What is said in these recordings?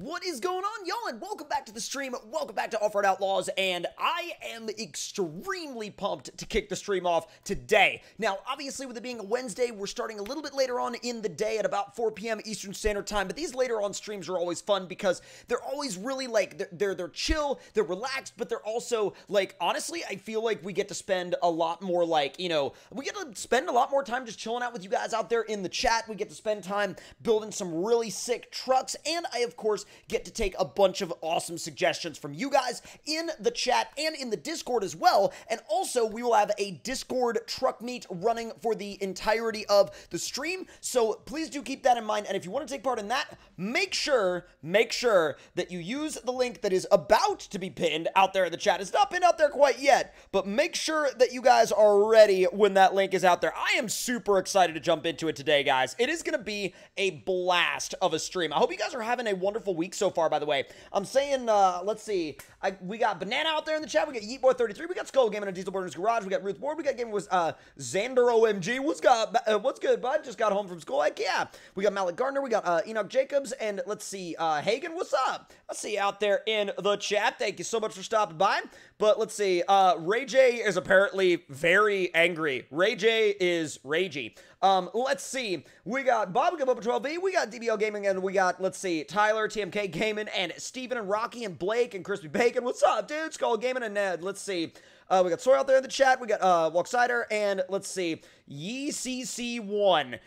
What is going on, y'all? And welcome back to the stream. Welcome back to Off-Road Outlaws. And I am extremely pumped to kick the stream off today. Now, obviously, with it being a Wednesday, we're starting a little bit later on in the day at about 4 p.m. Eastern Standard Time. But these later on streams are always fun because they're always really like they're they're, they're chill, they're relaxed, but they're also like honestly, I feel like we get to spend a lot more like you know we get to spend a lot more time just chilling out with you guys out there in the chat. We get to spend time building some really sick trucks, and I of course get to take a bunch of awesome suggestions from you guys in the chat and in the Discord as well. And also, we will have a Discord truck meet running for the entirety of the stream. So please do keep that in mind. And if you want to take part in that, make sure, make sure that you use the link that is about to be pinned out there in the chat. It's not pinned out there quite yet, but make sure that you guys are ready when that link is out there. I am super excited to jump into it today, guys. It is going to be a blast of a stream. I hope you guys are having a wonderful week so far, by the way. I'm saying, uh, let's see. I, we got Banana out there in the chat. We got Yeetboy33. We got Skull Gaming and Diesel Burners Garage. We got Ruth Ward. We got Gaming with uh, Xander OMG. What's got, uh, what's good, bud? Just got home from school. Heck yeah. We got Malik Gardner. We got uh, Enoch Jacobs. And let's see, uh, Hagen, what's up? Let's see out there in the chat. Thank you so much for stopping by. But let's see. Uh, Ray J is apparently very angry. Ray J is ragey. Um, let's see. We got Bob Gabba 12V, we got DBL Gaming, and we got, let's see, Tyler, TMK Gaming, and Steven and Rocky and Blake and Crispy Bacon. What's up, dude? Skull Gaming and Ned. Let's see. Uh, we got Soy out there in the chat. We got uh, Walksider, and let's see, YeeCC1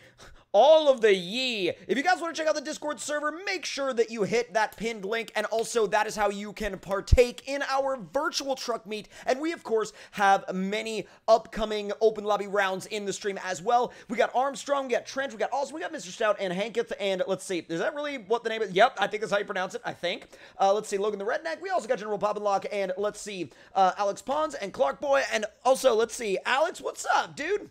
all of the ye. If you guys want to check out the Discord server, make sure that you hit that pinned link. And also, that is how you can partake in our virtual truck meet. And we, of course, have many upcoming open lobby rounds in the stream as well. We got Armstrong, we got Trent, we got also, we got Mr. Stout and Hanketh. And let's see, is that really what the name is? Yep, I think that's how you pronounce it, I think. Uh, let's see, Logan the Redneck. We also got General Poppinlock. And let's see, uh, Alex Pons and Clark Boy. And also, let's see, Alex, what's up, dude?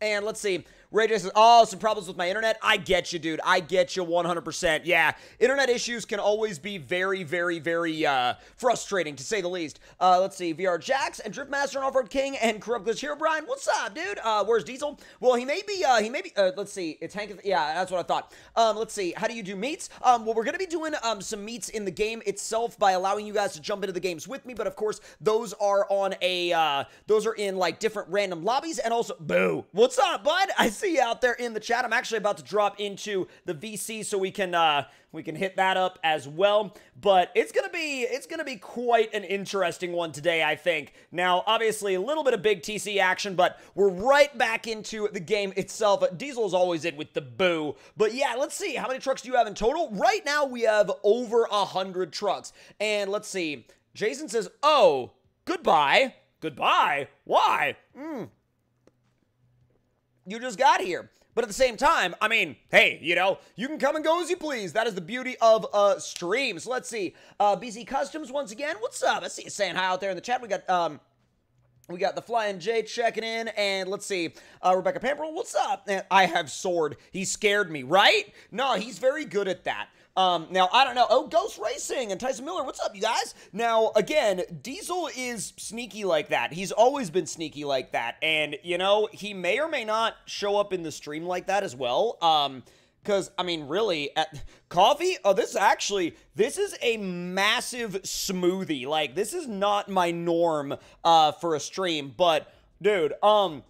And let's see, Ray J says, oh, some problems with my internet. I get you, dude. I get you 100%. Yeah, internet issues can always be very, very, very uh, frustrating, to say the least. Uh, let's see, VR Jax and Driftmaster and Offroad King and Corrupt Glitch Hero Brian. What's up, dude? Uh, where's Diesel? Well, he may be, uh, he may be, uh, let's see, it's Hank, yeah, that's what I thought. Um, let's see, how do you do meets? Um, well, we're going to be doing um, some meets in the game itself by allowing you guys to jump into the games with me, but of course, those are on a, uh, those are in, like, different random lobbies, and also, boo, what's up, bud? I see you out there in the chat. I'm actually about to drop into the VC so we can uh, we can hit that up as well. But it's gonna be it's gonna be quite an interesting one today, I think. Now, obviously, a little bit of big TC action, but we're right back into the game itself. Diesel is always in with the boo. But yeah, let's see how many trucks do you have in total. Right now, we have over a hundred trucks, and let's see. Jason says, "Oh, goodbye." Goodbye? Why? Hmm you just got here. But at the same time, I mean, hey, you know, you can come and go as you please. That is the beauty of a stream. So let's see. Uh, BC Customs, once again, what's up? I see you saying hi out there in the chat. We got, um, we got the Flying J checking in, and let's see, uh, Rebecca Pamperl, what's up? I have Sword. He scared me, right? No, he's very good at that. Um, now, I don't know. Oh, Ghost Racing and Tyson Miller, what's up, you guys? Now, again, Diesel is sneaky like that. He's always been sneaky like that. And, you know, he may or may not show up in the stream like that as well. Um, because I mean, really, at coffee. Oh, this is actually this is a massive smoothie. Like this is not my norm uh, for a stream, but dude, um,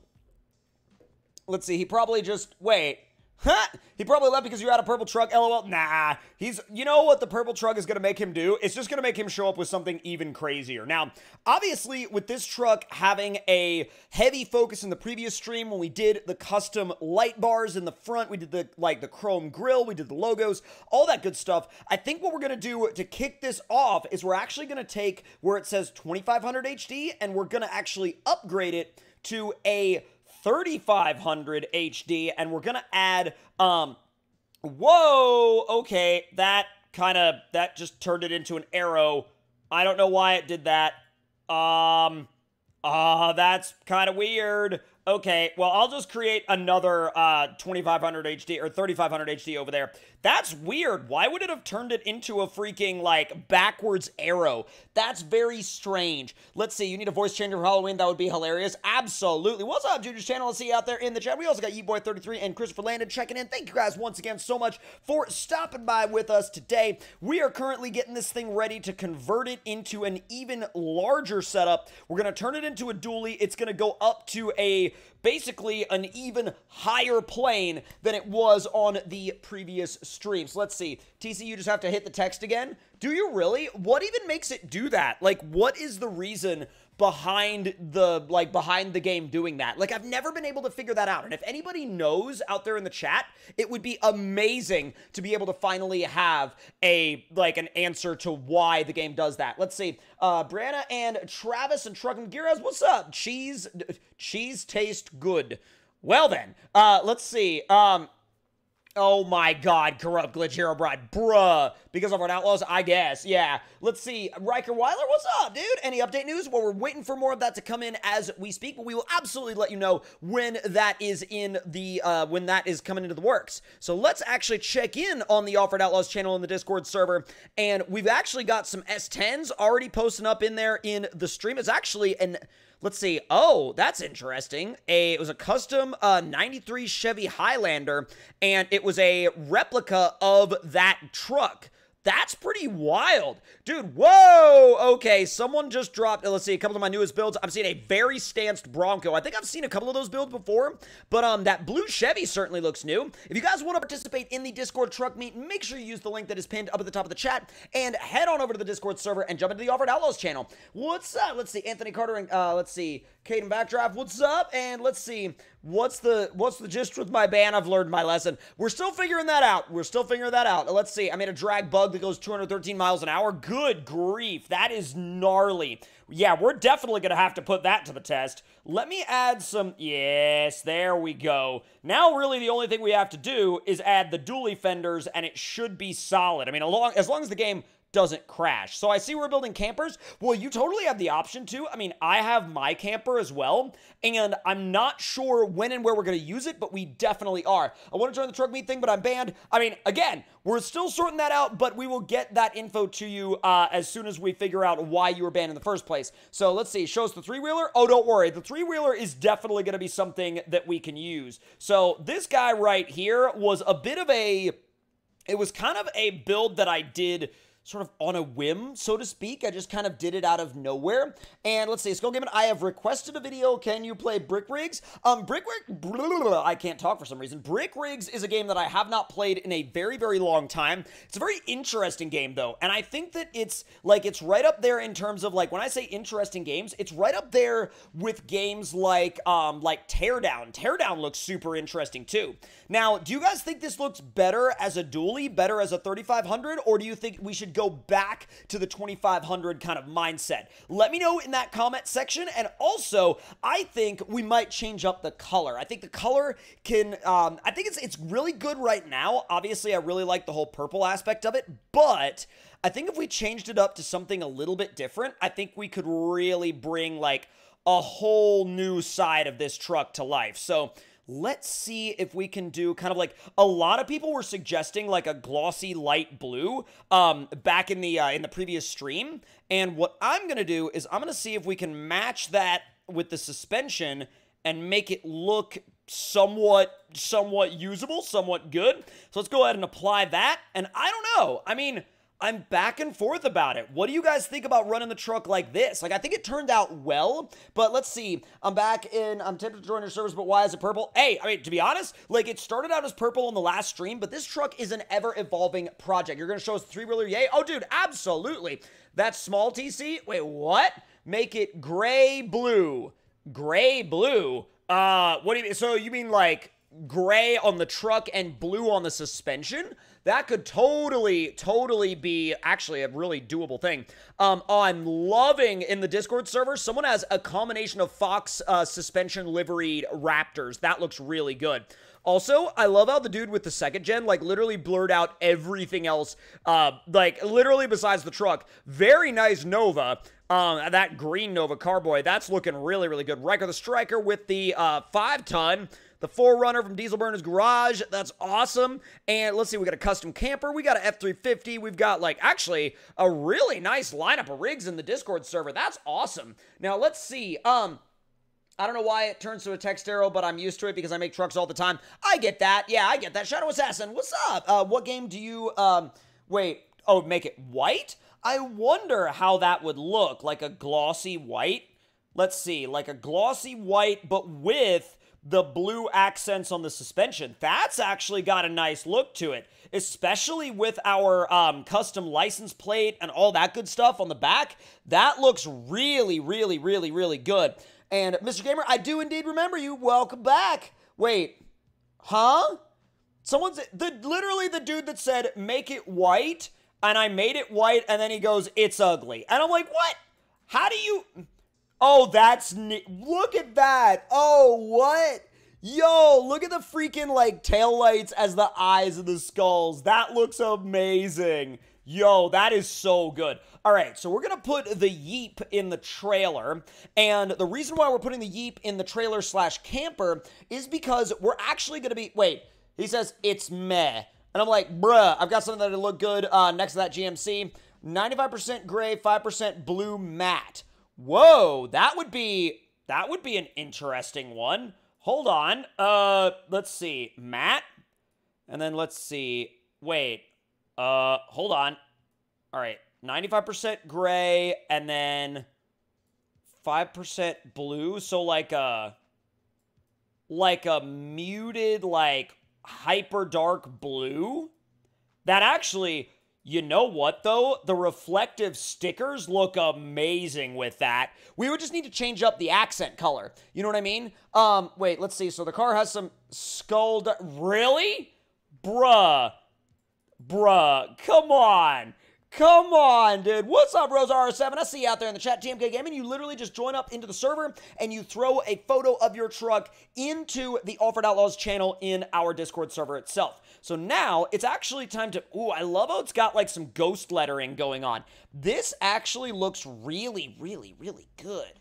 let's see. He probably just wait. Huh? He probably left because you had a purple truck. LOL. Nah. He's, you know what the purple truck is to make him do? It's just to make him show up with something even crazier. Now, obviously, with this truck having a heavy focus in the previous stream when we did the custom light bars in the front, we did the, like, the chrome grill, we did the logos, all that good stuff. I think what we're to do to kick this off is we're actually to take where it says 2500 HD and we're to actually upgrade it to a 3500 HD, and we're gonna add, um, whoa, okay, that kind of, that just turned it into an arrow. I don't know why it did that. Um, uh, that's kind of weird. Okay, well, I'll just create another uh, 2500 HD or 3500 HD over there. That's weird. Why would it have turned it into a freaking, like, backwards arrow? That's very strange. Let's see, you need a voice changer for Halloween? That would be hilarious. Absolutely. What's up, Junior's channel? Let's see you out there in the chat. We also got Yeetboy33 and Christopher Landon checking in. Thank you guys once again so much for stopping by with us today. We are currently getting this thing ready to convert it into an even larger setup. We're going to turn it into a dually. It's going to go up to a basically an even higher plane than it was on the previous stream. So let's see. TC, you just have to hit the text again. Do you really? What even makes it do that? Like, what is the reason behind the like behind the game doing that. Like I've never been able to figure that out. And if anybody knows out there in the chat, it would be amazing to be able to finally have a like an answer to why the game does that. Let's see. Uh Brianna and Travis and Truck and Gearhouse, what's up? Cheese cheese tastes good. Well then, uh let's see. Um Oh my god, corrupt glitch hero bride. Bruh. Because of our outlaws, I guess. Yeah. Let's see. Riker Weiler, what's up, dude? Any update news? Well, we're waiting for more of that to come in as we speak, but we will absolutely let you know when that is in the uh when that is coming into the works. So let's actually check in on the Off-Road Outlaws channel in the Discord server. And we've actually got some S10s already posting up in there in the stream. It's actually an Let's see. Oh, that's interesting. A it was a custom uh, 93 Chevy Highlander, and it was a replica of that truck. That's pretty wild. Dude, whoa! Okay, someone just dropped, let's see, a couple of my newest builds. I'm seeing a very stanced Bronco. I think I've seen a couple of those builds before, but um, that blue Chevy certainly looks new. If you guys want to participate in the Discord truck meet, make sure you use the link that is pinned up at the top of the chat and head on over to the Discord server and jump into the Off-Road Outlaws channel. What's up? Let's see, Anthony Carter and, uh, let's see, Caden Backdraft, what's up? And let's see, what's the what's the gist with my ban? I've learned my lesson. We're still figuring that out. We're still figuring that out. Let's see, I made a drag bug that goes 213 miles an hour. Good grief, that is gnarly. Yeah, we're definitely going to have to put that to the test. Let me add some... Yes, there we go. Now, really, the only thing we have to do is add the dually fenders, and it should be solid. I mean, along, as long as the game doesn't crash. So I see we're building campers. Well, you totally have the option to. I mean, I have my camper as well, and I'm not sure when and where we're going to use it, but we definitely are. I want to join the truck meet thing, but I'm banned. I mean, again, we're still sorting that out, but we will get that info to you uh, as soon as we figure out why you were banned in the first place. So let's see. Show us the three-wheeler. Oh, don't worry. The three-wheeler is definitely going to be something that we can use. So this guy right here was a bit of a... It was kind of a build that I did sort of on a whim, so to speak. I just kind of did it out of nowhere. And let's see, Skull Gaming, I have requested a video. Can you play Brick Rigs? Um, Brick Rigs, I can't talk for some reason. Brick Rigs is a game that I have not played in a very, very long time. It's a very interesting game, though. And I think that it's, like, it's right up there in terms of, like, when I say interesting games, it's right up there with games like, um, like Teardown. Teardown looks super interesting, too. Now, do you guys think this looks better as a dually, better as a 3500, or do you think we should go back to the 2500 kind of mindset? Let me know in that comment section. And also, I think we might change up the color. I think the color can, um, I think it's, it's really good right now. Obviously, I really like the whole purple aspect of it, but I think if we changed it up to something a little bit different, I think we could really bring like a whole new side of this truck to life. So, let's see if we can do kind of like a lot of people were suggesting like a glossy light blue um back in the uh, in the previous stream. And what i'm gonna do is i'm gonna see if we can match that with the suspension and make it look somewhat somewhat usable somewhat good. So let's go ahead and apply that. And i don't know. I mean I'm back and forth about it. What do you guys think about running the truck like this? Like, I think it turned out well, but let's see. I'm back in, I'm tempted to join your service, but why is it purple? Hey, I mean, to be honest, like, it started out as purple on the last stream, but this truck is an ever-evolving project. You're going to show us three-wheeler, yay? Oh, dude, absolutely. That's small TC? Wait, what? Make it gray-blue. Gray-blue? Uh, what do you mean? So you mean, like, gray on the truck and blue on the suspension? That could totally, totally be actually a really doable thing. Um, oh, I'm loving in the Discord server, someone has a combination of Fox uh, suspension liveried Raptors. That looks really good. Also, I love how the dude with the second gen, like, literally blurred out everything else, uh, like, literally besides the truck. Very nice Nova. Um, that green Nova Carboy, that's looking really, really good. Ryker the Striker with the uh, five ton. The 4Runner from Diesel Burner's Garage, that's awesome. And let's see, we got a custom camper, we got an F350, we've got like actually a really nice lineup of rigs in the Discord server. That's awesome. Now let's see. Um, I don't know why it turns to a text arrow, but I'm used to it because I make trucks all the time. I get that. Yeah, I get that. Shadow Assassin, what's up? Uh, what game do you, um, wait, oh, make it white? I wonder how that would look, like a glossy white. Let's see, like a glossy white, but with the blue accents on the suspension. That's actually got a nice look to it, especially with our um, custom license plate and all that good stuff on the back. That looks really, really, really, really good. And Mr. Gamer, I do indeed remember you. Welcome back. Wait, huh? Someone's the literally the dude that said make it white, and I made it white, and then he goes, it's ugly. And I'm like, what? How do you Oh, that's. Look at that. Oh, what? Yo, look at the freaking like tail lights as the eyes of the skulls. That looks amazing. Yo, that is so good. All right, so we're going to put the Yeep in the trailer. And the reason why we're putting the Yeep in the trailer slash camper is because we're actually going to be. Wait, he says it's meh. And I'm like, bruh, I've got something that'll look good uh, next to that GMC. 95% gray, 5% blue matte. Whoa, that would be that would be an interesting one. Hold on. Uh let's see. Matt. And then let's see. Wait. Uh hold on. All right. 95% gray and then 5% blue. So like a like a muted like hyper dark blue. That actually you know what, though? The reflective stickers look amazing with that. We would just need to change up the accent color. You know what I mean? Um, wait, let's see. So the car has some skull... Really? Bruh. Bruh. Come on. Come on, dude. What's up, Rose R7? I see you out there in the chat, TMK Gaming. You literally just join up into the server and you throw a photo of your truck into the Off-Road Outlaws channel in our Discord server itself. So now it's actually time to. Ooh, I love how it's got like some ghost lettering going on. This actually looks really, really, really good.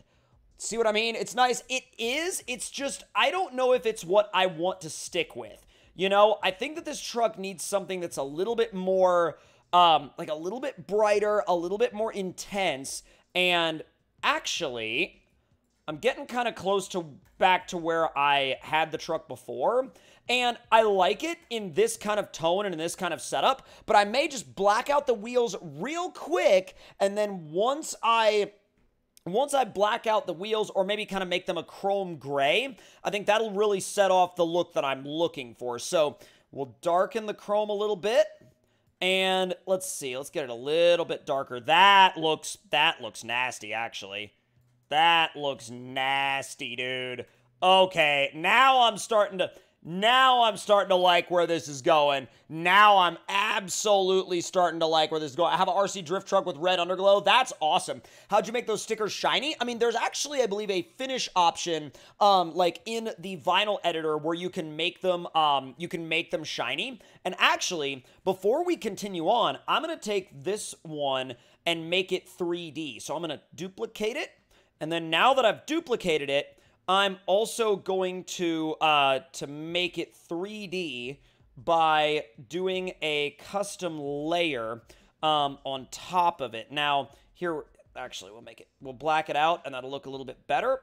See what I mean? It's nice. It is. It's just, I don't know if it's what I want to stick with. You know, I think that this truck needs something that's a little bit more um, like a little bit brighter, a little bit more intense. And actually, I'm getting kind of close to back to where I had the truck before. And I like it in this kind of tone and in this kind of setup, but I may just black out the wheels real quick. And then once I once I black out the wheels or maybe kind of make them a chrome gray, I think that'll really set off the look that I'm looking for. So we'll darken the chrome a little bit. And let's see, let's get it a little bit darker. That looks, that looks nasty, actually. That looks nasty, dude. Okay, now I'm starting to, now I'm starting to like where this is going. Now I'm absolutely starting to like where this is going. I have an RC drift truck with red underglow. That's awesome. How'd you make those stickers shiny? I mean, there's actually, I believe, a finish option, um, like in the vinyl editor where you can make them, um, you can make them shiny. And actually, before we continue on, I'm gonna take this one and make it 3D. So I'm gonna duplicate it. And then now that I've duplicated it, I'm also going to uh, to make it 3D by doing a custom layer um, on top of it. Now, here, actually, we'll make it, we'll black it out, and that'll look a little bit better.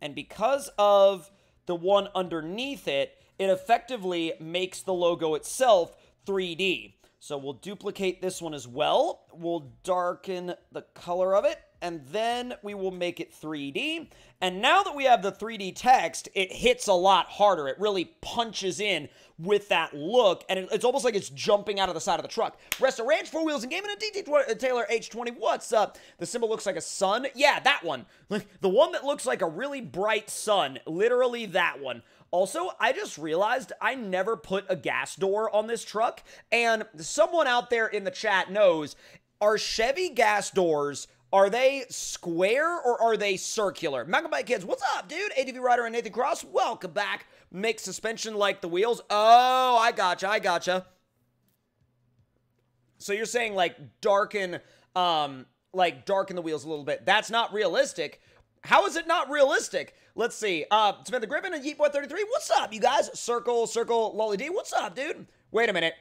And because of the one underneath it, it effectively makes the logo itself 3D. So we'll duplicate this one as well. We'll darken the color of it and then we will make it 3D. And now that we have the 3D text, it hits a lot harder. It really punches in with that look, and it's almost like it's jumping out of the side of the truck. Rest of Ranch, Four Wheels and Gaming, and DT uh, Taylor H20. What's up? The symbol looks like a sun. Yeah, that one. Like the one that looks like a really bright sun. Literally that one. Also, I just realized I never put a gas door on this truck, and someone out there in the chat knows are Chevy gas doors are they square or are they circular? Megabyte Kids, what's up, dude? ATV Rider and Nathan Cross, welcome back. Make suspension like the wheels. Oh, I gotcha, I gotcha. So you're saying like darken, um, like darken the wheels a little bit. That's not realistic. How is it not realistic? Let's see. Uh, Samantha Griffin and Yeetboy33. What's up, you guys? Circle, Circle, Lolly D. What's up, dude? Wait a minute.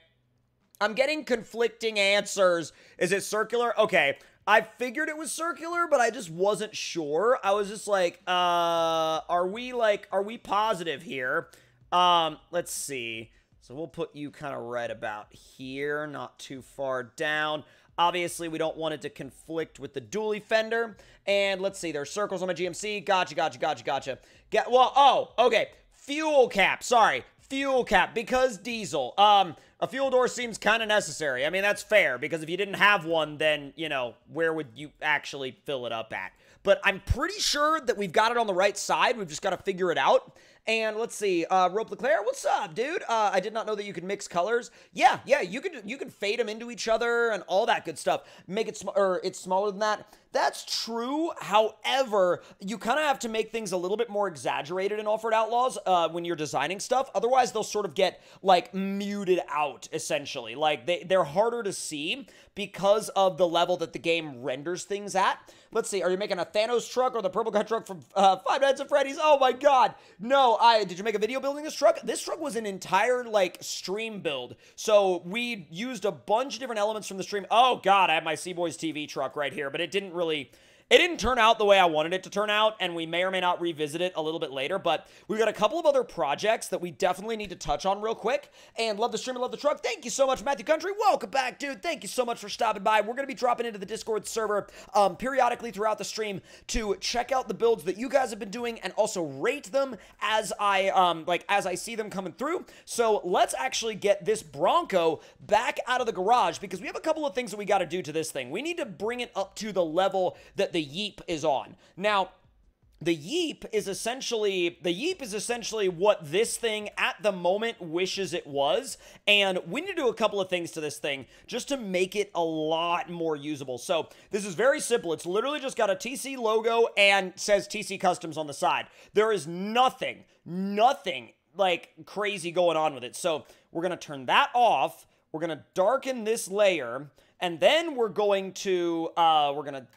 I'm getting conflicting answers. Is it circular? Okay. I figured it was circular, but I just wasn't sure. I was just like, uh, are we like, are we positive here? Um, let's see. So we'll put you kind of right about here, not too far down. Obviously, we don't want it to conflict with the dually fender. And let's see, there's circles on my GMC. Gotcha, gotcha, gotcha, gotcha. Get well, oh, okay. Fuel cap. Sorry. Fuel cap because diesel. Um, a fuel door seems kind of necessary. I mean, that's fair because if you didn't have one, then, you know, where would you actually fill it up at? But I'm pretty sure that we've got it on the right side. We've just got to figure it out. And let's see, uh, Rope Leclerc, what's up, dude? Uh, I did not know that you could mix colors. Yeah, yeah, you could you can fade them into each other and all that good stuff. Make it sm or it's smaller than that. That's true. However, you kind of have to make things a little bit more exaggerated in Off-Road Outlaws uh, when you're designing stuff. Otherwise, they'll sort of get like muted out essentially. Like they they're harder to see because of the level that the game renders things at. Let's see. Are you making a Thanos truck or the purple guy truck from uh, Five Nights at Freddy's? Oh my God! No, I did. You make a video building this truck? This truck was an entire like stream build. So we used a bunch of different elements from the stream. Oh God, I have my Seaboys TV truck right here, but it didn't really it didn't turn out the way I wanted it to turn out, and we may or may not revisit it a little bit later, but we've got a couple of other projects that we definitely need to touch on real quick. And love the stream love the truck. Thank you so much, Matthew Country. Welcome back, dude. Thank you so much for stopping by. We're going to be dropping into the Discord server um, periodically throughout the stream to check out the builds that you guys have been doing and also rate them as I um like as I see them coming through. So let's actually get this Bronco back out of the garage because we have a couple of things that we got to do to this thing. We need to bring it up to the level that the Yeep is on. Now, the Yeep is essentially the Yeep is essentially what this thing at the moment wishes it was. And we need to do a couple of things to this thing just to make it a lot more usable. So this is very simple. It's literally just got a TC logo and says TC Customs on the side. There is nothing nothing like crazy going on with it. So we're gonna turn that off. We're gonna darken this layer. And then we're going to uh, we're gonna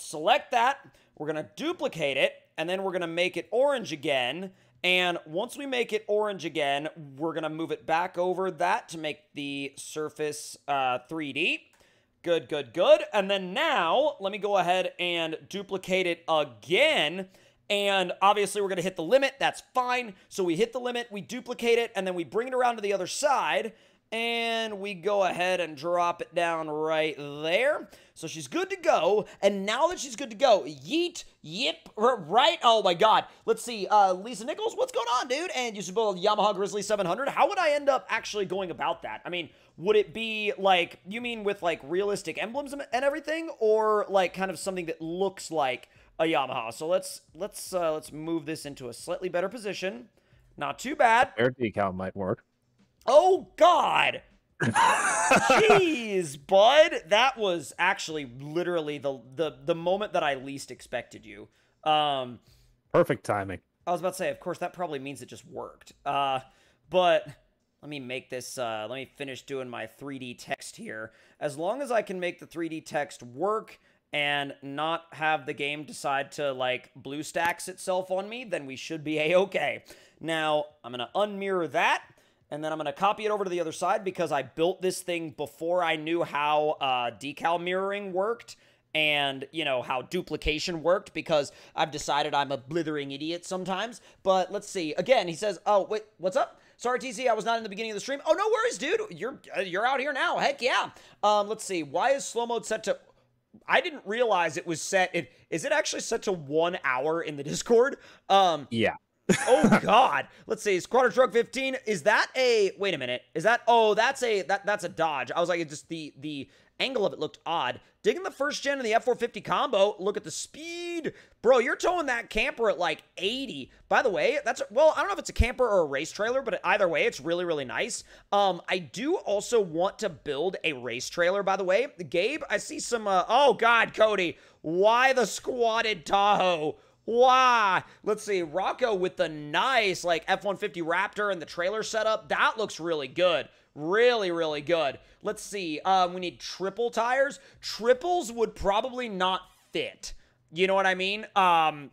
select that, we're going to duplicate it, and then we're going to make it orange again. And once we make it orange again, we're going to move it back over that to make the surface uh, 3D. Good, good, good. And then now, let me go ahead and duplicate it again. And obviously, we're going to hit the limit. That's fine. So we hit the limit, we duplicate it, and then we bring it around to the other side. And we go ahead and drop it down right there. So she's good to go. And now that she's good to go, yeet, yip, right? Oh my god. Let's see. Uh, Lisa Nichols, what's going on, dude? And you should build a Yamaha Grizzly 700. How would I end up actually going about that? I mean, would it be like, you mean with like realistic emblems and everything? Or like kind of something that looks like a Yamaha? So let's, let's, uh, let's move this into a slightly better position. Not too bad. Air decal might work. Oh God. Jeez, bud. That was actually literally the, the the moment that I least expected you. Um perfect timing. I was about to say, of course, that probably means it just worked. Uh but let me make this uh let me finish doing my 3D text here. As long as I can make the 3D text work and not have the game decide to like BlueStacks itself on me, then we should be a-okay. Now, I'm going to unmirror that and then I'm going to copy it over to the other side because I built this thing before I knew how uh, decal mirroring worked and, you know, how duplication worked because I've decided I'm a blithering idiot sometimes. But let's see. Again, he says, oh, wait, what's up? Sorry, TC, I was not in the beginning of the stream. Oh, no worries, dude. You're uh, you're out here now. Heck yeah. Um, let's see. Why is slow mode set to... I didn't realize it was set... It, is it actually set to one hour in the Discord? Um, yeah oh God. Let's see. Squadron Truck 15. Is that a wait a minute. Is that oh that's a that that's a Dodge. I was like, it just the the angle of it looked odd. Digging the first gen of the F450 combo. Look at the speed. Bro, you're towing that camper at like 80. By the way, that's, well, I don't know if it's a camper or a race trailer, but either way, it's really, really nice. Um, I do also want to build a race trailer, by the way. Gabe, I see some, uh, oh God, Cody. Why the squatted Tahoe? Wow. Let's see. Rocco with the nice, like, F-150 Raptor and the trailer setup. That looks really good. Really, really good. Let's see. Um, we need triple tires. Triples would probably not fit. You know what I mean? Um,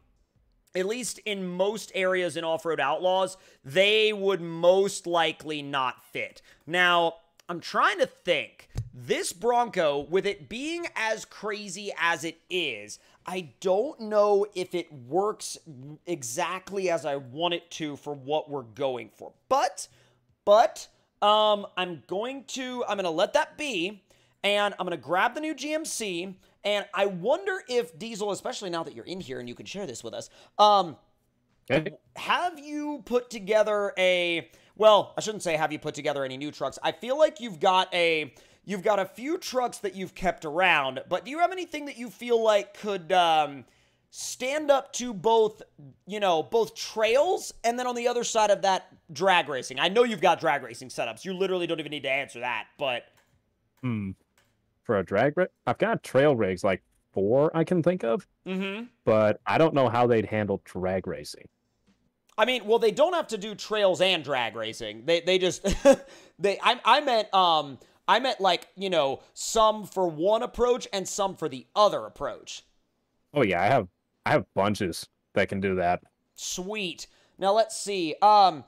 at least in most areas in Off Road Outlaws, they would most likely not fit. Now, I'm trying to think. This Bronco, with it being as crazy as it is, I don't know if it works exactly as I want it to for what we're going for. But, but, um, I'm going to, I'm going to let that be, and I'm going to grab the new GMC, and I wonder if Diesel, especially now that you're in here and you can share this with us, um, Okay. have you put together a well i shouldn't say have you put together any new trucks i feel like you've got a you've got a few trucks that you've kept around but do you have anything that you feel like could um, stand up to both you know both trails and then on the other side of that drag racing i know you've got drag racing setups you literally don't even need to answer that but Hmm. For a drag rig, I've got trail rigs like four I can think of, mm-hmm but I don't know how they'd handle drag racing. I mean, well, they don't have to do trails and drag racing. They they just they I I meant um I meant like, you know, some for one approach and some for the other approach. Oh yeah, I have I have bunches that can do that. Sweet. Now let's see. Um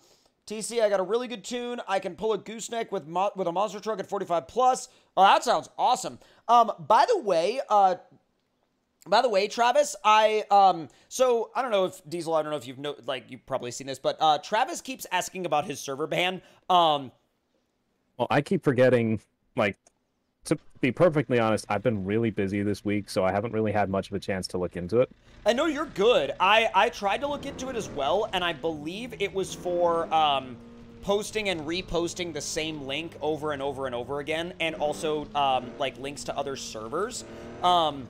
TC, I got a really good tune. I can pull a gooseneck with mo- with a monster truck at 45 plus. Oh, that sounds awesome. Um, by the way, uh, by the way, Travis, I um so I don't know if Diesel, I don't know if you've no like you've probably seen this, but uh Travis keeps asking about his server ban. Um Well, I keep forgetting. Like, to be perfectly honest, I've been really busy this week, so I haven't really had much of a chance to look into it. I know you're good. I I tried to look into it as well, and I believe it was for um posting and reposting the same link over and over and over again, and also um like links to other servers. Um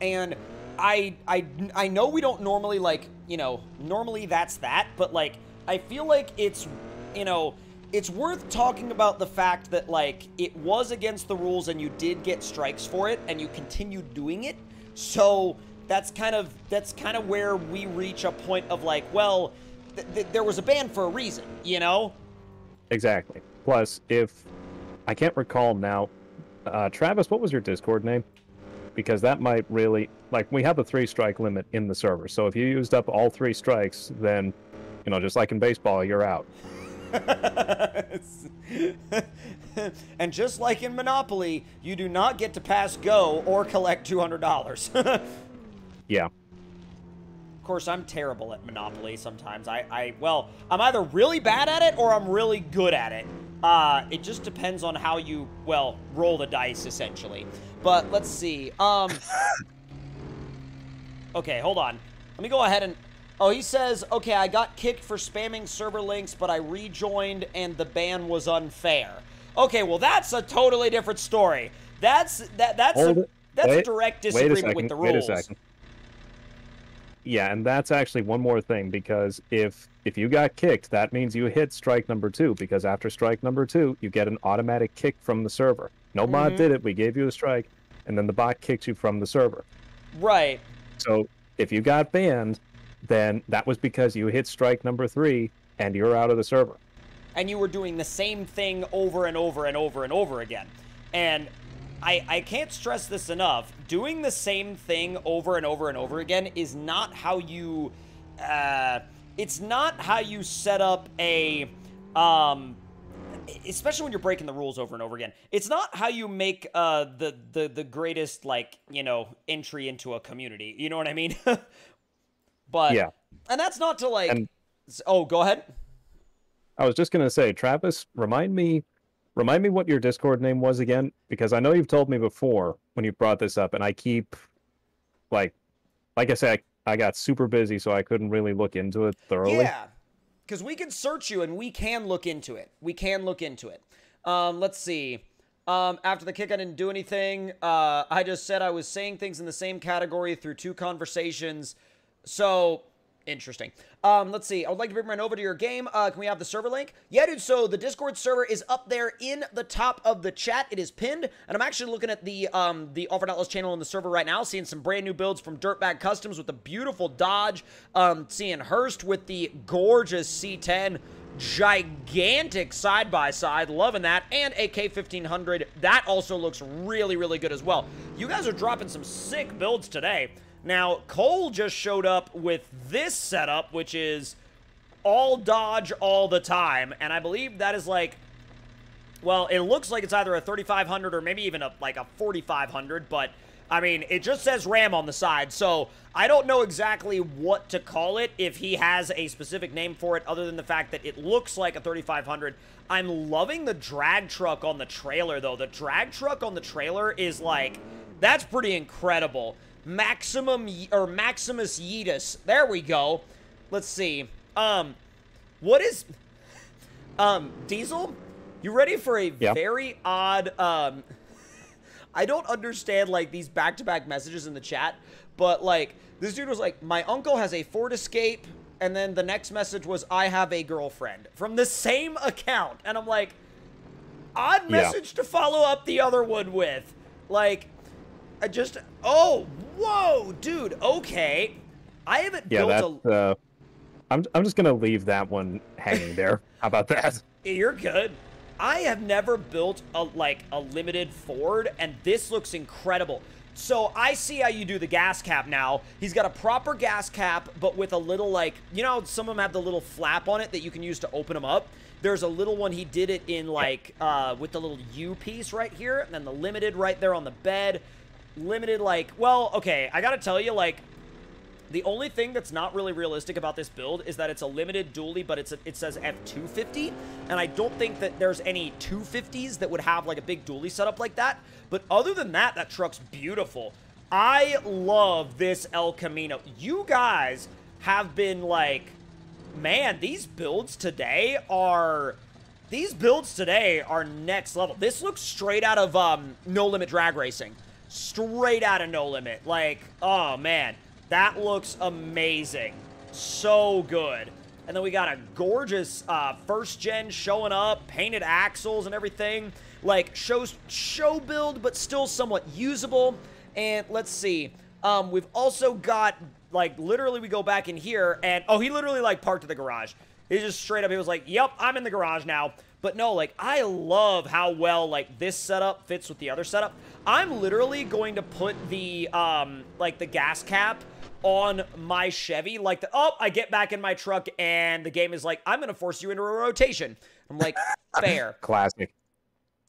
and I I I know we don't normally like, you know, normally that's that, but like I feel like it's you know, it's worth talking about the fact that like it was against the rules and you did get strikes for it and you continued doing it. So that's kind of that's kind of where we reach a point of like, well, th- th- there was a ban for a reason, you know? Exactly. Plus, if I can't recall now, uh, Travis, what was your Discord name? Because that might really like we have a three strike limit in the server. So if you used up all three strikes, then you know, just like in baseball, you're out. and just like in Monopoly, you do not get to pass go or collect $200. Yeah. Of course, I'm terrible at Monopoly sometimes. I, I, well, I'm either really bad at it or I'm really good at it. Uh, it just depends on how you, well, roll the dice, essentially. But let's see. Um, okay, hold on. Let me go ahead and... Oh, he says, okay, I got kicked for spamming server links, but I rejoined and the ban was unfair. Okay, well, that's a totally different story. That's that that's Hold a, that's a Wait- direct Wait a disagreement second. with the Wait rules. a second. Yeah, and that's actually one more thing because if if you got kicked, that means you hit strike number two. Because after strike number two, you get an automatic kick from the server. No mod Mhm. did it. We gave you a strike, and then the bot kicked you from the server. Right. So if you got banned, then that was because you hit strike number three and you're out of the server. and you were doing the same thing over and over and over and over again. And I, I can't stress this enough. Doing the same thing over and over and over again is not how you, uh, it's not how you set up a, um, especially when you're breaking the rules over and over again. It's not how you make uh, the the the greatest like you know entry into a community. You know what I mean? but Yeah. and that's not to like. And- oh, go ahead. I was just gonna say, Travis, remind me, remind me what your Discord name was again, because I know you've told me before when you brought this up, and I keep, like, like I said, I, I got super busy, so I couldn't really look into it thoroughly. Yeah, because we can search you and we can look into it. We can look into it. Um, let's see. Um, after the kick, I didn't do anything. Uh, I just said I was saying things in the same category through two conversations. So interesting. Um, let's see. I would like to bring mine over to your game. Uh, can we have the server link? Yeah, dude. So the Discord server is up there in the top of the chat. It is pinned, and I'm actually looking at the um the Off-Road Outlaws channel on the server right now, seeing some brand new builds from Dirtbag Customs with the beautiful Dodge. Um, seeing Hurst with the gorgeous C10. gigantic side by side. Loving that. And AK 1500. That also looks really, really good as well. You guys are dropping some sick builds today. Now, Cole just showed up with this setup, which is all dodge all the time. And I believe that is like, well, it looks like it's either a 3500 or maybe even a like a 4500, but I mean, it just says RAM on the side, so I don't know exactly what to call it if he has a specific name for it other than the fact that it looks like a 3500. I'm loving the drag truck on the trailer, though. The drag truck on the trailer is like, that's pretty incredible. Maximum, or Maximus Yeetus. There we go. Let's see. Um, what is, um, Diesel? You ready for a yeah. very odd, um, I don't understand like these back-to-back messages in the chat, but like this dude was like, "My uncle has a Ford Escape," and then the next message was, "I have a girlfriend" from the same account, and I'm like, odd message yeah. to follow up the other one with, like, I just, oh, whoa, dude, okay, I haven't yeah, built a. Uh, I'm I'm just gonna leave that one hanging there. How about that? You're good. I have never built a like a limited Ford, and this looks incredible. So I see how you do the gas cap now. He's got a proper gas cap, but with a little like, you know, some of them have the little flap on it that you can use to open them up. There's a little one, he did it in like, uh, with the little U piece right here, and then the limited right there on the bed. Limited like, well, okay, I gotta tell you, like, the only thing that's not really realistic about this build is that it's a limited dually, but it's a, it says F250, and I don't think that there's any 250s that would have like a big dually setup like that. But other than that, that truck's beautiful. I love this El Camino. You guys have been like, man, these builds today are... These builds today are next level. This looks straight out of um, No Limit Drag Racing. Straight out of No Limit. Like, oh, man. That looks amazing. So good. And then we got a gorgeous uh, first gen showing up, painted axles and everything. Like, shows show build, but still somewhat usable. And let's see. Um, we've also got, like, literally we go back in here and, oh, he literally, like, parked in the garage. He just straight up, he was like, yep, I'm in the garage now. But no, like, I love how well, like, this setup fits with the other setup. I'm literally going to put the, um, like, the gas cap on my Chevy. Like, the, oh, I get back in my truck and the game is like, I'm going to force you into a rotation. I'm like, fair. Classic.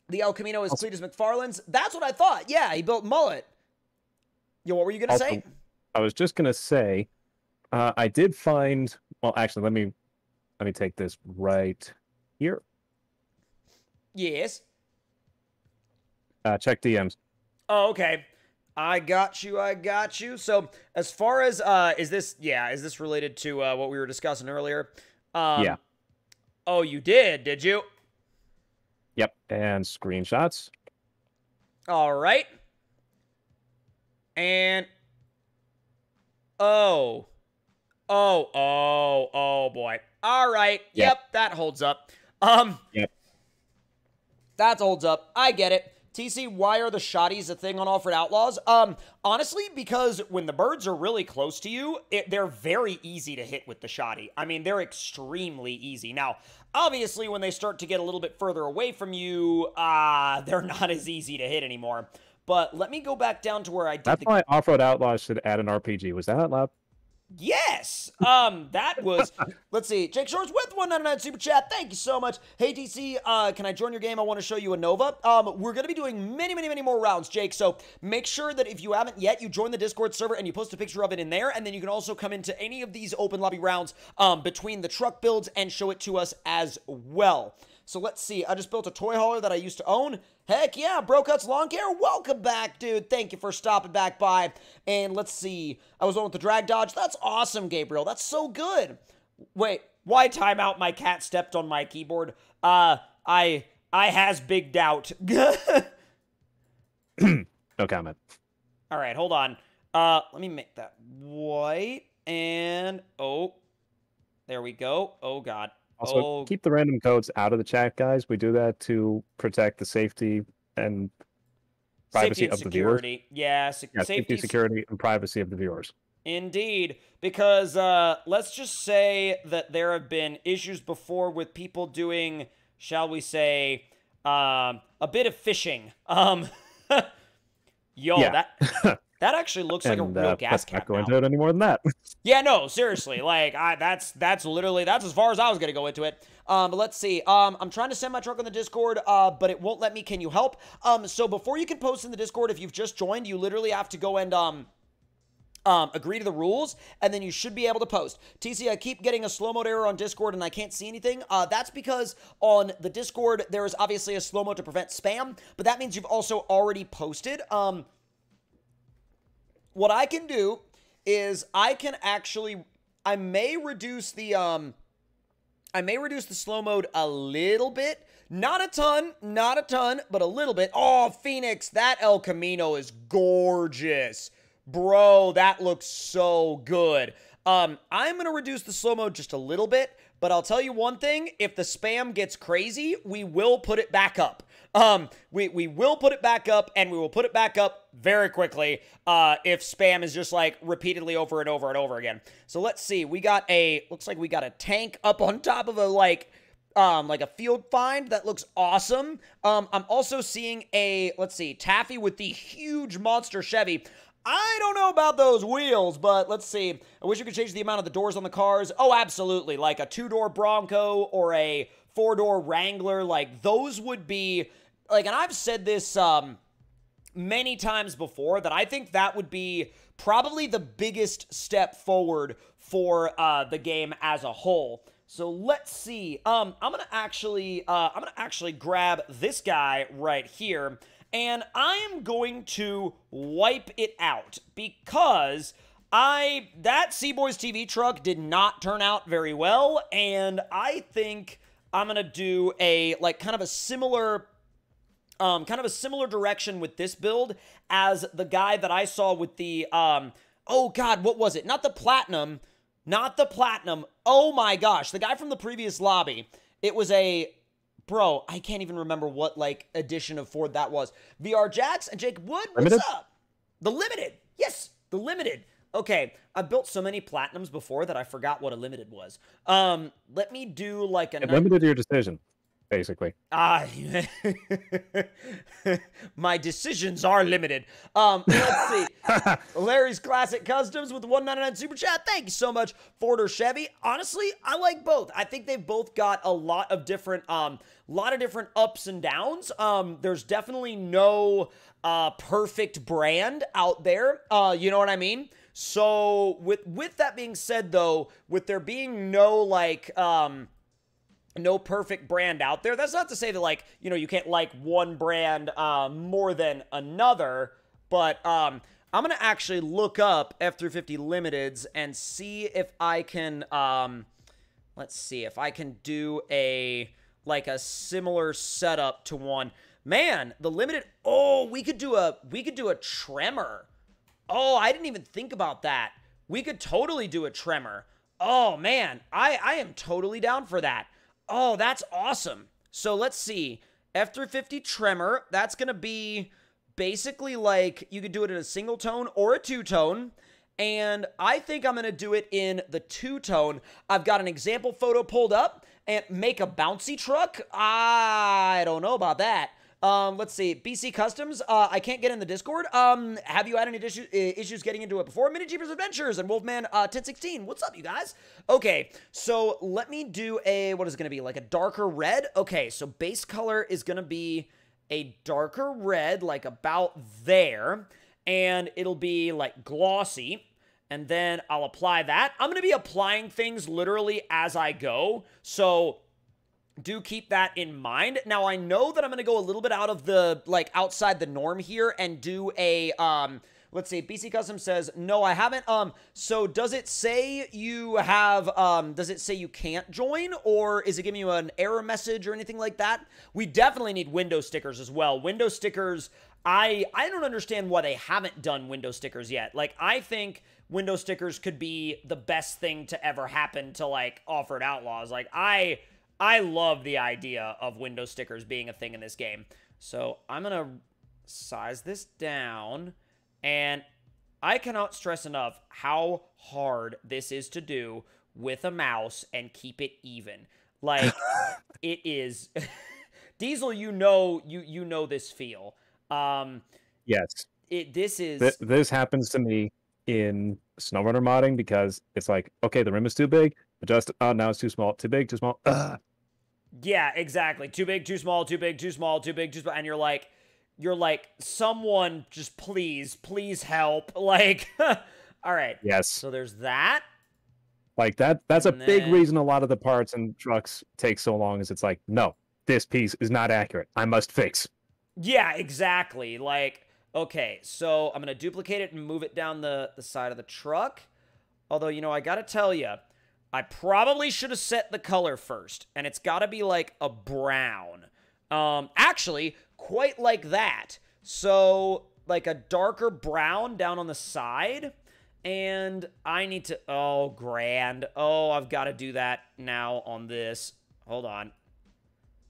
The El Camino is Cleetus McFarland's. That's what I thought. Yeah, he built Mullet. Yo, what were you going to say? I was just going to say, uh, I did find, well, actually, let me, let me take this right here. Yes. Uh, check DMs. Oh, okay. I got you. I got you. So as far as uh, is this? Yeah, is this related to uh, what we were discussing earlier? Um, yeah. Oh, you did? Did you? Yep. And screenshots. All right. And oh, oh, oh, oh boy. All right. Yep, yep that holds up. Um. Yep. That holds up. I get it. TC, why are the shotties a thing on Off-Road Outlaws? Um, honestly, because when the birds are really close to you, it, they're very easy to hit with the shotty. I mean, they're extremely easy. Now, obviously, when they start to get a little bit further away from you, uh, they're not as easy to hit anymore. But let me go back down to where I did. That's the... why Off-Road Outlaws should add an RPG. Was that loud? Yes. Um, that was. let's see. Jake Shores with one ninety nine super chat. Thank you so much. Hey TC, uh, can I join your game? I want to show you a Nova. Um, we're gonna be doing many, many, many more rounds, Jake. So make sure that if you haven't yet, you join the Discord server and you post a picture of it in there, and then you can also come into any of these open lobby rounds um between the truck builds and show it to us as well. So let's see. I just built a toy hauler that I used to own. Heck yeah, Bro Cuts Lawn Care. Welcome back, dude. Thank you for stopping back by. And let's see. I was on with the drag dodge. That's awesome, Gabriel. That's so good. Wait, why timeout? My cat stepped on my keyboard. Uh, I I has big doubt. no comment. All right, hold on. Uh, let me make that white and oh, there we go. Oh God. Also, oh. keep the random codes out of the chat, guys. We do that to protect the safety and privacy safety and of security. the viewers. Yeah, se- yeah safety, safety, security, and privacy of the viewers. Indeed, because uh, let's just say that there have been issues before with people doing, shall we say, um, a bit of fishing. Um, yo, that that actually looks like a real uh, gas cap not go now. into it any more than that. Yeah, no, seriously. Like, I that's that's literally that's as far as I was gonna go into it. Um, but let's see. Um, I'm trying to send my truck on the Discord, uh, but it won't let me. Can you help? Um, so before you can post in the Discord, if you've just joined, you literally have to go and um. Um, agree to the rules, and then you should be able to post. TC, I keep getting a slow mode error on Discord, and I can't see anything. Uh, that's because on the Discord there is obviously a slow mode to prevent spam, but that means you've also already posted. Um, what I can do is I can actually I may reduce the um I may reduce the slow mode a little bit. Not a ton, not a ton, but a little bit. Oh, Phoenix, that El Camino is gorgeous. Bro, that looks so good. Um, I'm gonna reduce the slow mode just a little bit, but I'll tell you one thing: if the spam gets crazy, we will put it back up. Um, we we will put it back up, and we will put it back up very quickly. Uh, if spam is just like repeatedly over and over and over again. So let's see. We got a looks like we got a tank up on top of a like um, like a field find that looks awesome. Um, I'm also seeing a let's see, Taffy with the huge monster Chevy. I don't know about those wheels, but let's see. I wish you could change the amount of the doors on the cars. Oh, absolutely. Like a two door Bronco or a four door Wrangler. Like those would be like, and I've said this um, many times before that I think that would be probably the biggest step forward for uh, the game as a whole. So let's see. Um, I'm gonna actually, uh, I'm gonna actually grab this guy right here, and I am going to wipe it out because I that CBoys TV truck did not turn out very well, and I think I'm gonna do a like kind of a similar um, kind of a similar direction with this build as the guy that I saw with the um, oh god, what was it? Not the platinum, not the platinum. Oh my gosh, the guy from the previous lobby. It was a bro. I can't even remember what like edition of Ford that was. VR Jax and Jake Wood. What's up? The limited. Yes, the limited. Okay, I built so many platinums before that I forgot what a limited was. Um, let me do like a limited your decision, basically. Ah, my decisions are limited. Um, let's see. Larry's Classic Customs with 199 Super Chat. Thank you so much, Ford or Chevy. Honestly, I like both. I think they've both got a lot of different, um, lot of different ups and downs. Um, there's definitely no uh, perfect brand out there. Uh, you know what I mean? So with with that being said, though, with there being no like, um, no perfect brand out there. That's not to say that like you know you can't like one brand uh, more than another, but um, I'm gonna actually look up F350 limiteds and see if I can um, let's see if I can do a like a similar setup to one. Man, the limited. Oh, we could do a we could do a tremor. Oh, I didn't even think about that. We could totally do a tremor. Oh man, I I am totally down for that. Oh, that's awesome. So let's see. F350 tremor, that's going to be basically like you could do it in a single tone or a two tone. And I think I'm going to do it in the two tone. I've got an example photo pulled up and make a bouncy truck. I don't know about that. Um, let's see. BC Customs. Uh, I can't get in the Discord. Um, have you had any issue, issues getting into it before? Mini Jeepers Adventures and Wolfman uh, 1016. What's up, you guys? Okay, so let me do a what is it going to be like a darker red? Okay, so base color is going to be a darker red, like about there, and it'll be like glossy. And then I'll apply that. I'm going to be applying things literally as I go. So do keep that in mind. Now I know that I'm going to go a little bit out of the like outside the norm here and do a um let's see BC Custom says no I haven't um so does it say you have um does it say you can't join or is it giving you an error message or anything like that? We definitely need window stickers as well. Window stickers I I don't understand why they haven't done window stickers yet. Like I think window stickers could be the best thing to ever happen to like Off-Road Outlaws. Like I I love the idea of window stickers being a thing in this game. So I'm going to size this down and I cannot stress enough how hard this is to do with a mouse and keep it even. Like it is Diesel, you know you you know this feel. Um Yes. it this is Th- this happens to me in SnowRunner modding because it's like, okay, the rim is too big, adjust. Oh, now it's too small. Too big, too small. Ugh. Yeah, exactly. Too big, too small, too big, too small, too big, too small. And you're like, you're like, someone just please, please help. Like, all right. Yes. So there's that. Like that. That's a And big reason a lot of the parts and trucks take so long. Is it's like, no, this piece is not accurate. I must fix. Yeah, exactly. Like, okay, so I'm gonna duplicate it and move it down the the side of the truck. Although, you know, I gotta tell you, I probably should have set the color first, and it's gotta be like a brown. Um, actually, quite like that. So, like a darker brown down on the side. And I need to. Oh, grand. Oh, I've got to do that now on this. Hold on.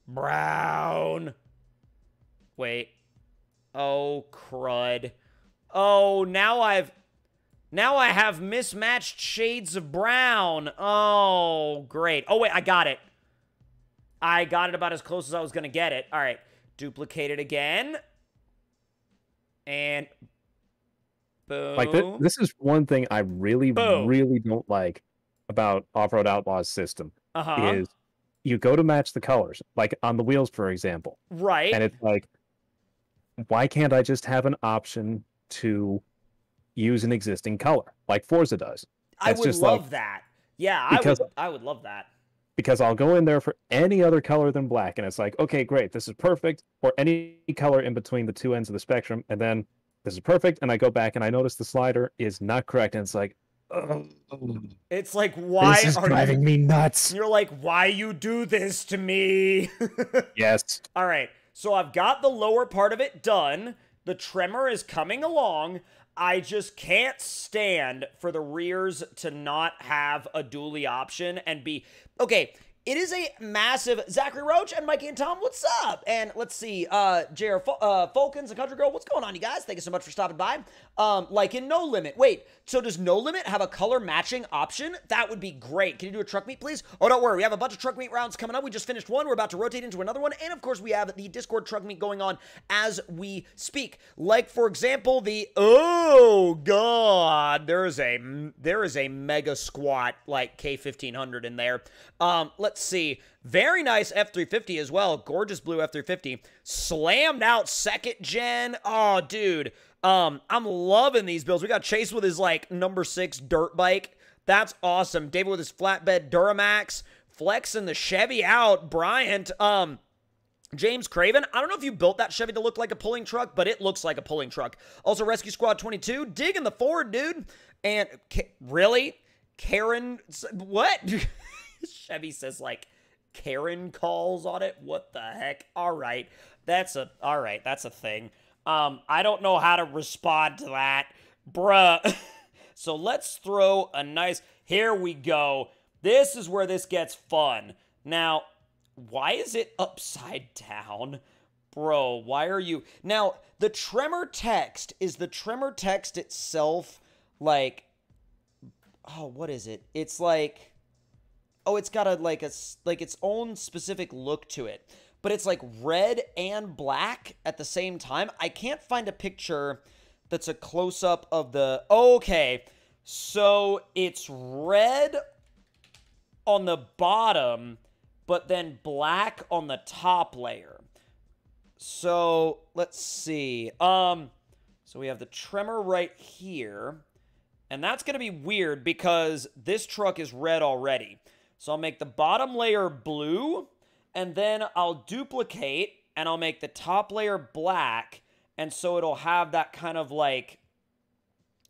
Brown. Wait. Oh, crud. Oh, now I've. Now I have mismatched shades of brown. Oh, great. Oh, wait, I got it. I got it about as close as I was going to get it. All right. Duplicate it again. And. Boom. Like th- this is one thing I really, Boom. really don't like about Off-Road Outlaws system uh huh. is you go to match the colors, like on the wheels, for example, Right. and it's like, why can't I just have an option to use an existing color like Forza does? I That's would just like- love that. Yeah, I Because- would. I would love that. Because I'll go in there for any other color than black, and it's like, okay, great, this is perfect, or any color in between the two ends of the spectrum, and then this is perfect, and I go back and I notice the slider is not correct, and it's like, oh, It's like, why this is are driving you? me nuts. You're like, why you do this to me? Yes. All right, so I've got the lower part of it done. The tremor is coming along. I just can't stand for the rears to not have a dually option and be okay. It is a massive Zachary Roach and Mikey and Tom. What's up? And let's see, uh, J.R. Fal- uh, Falcons and Country Girl. What's going on, you guys? Thank you so much for stopping by. Um, like in No Limit. Wait, so does No Limit have a color matching option? That would be great. Can you do a truck meet, please? Oh, don't worry. We have a bunch of truck meet rounds coming up. We just finished one. We're about to rotate into another one. And of course, we have the Discord truck meet going on as we speak. Like, for example, the oh god, there is a there is a mega squat like K1500 in there. Um, let's see. Very nice F350 as well. Gorgeous blue F350. Slammed out second gen. Oh, dude. Um, I'm loving these builds. We got Chase with his like number six dirt bike. That's awesome. David with his flatbed Duramax. Flexing the Chevy out. Bryant. Um, James Craven, I don't know if you built that Chevy to look like a pulling truck, but it looks like a pulling truck. Also, Rescue Squad 22, digging the Ford, dude. And really? Karen, what? Chevy says like Karen calls on it. What the heck? All right. That's a, all right. That's a thing. Um, I don't know how to respond to that. Bruh. so let's throw a nice, here we go. This is where this gets fun. Now, why is it upside down? Bro, why are you. Now, the tremor text, is the tremor text itself like. Oh, what is it? It's like. Oh, it's got a like a like its own specific look to it. But it's like red and black at the same time. I can't find a picture that's a close up of the Okay. So it's red on the bottom but then black on the top layer. So let's see. Um, so we have the tremor right here, and that's gonna be weird because this truck is red already. So I'll make the bottom layer blue, and then I'll duplicate and I'll make the top layer black, and so it'll have that kind of like,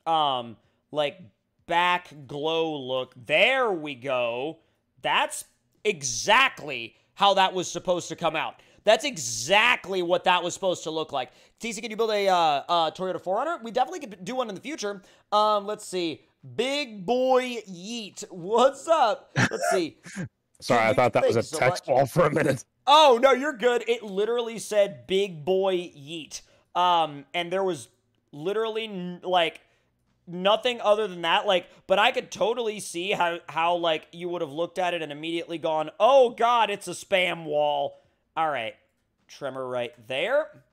um, like back glow look. There we go. That's exactly how that was supposed to come out. That's exactly what that was supposed to look like. TC, can you build a uh, uh, Toyota 4Runner? We definitely could do one in the future. Um, let's see. Big boy Yeet. What's up? Let's see. Sorry, I thought that was a so text much. ball for a minute. Oh no, you're good. It literally said "Big Boy Yeet," um, and there was literally like nothing other than that like but i could totally see how how like you would have looked at it and immediately gone oh god it's a spam wall all right tremor right there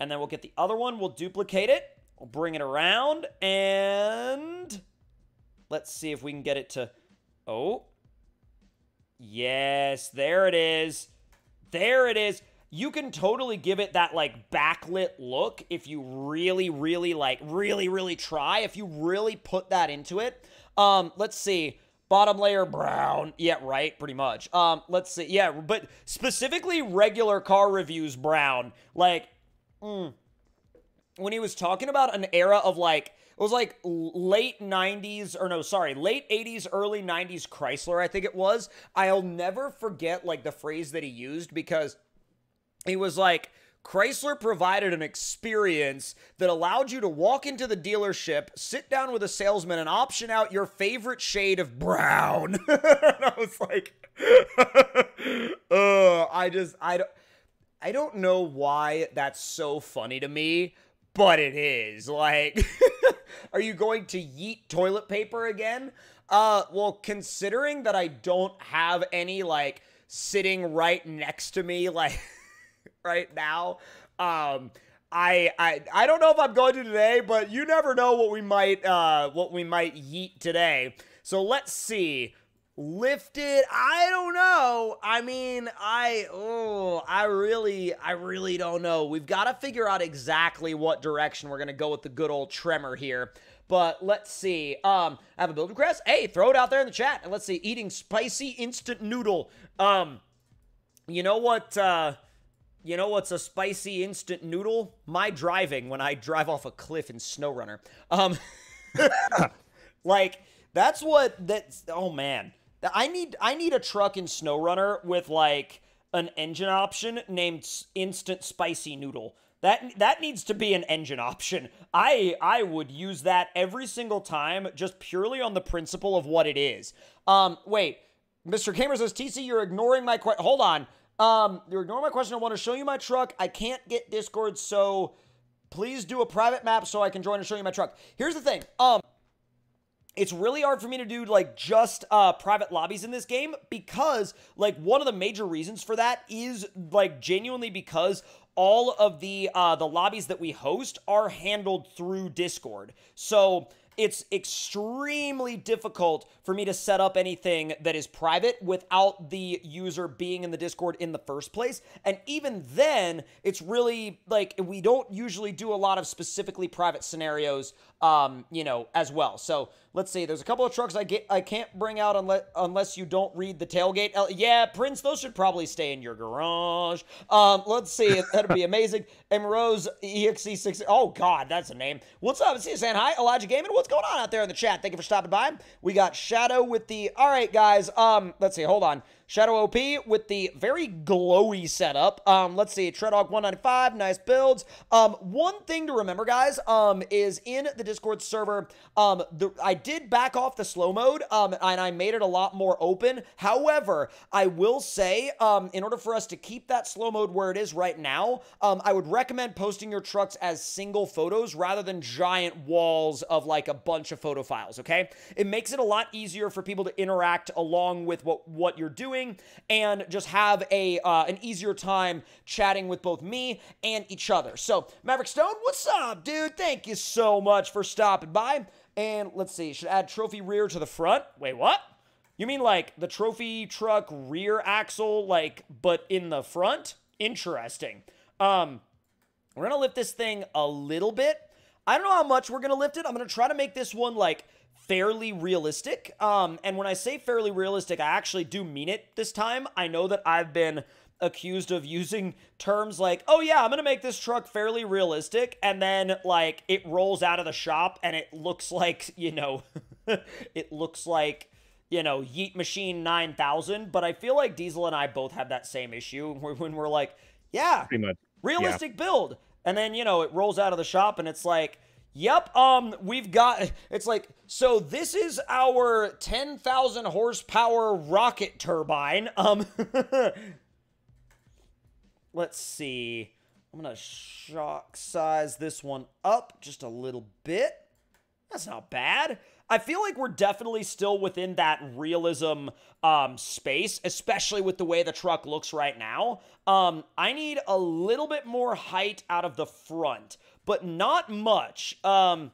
and then we'll get the other one we'll duplicate it we'll bring it around and let's see if we can get it to oh. Yes there it is. There it is. You can totally give it that like backlit look if you really really like really really try if you really put that into it. Um let's see. Bottom layer brown. Yeah right pretty much. Um let's see. Yeah but specifically regular car reviews brown. Like mm, when he was talking about an era of like it was like late 90s or no sorry late 80s early 90s chrysler i think it was i'll never forget like the phrase that he used because he was like, Chrysler provided an experience that allowed you to walk into the dealership, sit down with a salesman, and option out your favorite shade of brown. and I was like, I just, I don't, I don't know why that's so funny to me, but it is. Like, are you going to yeet toilet paper again? Uh, well, considering that I don't have any, like, sitting right next to me, like, right now. Um, I, I I don't know if I'm going to today, but you never know what we might uh what we might yeet today. So let's see. Lifted, I don't know. I mean, I oh, I really I really don't know. We've got to figure out exactly what direction we're to go with the good old tremor here. But let's see. Um, I have a build request. Hey, throw it out there in the chat. And let's see. Eating spicy instant noodle. Um, you know what uh you know what's a spicy instant noodle? My driving when I drive off a cliff in SnowRunner. Um, like that's what that's. Oh man, I need I need a truck in SnowRunner with like an engine option named Instant Spicy Noodle. That that needs to be an engine option. I I would use that every single time, just purely on the principle of what it is. Um, wait, Mr. Gamer says TC, you're ignoring my question. Hold on. Um, you're ignoring my question. I want to show you my truck. I can't get Discord, so please do a private map so I can join and show you my truck. Here's the thing. Um, it's really hard for me to do like just uh private lobbies in this game because like one of the major reasons for that is like genuinely because all of the uh the lobbies that we host are handled through Discord. So it's extremely difficult for me to set up anything that is private without the user being in the Discord in the first place. And even then, it's really like we don't usually do a lot of specifically private scenarios, um, you know, as well. So let's see. There's a couple of trucks I get I can't bring out unless unless you don't read the tailgate. yeah, Prince, those should probably stay in your garage. Um, let's see. That'd be amazing. Rose EXE6. Oh God, that's a name. What's up? You saying hi, Elijah Gaming. What's going on out there in the chat? Thank you for stopping by. We got Shadow with the. All right, guys. Um, let's see. Hold on. Shadow OP with the very glowy setup. Um, let's see, Treadhog 195, nice builds. Um, one thing to remember, guys, um, is in the Discord server, um, the, I did back off the slow mode, um, and I made it a lot more open. However, I will say, um, in order for us to keep that slow mode where it is right now, um, I would recommend posting your trucks as single photos rather than giant walls of like a bunch of photo files, okay? It makes it a lot easier for people to interact along with what, what you're doing doing and just have a uh, an easier time chatting with both me and each other. So, Maverick Stone, what's up, dude? Thank you so much for stopping by. And let's see, should add trophy rear to the front. Wait, what? You mean like the trophy truck rear axle, like, but in the front? Interesting. Um, we're gonna lift this thing a little bit. I don't know how much we're gonna lift it. I'm gonna try to make this one like fairly realistic. Um, and when I say fairly realistic, I actually do mean it this time. I know that I've been accused of using terms like, oh yeah, I'm gonna make this truck fairly realistic, and then like it rolls out of the shop and it looks like, you know, it looks like you know, Yeet Machine 9000, but I feel like Diesel and I both have that same issue when we're like, yeah, Pretty much. realistic yeah. build. And then, you know, it rolls out of the shop and it's like, Yep, um, we've got, it's like, so this is our 10,000 horsepower rocket turbine. Um, let's see. I'm to shock size this one up just a little bit. That's not bad. I feel like we're definitely still within that realism um, space, especially with the way the truck looks right now. Um, I need a little bit more height out of the front, but not much. Um,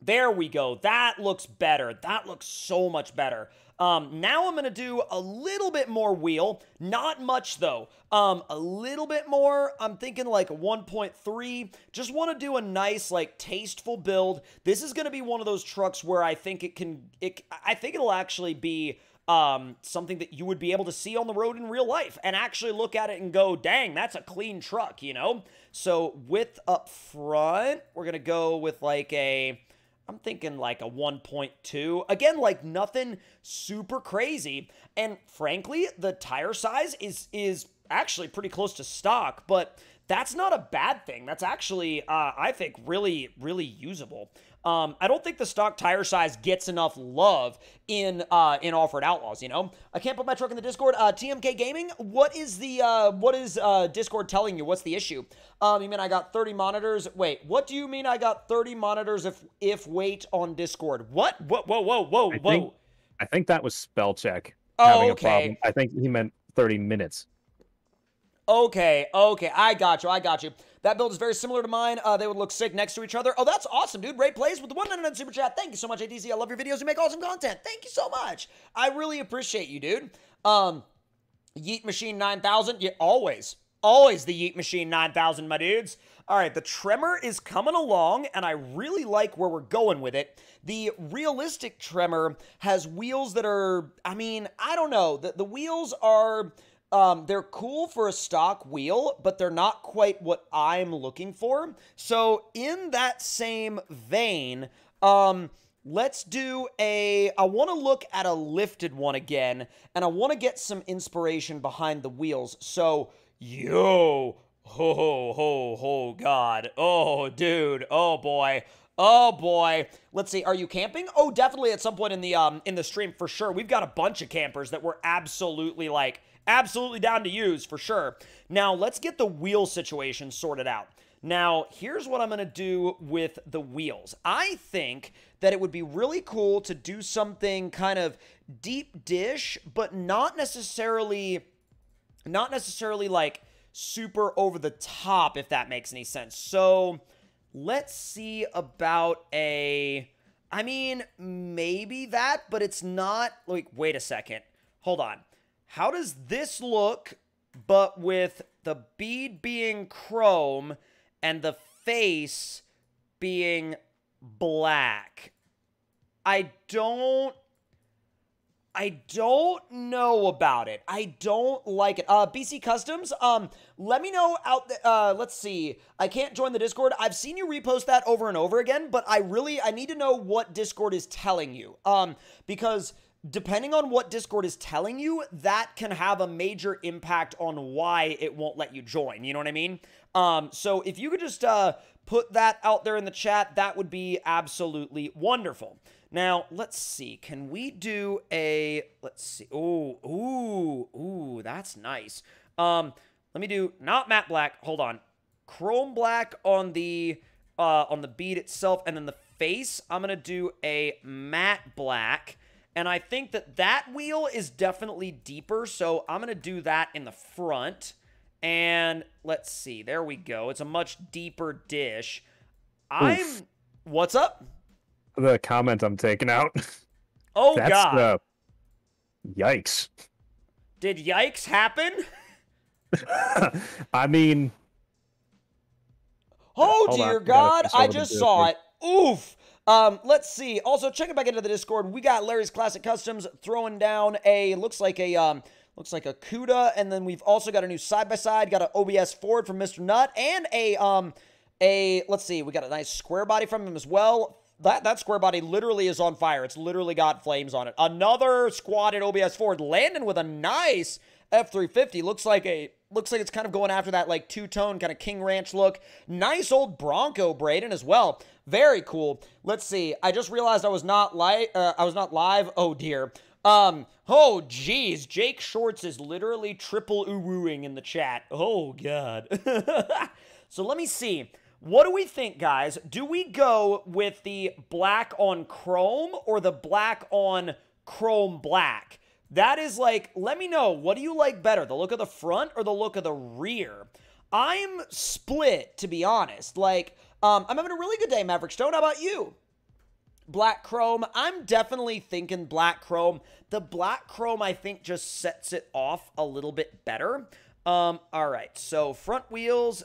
there we go. That looks better. That looks so much better. Um, now I'm going to do a little bit more wheel. Not much, though. Um, a little bit more. I'm thinking like 1.3. Just want to do a nice, like, tasteful build. This is going to be one of those trucks where I think it can... It, I think it'll actually be um, something that you would be able to see on the road in real life and actually look at it and go, dang, that's a clean truck, you know? So width up front, we're going to go with like a I'm thinking like a 1.2. Again, like nothing super crazy. And frankly, the tire size is is actually pretty close to stock, but that's not a bad thing. That's actually, uh, I think, really, really usable. Um, I don't think the stock tire size gets enough love in uh, in Off-Road Outlaws. You know, I can't put my truck in the Discord. Uh, TMK Gaming, what is the uh, what is uh, Discord telling you? What's the issue? Um, you mean I got 30 monitors? Wait, what do you mean I got 30 monitors if if wait on Discord? What? Whoa, whoa, whoa, whoa, I whoa. think, I think that was spell check Oh, having a okay. problem. I think he meant 30 minutes. Okay, okay, I got you, I got you. That build is very similar to mine. Uh, they would look sick next to each other. Oh, that's awesome, dude. Ray plays with the 199 super chat. Thank you so much, ADZ. I love your videos. You make awesome content. Thank you so much. I really appreciate you, dude. Um, Yeet Machine 9000. Yeah, always. Always the Yeet Machine 9000, my dudes. All right, the Tremor is coming along, and I really like where we're going with it. The realistic Tremor has wheels that are, I mean, I don't know. The, the wheels are, um, they're cool for a stock wheel, but they're not quite what I'm looking for. So, in that same vein, um, Let's do a. I want to look at a lifted one again, and I want to get some inspiration behind the wheels. So, yo, ho, ho, ho, ho, God. Oh, dude. Oh, boy. Oh boy. Let's see. Are you camping? Oh, definitely at some point in the um in the stream for sure. We've got a bunch of campers that we're absolutely like absolutely down to use for sure. Now, let's get the wheel situation sorted out. Now, here's what I'm going to do with the wheels. I think that it would be really cool to do something kind of deep dish, but not necessarily not necessarily like super over the top if that makes any sense. So, let's see about a I mean, maybe that, but it's not like wait a second. Hold on. How does this look but with the bead being chrome and the face being black? I don't I don't know about it. I don't like it. Uh, BC Customs, um, let me know out uh, let's see. I can't join the Discord. I've seen you repost that over and over again, but I really, I need to know what Discord is telling you. Um, because depending on what Discord is telling you, that can have a major impact on why it won't let you join. You know what I mean? Um, so if you could just, uh, put that out there in the chat, that would be absolutely wonderful. Now, let's see. Can we do a let's see. Oh, ooh, ooh, that's nice. Um, let me do not matte black. Hold on. Chrome black on the uh on the bead itself and then the face, I'm going to do a matte black. And I think that that wheel is definitely deeper, so I'm going to do that in the front. And let's see. There we go. It's a much deeper dish. I'm What's up? The comment I'm taking out. Oh That's god. uh, yikes. Did yikes happen? I mean, Oh Hold dear gotta God, I just saw it. Oof. Um, let's see. Also, checking back into the Discord, we got Larry's Classic Customs throwing down a looks like a um looks like a CUDA, and then we've also got a new side by side, got an OBS Ford from Mr. Nut, and a um a let's see, we got a nice square body from him as well. That that square body literally is on fire. It's literally got flames on it. Another squatted OBS Ford landing with a nice F350. Looks like a looks like it's kind of going after that like two-tone kind of King Ranch look. Nice old Bronco Braden as well. Very cool. Let's see. I just realized I was not live. Uh, I was not live. Oh dear. Um. Oh geez. Jake Shorts is literally triple uruing in the chat. Oh god. so let me see. What do we think, guys? Do we go with the black on chrome or the black on chrome black? That is like, let me know. What do you like better, the look of the front or the look of the rear? I'm split, to be honest. Like, um, I'm having a really good day, Maverick Stone. How about you? Black chrome. I'm definitely thinking black chrome. The black chrome, I think, just sets it off a little bit better. Um, all right, so front wheels,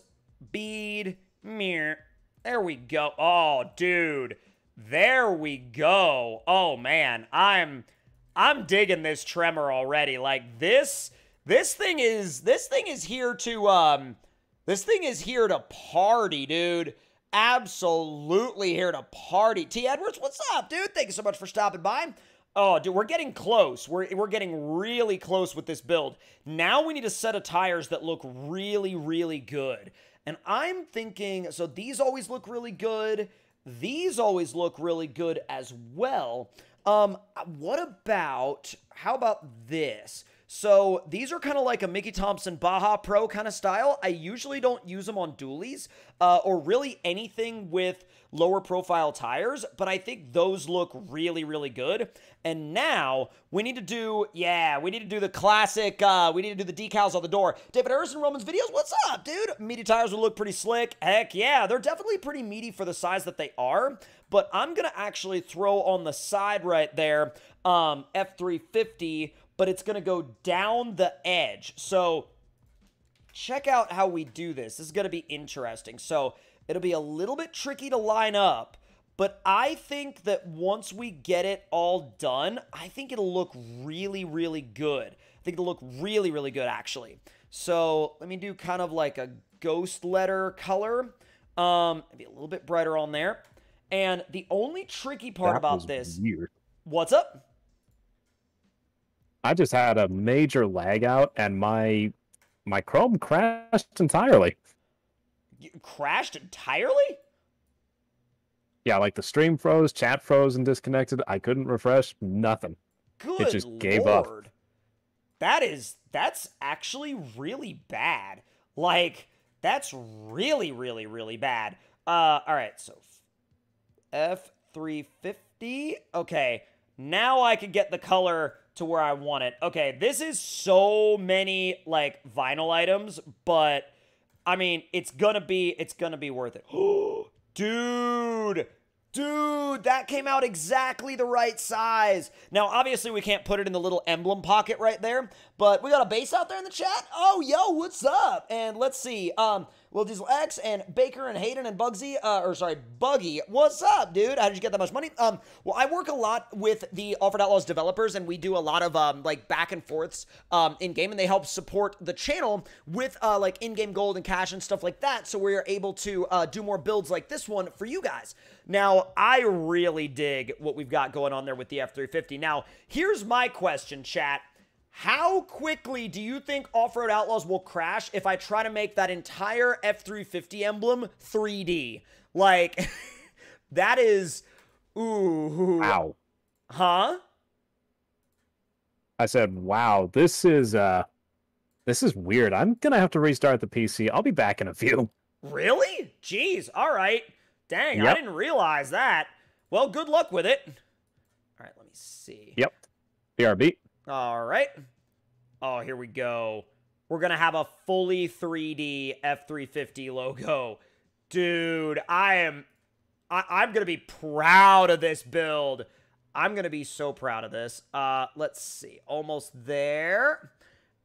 bead, mirror. There we go. Oh, dude. There we go. Oh man, I'm I'm digging this tremor already. Like this this thing is this thing is here to um this thing is here to party, dude. Absolutely here to party. T Edwards, what's up, dude? Thank you so much for stopping by. Oh, dude, we're getting close. We're, we're getting really close with this build. Now we need a set of tires that look really, really good. And I'm thinking, so these always look really good. These always look really good as well. Um, what about, how about this? So these are kind of like a Mickey Thompson Baja Pro kind of style. I usually don't use them on dualies uh, or really anything with lower profile tires, but I think those look really, really good. And now we need to do, yeah, we need to do the classic, uh, we need to do the decals on the door. David Harrison, Roman's videos, what's up, dude? Meaty tires would look pretty slick. Heck yeah, they're definitely pretty meaty for the size that they are, but I'm going to actually throw on the side right there um, F350 but it's going to go down the edge. So check out how we do this. This is going to be interesting. So it'll be a little bit tricky to line up, but I think that once we get it all done, I think it'll look really, really good. I think it'll look really, really good, actually. So let me do kind of like a ghost letter color. Um, a little bit brighter on there. And the only tricky part That about this, weird. what's up? I just had a major lag out and my my Chrome crashed entirely. You crashed entirely? Yeah, like the stream froze, chat froze and disconnected. I couldn't refresh, nothing. Good just gave up. Lord. That is that's actually really bad. Like that's really really really bad. Uh all right, so F350. Okay. Now I can get the color to where I want it. Okay, this is so many like vinyl items, but I mean, it's gonna be it's gonna be worth it. Dude, Dude, that came out exactly the right size. Now, obviously, we can't put it in the little emblem pocket right there, but we got a base out there in the chat. Oh, yo, what's up? And let's see. Um, Will Diesel X and Baker and Hayden and Bugsy, uh, or sorry, Buggy. What's up, dude? How did you get that much money? Um, well, I work a lot with the Off-Road Outlaws developers, and we do a lot of um, like back and forths um, in game, and they help support the channel with uh, like in-game gold and cash and stuff like that. So we are able to uh, do more builds like this one for you guys. Now, I really dig what we've got going on there with the F350. Now, here's my question, chat. How quickly do you think Off-Road Outlaws will crash if I try to make that entire F350 emblem 3D? Like, that is... Ooh. Wow. Huh? I said, "Wow, this is uh this is weird. I'm going to have to restart the PC. I'll be back in a few." Really? Jeez. All right. Dang, I didn't realize that. Well, good luck with it. All right, let me see. Yep. BRB. All right. Oh, here we go. We're going to have a fully 3D F350 logo. Dude, I am I, I'm going to be proud of this build. I'm going to be so proud of this. Uh let's see. Almost there.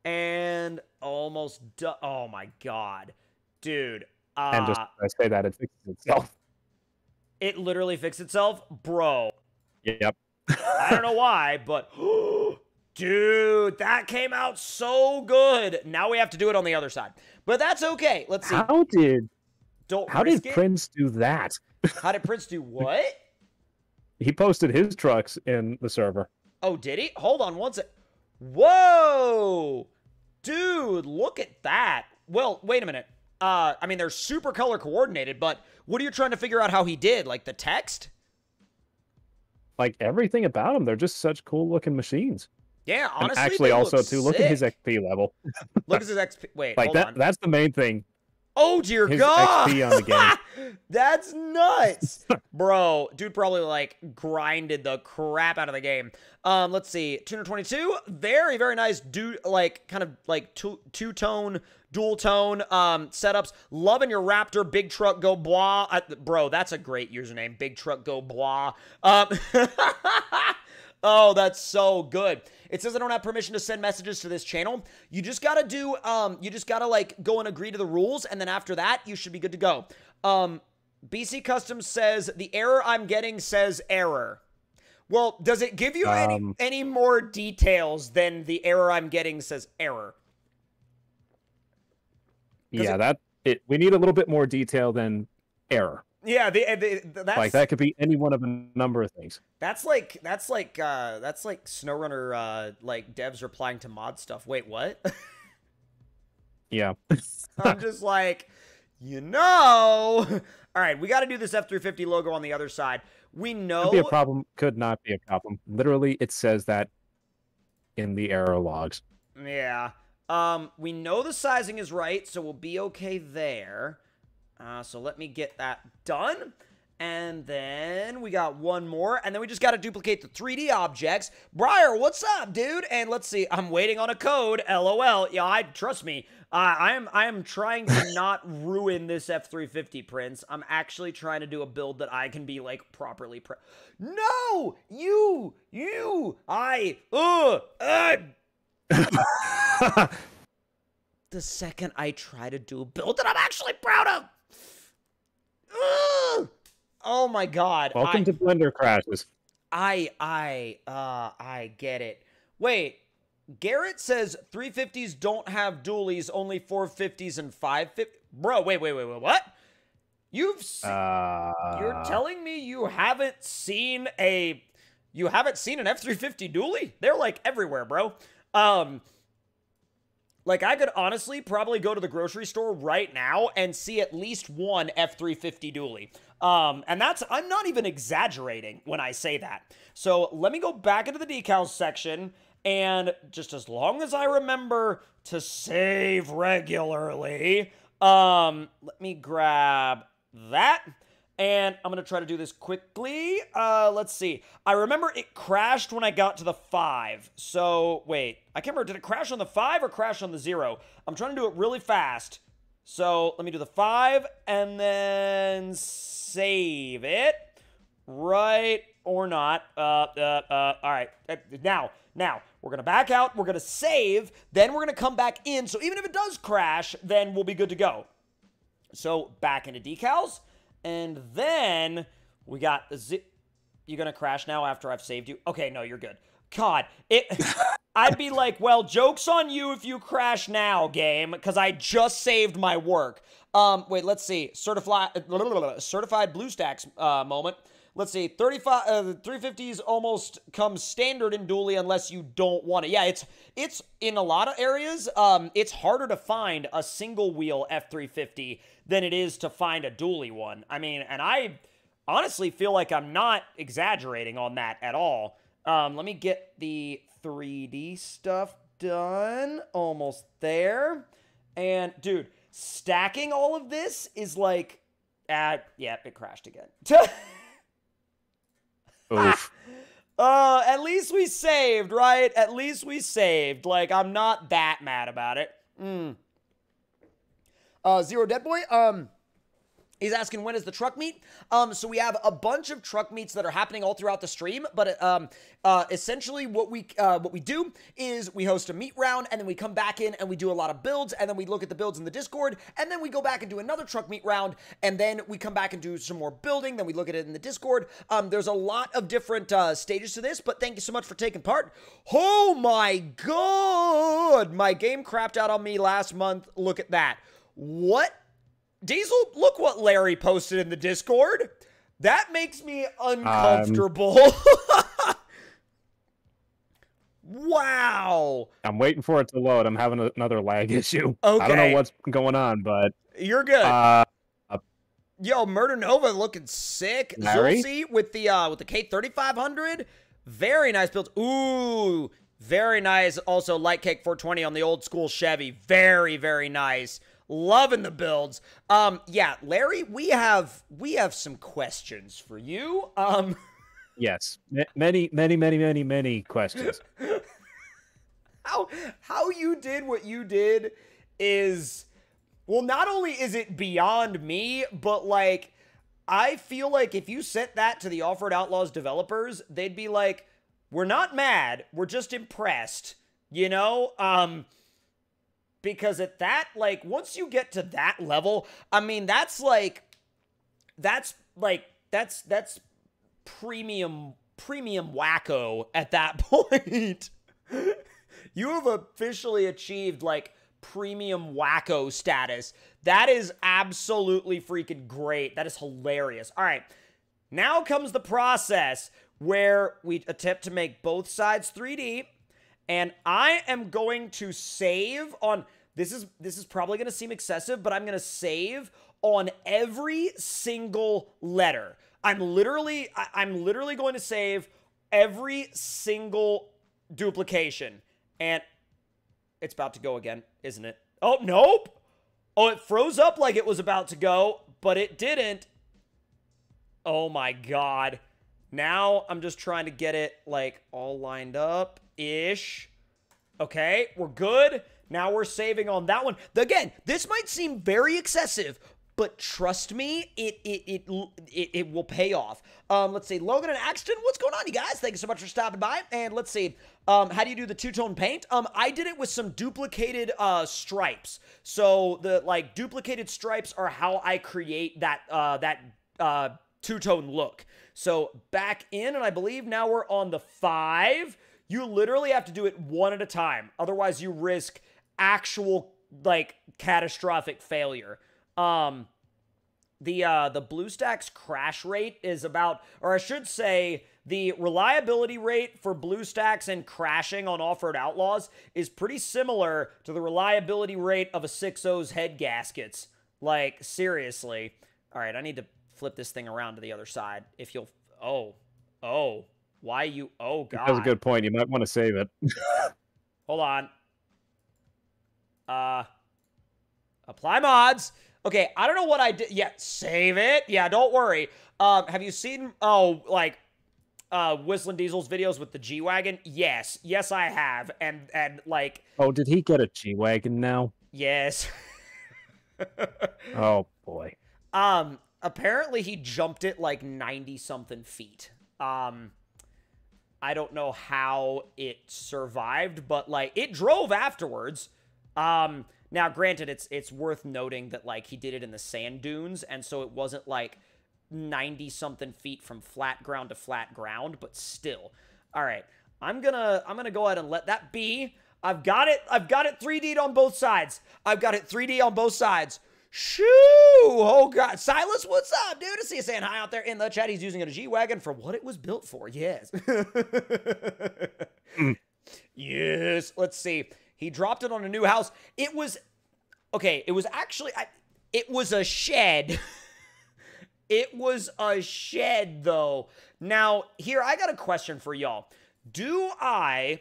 And almost done. Oh my god. Dude, uh and just I say that it fixes itself. It literally fixed itself. Bro, Yep. I don't know why, but dude, that came out so good. Now we have to do it on the other side, but that's okay. Let's see. How did Don't how did it. Prince do that? How did Prince do what? He posted his trucks in the server. Oh, did he? Hold on one sec. Whoa, dude, look at that. Well, wait a minute. Uh, I mean, they're super color coordinated, but what are you trying to figure out how he did? Like the text? Like everything about them, they're just such cool looking machines. Yeah, honestly. And actually, also too, look at his. XP level. Look at his XP. Wait, Like that. on. That's the main thing. Oh dear his God! XP on the game. That's nuts, bro. Dude probably like grinded the crap out of the game. Um, let's see, 222. Very very nice. Dude, like kind of like two two tone. Dual tone um, setups. Loving your Raptor. Big Truck Go Blah. I, bro, that's a great username. Big Truck Go Blah. Um, oh, that's so good. It says I don't have permission to send messages to this channel. You just gotta do, um, you just gotta like go and agree to the rules, and then after that, you should be good to go. Um, BC Customs says the error I'm getting says error. Well, does it give you any Um. any more details than the error I'm getting says error? Yeah, it- that it. We need a little bit more detail than error. Yeah, the, the, that's Like that could be any one of a number of things. That's like that's like uh that's like SnowRunner uh like devs replying to mod stuff. Wait, what? Yeah. I'm just like, you know. All right, we got to do this F350 logo on the other side. We know Could be a problem. Could not be a problem. Literally, it says that in the error logs. Yeah. Um we know the sizing is right, so we'll be okay there. Uh so let me get that done. And then we got one more, and then we just got to duplicate the 3D objects. Briar, what's up, dude? And let's see, I'm waiting on a code. LOL. Yeah, I trust me. Uh, I am I am trying to not ruin this F350 Prince. I'm actually trying to do a build that I can be like properly. Pre- no, you, you, I, uh, uh, the second I try to do a build that I'm actually proud of. Ugh. Oh my god. Welcome I, to Blender crashes. I I uh I get it. Wait. Garrett says 350s don't have dualies, only 450s and 550. Bro, wait, wait, wait, wait. What? You've se- Uh, You're telling me you haven't seen a you haven't seen an F350 dually? They're like everywhere, bro. Um like I could honestly probably go to the grocery store right now and see at least one F350 dually. Um and that's I'm not even exaggerating when I say that. So let me go back into the decals section and just as long as I remember to save regularly, um let me grab that. And I'm going to try to do this quickly. Uh, let's see. I remember it crashed when I got to the 5. So, wait. I can't remember. Did it crash on the 5 or crash on the 0? I'm trying to do it really fast. So, let me do the 5 and then save it. Right or not. Uh, uh, uh, all right. Uh, Now, now, we're going to back out. We're going to save. Then we're going to come back in. So, even if it does crash, then we'll be good to go. So back into decals, and then we got zip. You gonna crash now after I've saved you? Okay, no, you're good. God, it. I'd be like, well, jokes on you if you crash now, game, because I just saved my work. Um, wait, let's see. Certified, certified BlueStacks uh, moment. Let's see, 35, uh, 350s almost comes standard in dually unless you don't want it. Yeah, it's it's in a lot of areas. Um, it's harder to find a single wheel F350 than it is to find a dually one. I mean, and I honestly feel like I'm not exaggerating on that at all. Um, let me get the 3D stuff done. Almost there. And dude, stacking all of this is like, uh, yeah, it crashed again. Oof. Uh, at least we saved, right? At least we saved. Like, I'm not that mad about it. Mm. Uh, Zero Dead Boy, um, He's asking when is the truck meet? Um, so we have a bunch of truck meets that are happening all throughout the stream, but um, uh, essentially what we uh, what we do is we host a meet round, and then we come back in and we do a lot of builds, and then we look at the builds in the Discord, and then we go back and do another truck meet round, and then we come back and do some more building, then we look at it in the Discord. Um, there's a lot of different uh, stages to this, but thank you so much for taking part. Oh my god, my game crapped out on me last month. Look at that. What Diesel, look what Larry posted in the Discord. That makes me uncomfortable. wow. I'm waiting for it to load. I'm having another lag issue. Okay. I don't know what's going on, but You're good. uh, Yo, Murder Nova looking sick. Larry? With the uh with the K3500. Very nice build. Ooh, very nice. Also, Light Cake 420 on the old school Chevy. Very, very nice. Loving the builds. Um, yeah, Larry, we have we have some questions for you. Um, yes, many, many, many, many, many questions. how how you did what you did is well, not only is it beyond me, but like I feel like if you sent that to the Off-Road Outlaws developers, they'd be like, "We're not mad, we're just impressed." You know? Um because at that like once you get to that level, I mean, that's like that's like that's that's premium premium wacko at that point. you have officially achieved like premium wacko status. That is absolutely freaking great. That is hilarious. All right. Now comes the process where we attempt to make both sides 3D and I am going to save on this is this is probably going to seem excessive, but I'm going to save on every single letter. I'm literally I'm literally going to save every single duplication and it's about to go again, isn't it? Oh, nope. Oh, it froze up like it was about to go, but it didn't. Oh my god. Now I'm just trying to get it like all lined up ish. Okay, we're good. Now we're saving on that one. Again, this might seem very excessive, but trust me, it it it it, it will pay off. Um, let's see, Logan and Axton, what's going on, you guys? Thank you so much for stopping by. And let's see, um, how do you do the two-tone paint? Um, I did it with some duplicated uh stripes. So the like duplicated stripes are how I create that uh that uh two-tone look. So back in, and I believe now we're on the five. You literally have to do it one at a time. Otherwise, you risk actual like catastrophic failure. Um, the uh, the BlueStacks crash rate is about, or I should say, the reliability rate for BlueStacks and crashing on Off-Road Outlaws is pretty similar to the reliability rate of a 6.0's head gaskets. Like seriously. All right, I need to flip this thing around to the other side. If you'll, oh, oh, why you? Oh God, that's a good point. You might want to save it. Hold on. Uh, apply mods. Okay, I don't know what I did. Yeah, save it. Yeah, don't worry. Um, have you seen, oh, like, uh, Whistling Diesel's videos with the G-Wagon? Yes. Yes, I have. And, and, like... Oh, did he get a G-Wagon now? Yes. oh, boy. Um, apparently he jumped it, like, 90-something feet. Um, I don't know how it survived, but, like, it drove afterwards. Um, now, granted, it's it's worth noting that like he did it in the sand dunes, and so it wasn't like ninety something feet from flat ground to flat ground, but still. All right, I'm gonna I'm gonna go ahead and let that be. I've got it. I've got it 3D'd on both sides. I've got it 3D on both sides. Shoo! Oh God, Silas, what's up, dude? I see you saying hi out there in the chat. He's using a G wagon for what it was built for. Yes. mm. Yes. Let's see. He dropped it on a new house. It was okay. It was actually I, it was a shed. it was a shed though. Now here I got a question for y'all. Do I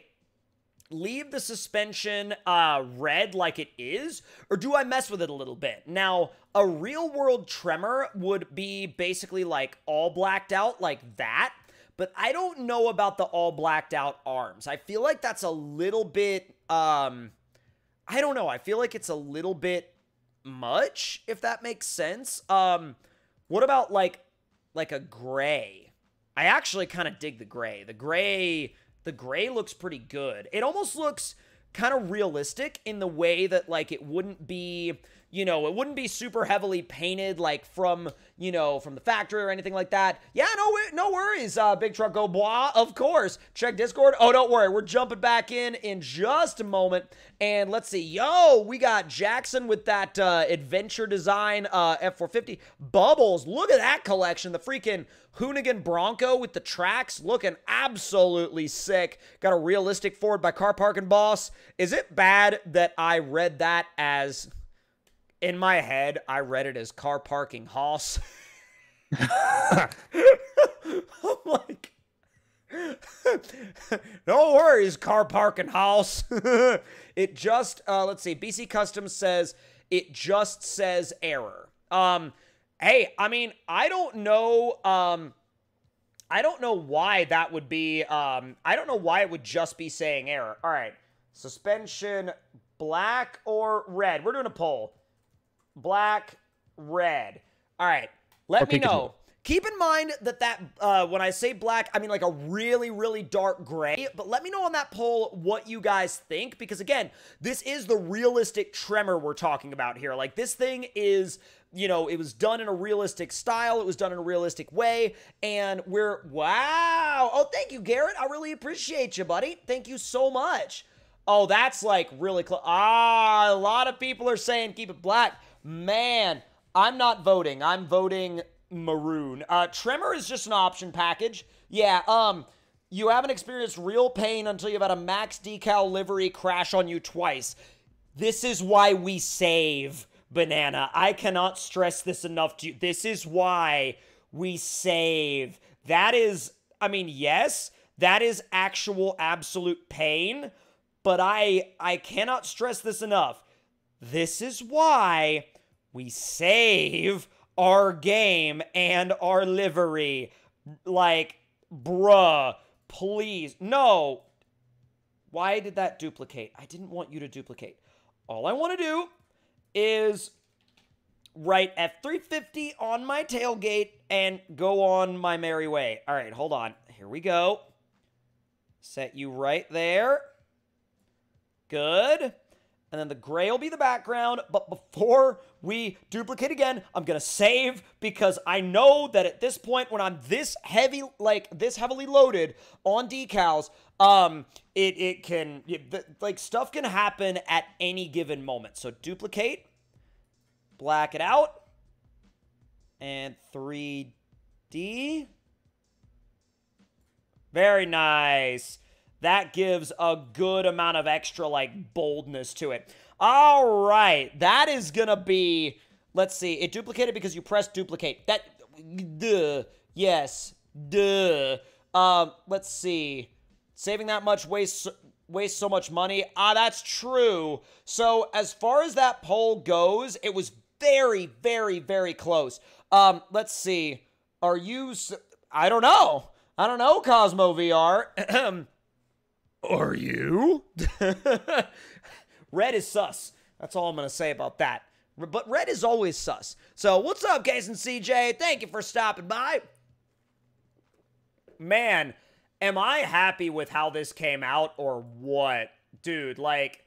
leave the suspension uh, red like it is, or do I mess with it a little bit? Now, a real world tremor would be basically like all blacked out like that, but I don't know about the all blacked out arms. I feel like that's a little bit um I don't know. I feel like it's a little bit much if that makes sense. Um what about like like a gray? I actually kind of dig the gray. The gray the gray looks pretty good. It almost looks kind of realistic in the way that like it wouldn't be you know, it wouldn't be super heavily painted like from, you know, from the factory or anything like that. Yeah, no, no worries, uh, Big Truck Go Bois, of course. Check Discord. Oh, don't worry, we're jumping back in in just a moment. And let's see, yo, we got Jackson with that uh, adventure design uh, F450. Bubbles, look at that collection. The freaking Hoonigan Bronco with the tracks looking absolutely sick. Got a realistic Ford by Car Parking Boss. Is it bad that I read that as in my head, I read it as car parking house. I'm like, no worries, car parking house. it just, uh, let's see, BC Customs says it just says error. Um, hey, I mean, I don't know. Um, I don't know why that would be. Um, I don't know why it would just be saying error. All right, suspension, black or red. We're doing a poll. Black, red. All right, let me know. Keep in mind that that uh, when I say black, I mean like a really, really dark gray. But let me know on that poll what you guys think, because again, this is the realistic tremor we're talking about here. Like this thing is you know, it was done in a realistic style. It was done in a realistic way. And we're, wow. Oh, thank you, Garrett. I really appreciate you, buddy. Thank you so much. Oh, that's like really close. Ah, a lot of people are saying keep it black. Man, I'm not voting. I'm voting maroon. Uh, Tremor is just an option package. Yeah, um, you haven't experienced real pain until you've had a max decal livery crash on you twice. This is why we save banana. I cannot stress this enough to you. This is why we save. That is, I mean, yes, that is actual absolute pain, but I I cannot stress this enough. This is why we save our game and our livery. Like, bruh, please. No. Why did that duplicate? I didn't want you to duplicate. All I want to do is write F350 on my tailgate and go on my merry way. All right, hold on. Here we go. Set you right there. Good. And then the gray will be the background. But before we duplicate again, I'm going to save because I know that at this point when I'm this heavy, like this heavily loaded on decals, um, it, it can, it, like stuff can happen at any given moment. So duplicate black it out. And 3D. Very nice. That gives a good amount of extra, like, boldness to it. All right. That is to be, let's see. It duplicated because you pressed duplicate. That, duh. Yes. Duh. Um, let's see. Saving that much waste waste so much money. Ah, that's true. So as far as that poll goes, it was very, very, very close. Um, let's see. Are you? I don't know. I don't know. Cosmo VR. Are you? Red is sus. That's all I'm gonna say about that. But red is always sus. So what's up, Case and CJ? Thank you for stopping by. Man, am I happy with how this came out or what? Dude, like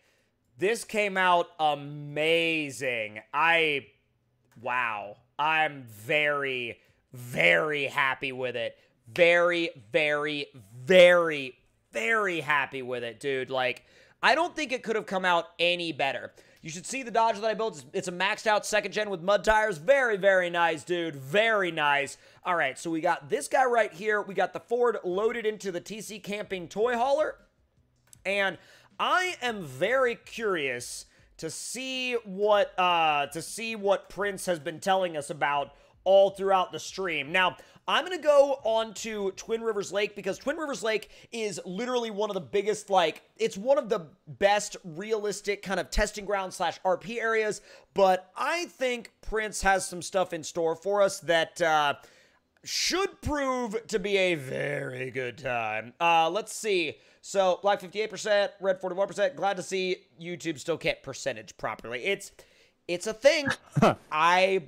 this came out amazing. I, wow. I'm very, very happy with it. Very, very, very, very happy with it, dude. Like, I don't think it could have come out any better. You should see the Dodge that I built. It's a maxed out second gen with mud tires. Very, very nice, dude. Very nice. All right, so we got this guy right here. We got the Ford loaded into the TC Camping toy hauler. And I am very curious to see what uh, to see what Prince has been telling us about all throughout the stream. Now, I'm going to go on to Twin Rivers Lake because Twin Rivers Lake is literally one of the biggest, like, it's one of the best realistic kind of testing ground slash RP areas. But I think Prince has some stuff in store for us that uh, should prove to be a very good time. Uh, let's see. So black 58%, red 41%. Glad to see YouTube still can't percentage properly. It's it's a thing. I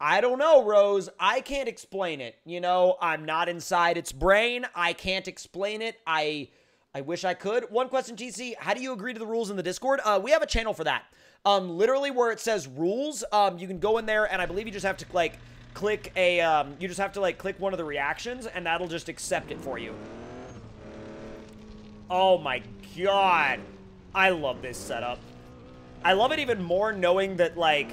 I don't know, Rose. I can't explain it. You know, I'm not inside its brain. I can't explain it. I I wish I could. One question, TC. How do you agree to the rules in the Discord? Uh, we have a channel for that. Um, literally where it says rules, um, you can go in there and I believe you just have to like click a, um, you just have to like click one of the reactions and that'll just accept it for you. Oh my god. I love this setup. I love it even more knowing that, like,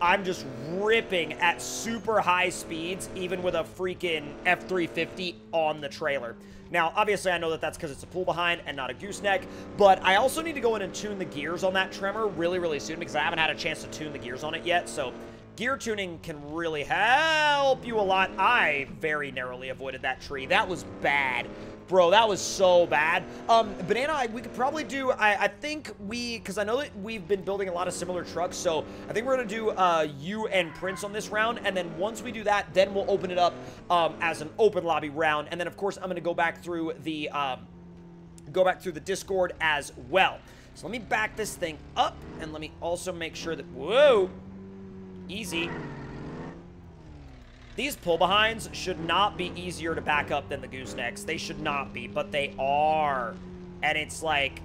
I'm just ripping at super high speeds, even with a freaking F-350 on the trailer. Now, obviously, I know that that's because it's a pull behind and not a gooseneck, but I also need to go in and tune the gears on that Tremor really, really soon because I haven't had a chance to tune the gears on it yet, so gear tuning can really help you a lot. I very narrowly avoided that tree. That was bad. Bro, that was so bad. Um, Banana, we could probably do, I, I think we, because I know that we've been building a lot of similar trucks, so I think we're going to do uh, you and Prince on this round, and then once we do that, then we'll open it up um, as an open lobby round, and then, of course, I'm going to go back through the, um, go back through the Discord as well. So let me back this thing up, and let me also make sure that, whoa, easy. These pull-behinds should not be easier to back up than the goosenecks. They should not be, but they are. And it's like,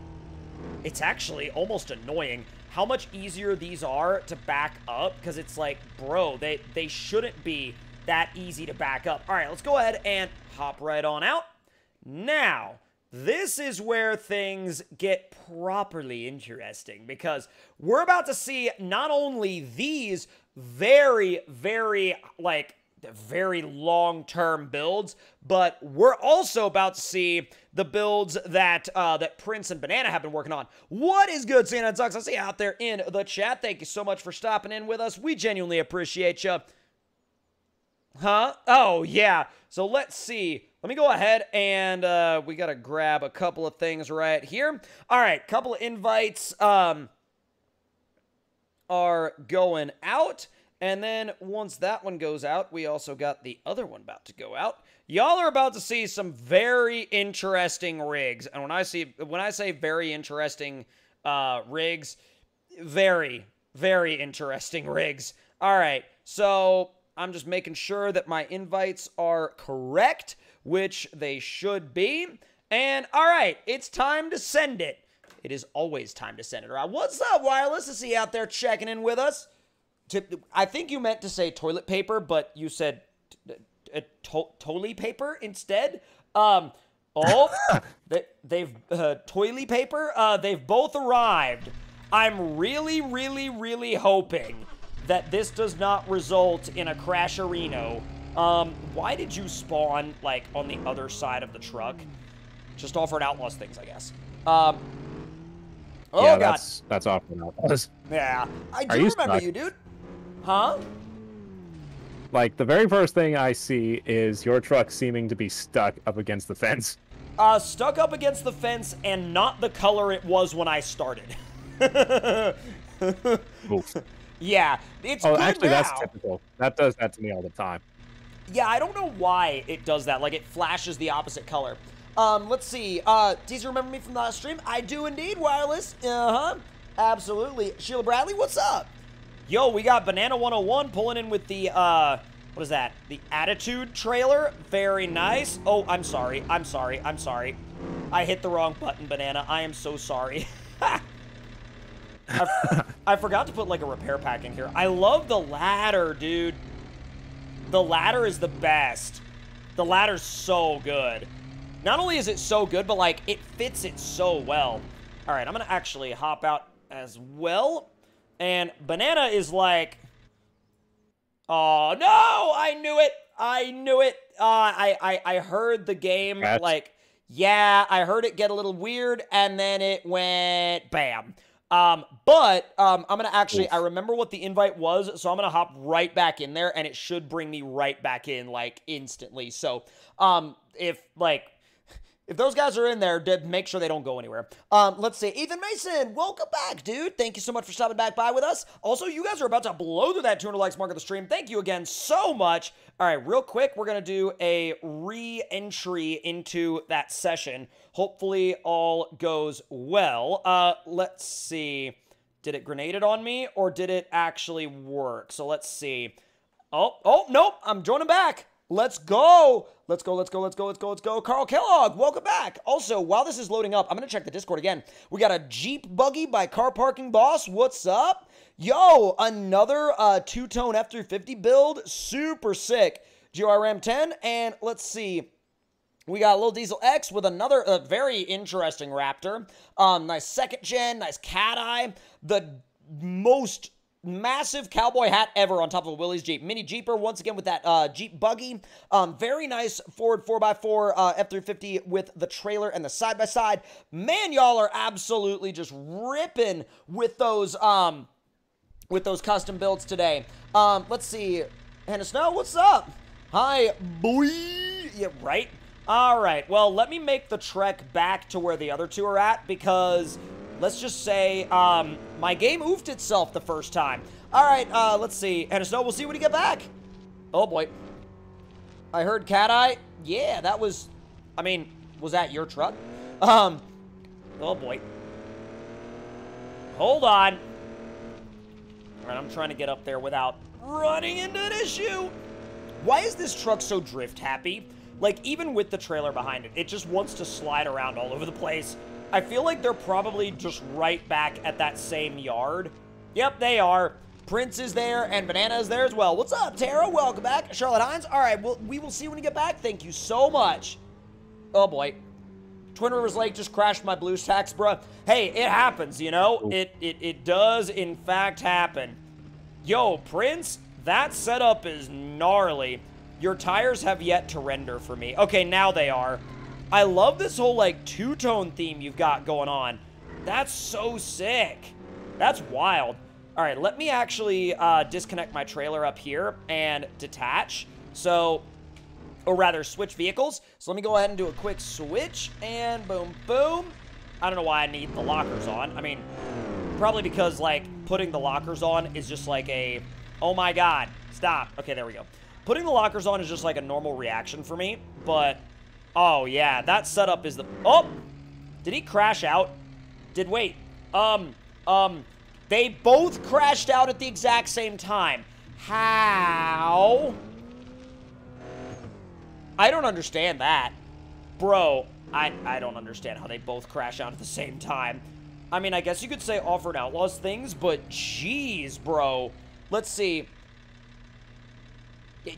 it's actually almost annoying how much easier these are to back up because it's like, bro, they, they shouldn't be that easy to back up. All right, let's go ahead and hop right on out. Now, this is where things get properly interesting because we're about to see not only these very, very, like, very long-term builds, but we're also about to see the builds that uh, that Prince and Banana have been working on. What is good, CNN Sucks? I see you out there in the chat. Thank you so much for stopping in with us. We genuinely appreciate you. Huh? Oh, yeah. So let's see. Let me go ahead and uh, we got to grab a couple of things right here. All right, couple of invites um, are going out. And then once that one goes out, we also got the other one about to go out. Y'all are about to see some very interesting rigs. And when I see when I say very interesting uh, rigs, very, very interesting rigs. All right, so I'm just making sure that my invites are correct, which they should be. And all right, it's time to send it. It is always time to send it around. What's up, wireless? Is he out there checking in with us I think you meant to say toilet paper, but you said to, toilet paper instead. Um, oh, they, they've uh, toilet paper. Uh, they've both arrived. I'm really, really, really hoping that this does not result in a crash arena. Um, why did you spawn like on the other side of the truck? Just Off-Road Outlaws things, I guess. Um, oh yeah, god, that's that's Off-Road Outlaws. Yeah, I do remember stuck? you, dude. Huh? Like, the very first thing I see is your truck seeming to be stuck up against the fence. Uh, stuck up against the fence and not the color it was when I started. Yeah, it's Oh, actually, now. that's typical. That does that to me all the time. Yeah, I don't know why it does that. Like, it flashes the opposite color. Um, let's see. Uh, do you remember me from the last stream? I do indeed, Wireless. Uh-huh. Absolutely. Sheila Bradley, what's up? Yo, we got Banana 101 pulling in with the, uh, what is that? The Attitude trailer. Very nice. Oh, I'm sorry. I'm sorry. I'm sorry. I hit the wrong button, Banana. I am so sorry. I, I forgot to put, like, a repair pack in here. I love the ladder, dude. The ladder is the best. The ladder's so good. Not only is it so good, but, like, it fits it so well. All right, I'm going to actually hop out as well. And Banana is like, oh, no, I knew it. I knew it. Uh, I, I, I heard the game, That's... like, yeah, I heard it get a little weird, and then it went bam. Um, but um, I'm gonna actually, Oof. I remember what the invite was, so I'm gonna hop right back in there, and it should bring me right back in like instantly. So, um, if like if those guys are in there, make sure they don't go anywhere. Um, let's see. Ethan Mason, welcome back, dude. Thank you so much for stopping back by with us. Also, you guys are about to blow through that 200 likes mark of the stream. Thank you again so much. All right, real quick, we're going to do a re-entry into that session. Hopefully all goes well. Uh, let's see. Did it grenade it on me or did it actually work? So let's see. Oh, oh, nope. I'm joining back. Let's go. Let's go, let's go, let's go, let's go, let's go. Carl Kellogg, welcome back. Also, while this is loading up, I'm going to check the Discord again. We got a Jeep Buggy by Car Parking Boss. What's up? Yo, another uh, two-tone F350 build. Super sick. GRM 10. And let's see. We got a little Diesel X with another uh, very interesting Raptor. Um, nice second gen, nice cat eye. The most massive cowboy hat ever on top of a Willys Jeep. Mini Jeeper, once again with that uh, Jeep buggy. Um, very nice Ford 4x4 uh, F-350 with the trailer and the side-by-side. -side. Man, y'all are absolutely just ripping with those, um, with those custom builds today. Um, let's see. Hannah Snow, what's up? Hi, boy. Yeah, right? All right, well, let me make the trek back to where the other two are at because let's just say um, my game oofed itself the first time. All right, uh, let's see. And Snow, we'll see when you get back. Oh, boy. I heard Cat Eye. Yeah, that was... I mean, was that your truck? Um, oh, boy. Hold on. All right, I'm trying to get up there without running into an issue. Why is this truck so drift happy? Like, even with the trailer behind it, it just wants to slide around all over the place. I feel like they're probably just right back at that same yard. Yep, they are. Prince is there, and Banana is there as well. What's up, Tara? Welcome back. Charlotte Hines? All right, well, we will see when you get back. Thank you so much. Oh, boy. Twin Rivers Lake just crashed my BlueStacks, bruh. Hey, it happens, you know? It, it, it does, in fact, happen. Yo, Prince, that setup is gnarly. Your tires have yet to render for me. Okay, now they are. I love this whole, like, two-tone theme you've got going on. That's so sick. That's wild. All right, let me actually uh, disconnect my trailer up here and detach. So, or rather, switch vehicles. So let me go ahead and do a quick switch, and boom, boom. I don't know why I need the lockers on. I mean, probably because, like, putting the lockers on is just like a, oh my god, stop. Okay, there we go. Putting the lockers on is just like a normal reaction for me, but, oh yeah, that setup is the, oh, did he crash out? Did, wait, um, um, they both crashed out at the exact same time. How? I don't understand that. Bro, I, I don't understand how they both crash out at the same time. I mean, I guess you could say Off-Road Outlaws things, but jeez, bro. Let's see.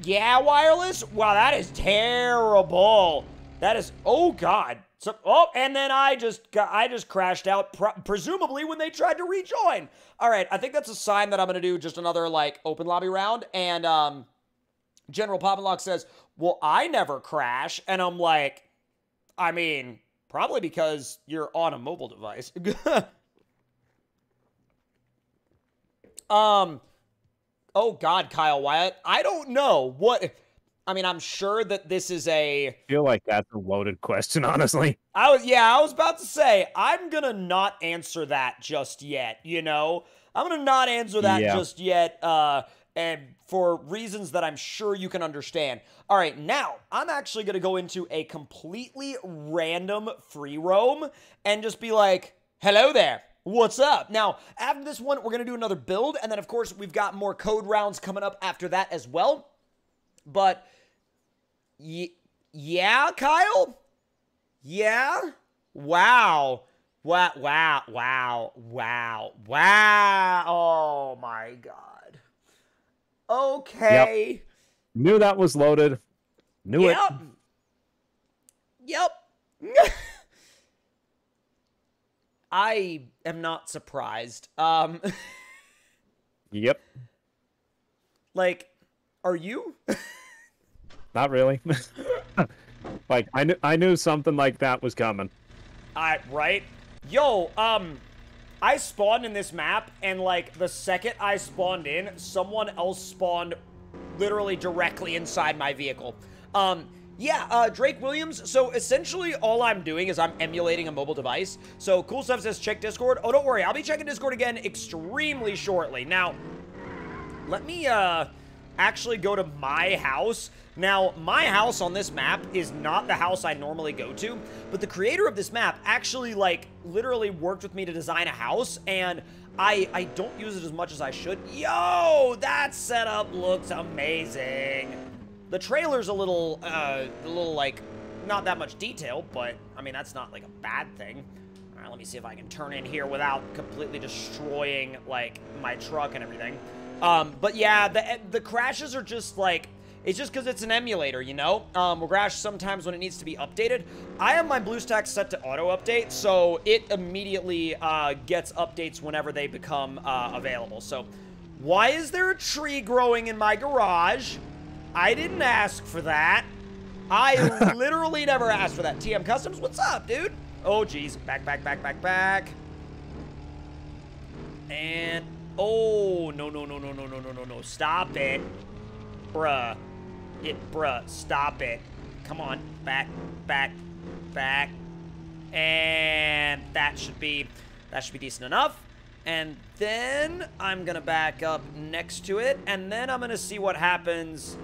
Yeah, wireless? Wow, that is terrible. That is, oh God. So, oh, and then I just got, I just crashed out, presumably when they tried to rejoin. All right, I think that's a sign that I'm going to do just another, like, open lobby round. And um, General Poppinlock says, well, I never crash. And I'm like, I mean, probably because you're on a mobile device. um, oh, God, Kyle Wyatt. I don't know what... I mean, I'm sure that this is a. I feel like that's a loaded question, honestly. I was, yeah, I was about to say, I'm gonna not answer that just yet. You know, I'm gonna not answer that yeah. just yet, uh, and for reasons that I'm sure you can understand. All right, now I'm actually gonna go into a completely random free roam and just be like, "Hello there." What's up? Now, after this one, we're going to do another build, and then, of course, we've got more code rounds coming up after that as well. But Yeah, Kyle? Yeah? Wow. Wow, wow, wow, wow, wow. Oh my god. Okay. Yep. Knew that was loaded. Knew it yep. it. Yep. I am not surprised. Um Yep. Like, are you? Not really. like I knew I knew something like that was coming. I right? Yo, um I spawned in this map and like the second I spawned in, someone else spawned literally directly inside my vehicle. Um yeah, uh, Drake Williams. So essentially, all I'm doing is I'm emulating a mobile device. So cool stuff says check Discord. Oh, don't worry, I'll be checking Discord again extremely shortly. Now, let me uh actually go to my house now, my house on this map is not the house I normally go to, but the creator of this map actually, like, literally worked with me to design a house, and I, I don't use it as much as I should. Yo, that setup looks amazing. The trailer's a little, uh, a little, like, not that much detail, but, I mean, that's not, like, a bad thing. All right, let me see if I can turn in here without completely destroying, like, my truck and everything. Um, but yeah, the, the crashes are just, like, it's just because it's an emulator, you know? Um, will crash sometimes when it needs to be updated. I have my BlueStacks set to auto-update, so it immediately uh, gets updates whenever they become uh, available. So, why is there a tree growing in my garage? I didn't ask for that. I literally never asked for that. TM Customs, what's up, dude? Oh, geez. Back, back, back, back, back. And, oh, no, no, no, no, no, no, no, no, no. Stop it. Bruh. It, bruh, stop it. Come on. Back, back, back. And that should be, that should be decent enough. And then I'm to back up next to it. And then I'm to see what happens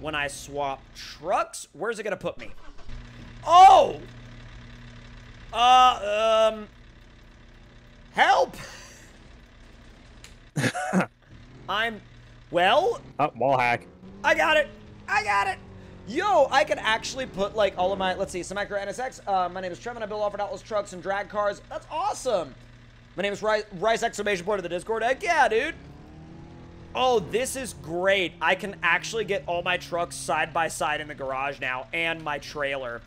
when I swap trucks. Where's it to put me? Oh! Uh, um... Help! I'm... Well... Oh, wall hack. I got it! I got it! Yo, I could actually put, like, all of my... Let's see, some Acura NSX. Uh, my name is Trevor, I build off-road outlaws trucks and drag cars. That's awesome! My name is Rice, Rice exclamation point of the Discord. Heck yeah, dude! Oh, this is great. I can actually get all my trucks side by side in the garage now, and my trailer.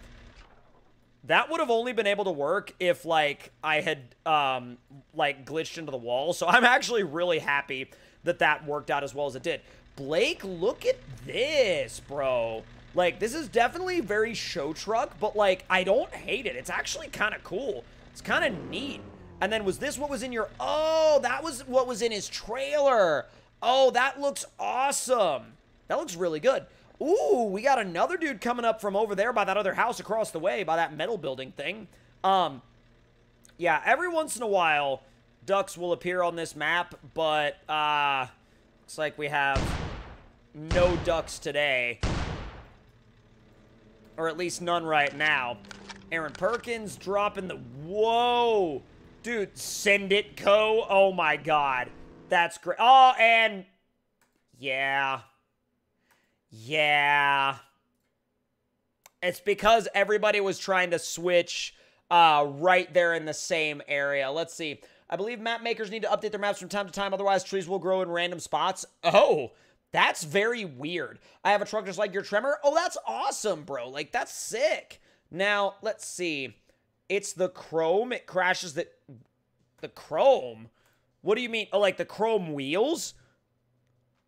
That would have only been able to work if, like, I had, um, like, glitched into the wall. So I'm actually really happy that that worked out as well as it did. Blake, look at this, bro. Like, this is definitely very show truck, but, like, I don't hate it. It's actually kind of cool. It's kind of neat. And then was this what was in your... Oh, that was what was in his trailer. Oh, that looks awesome. That looks really good. Ooh, we got another dude coming up from over there by that other house across the way, by that metal building thing. Um, yeah, every once in a while, ducks will appear on this map, but, uh, looks like we have no ducks today. Or at least none right now. Aaron Perkins dropping the... Whoa! Dude, send it, Co. Oh, my God. That's great. Oh, and... Yeah. Yeah. It's because everybody was trying to switch uh, right there in the same area. Let's see. I believe map makers need to update their maps from time to time, otherwise trees will grow in random spots. Oh, that's very weird. I have a truck just like your Tremor. Oh, that's awesome, bro. Like, that's sick. Now, let's see. It's the chrome. It crashes the... The chrome? What do you mean? Oh, like the chrome wheels?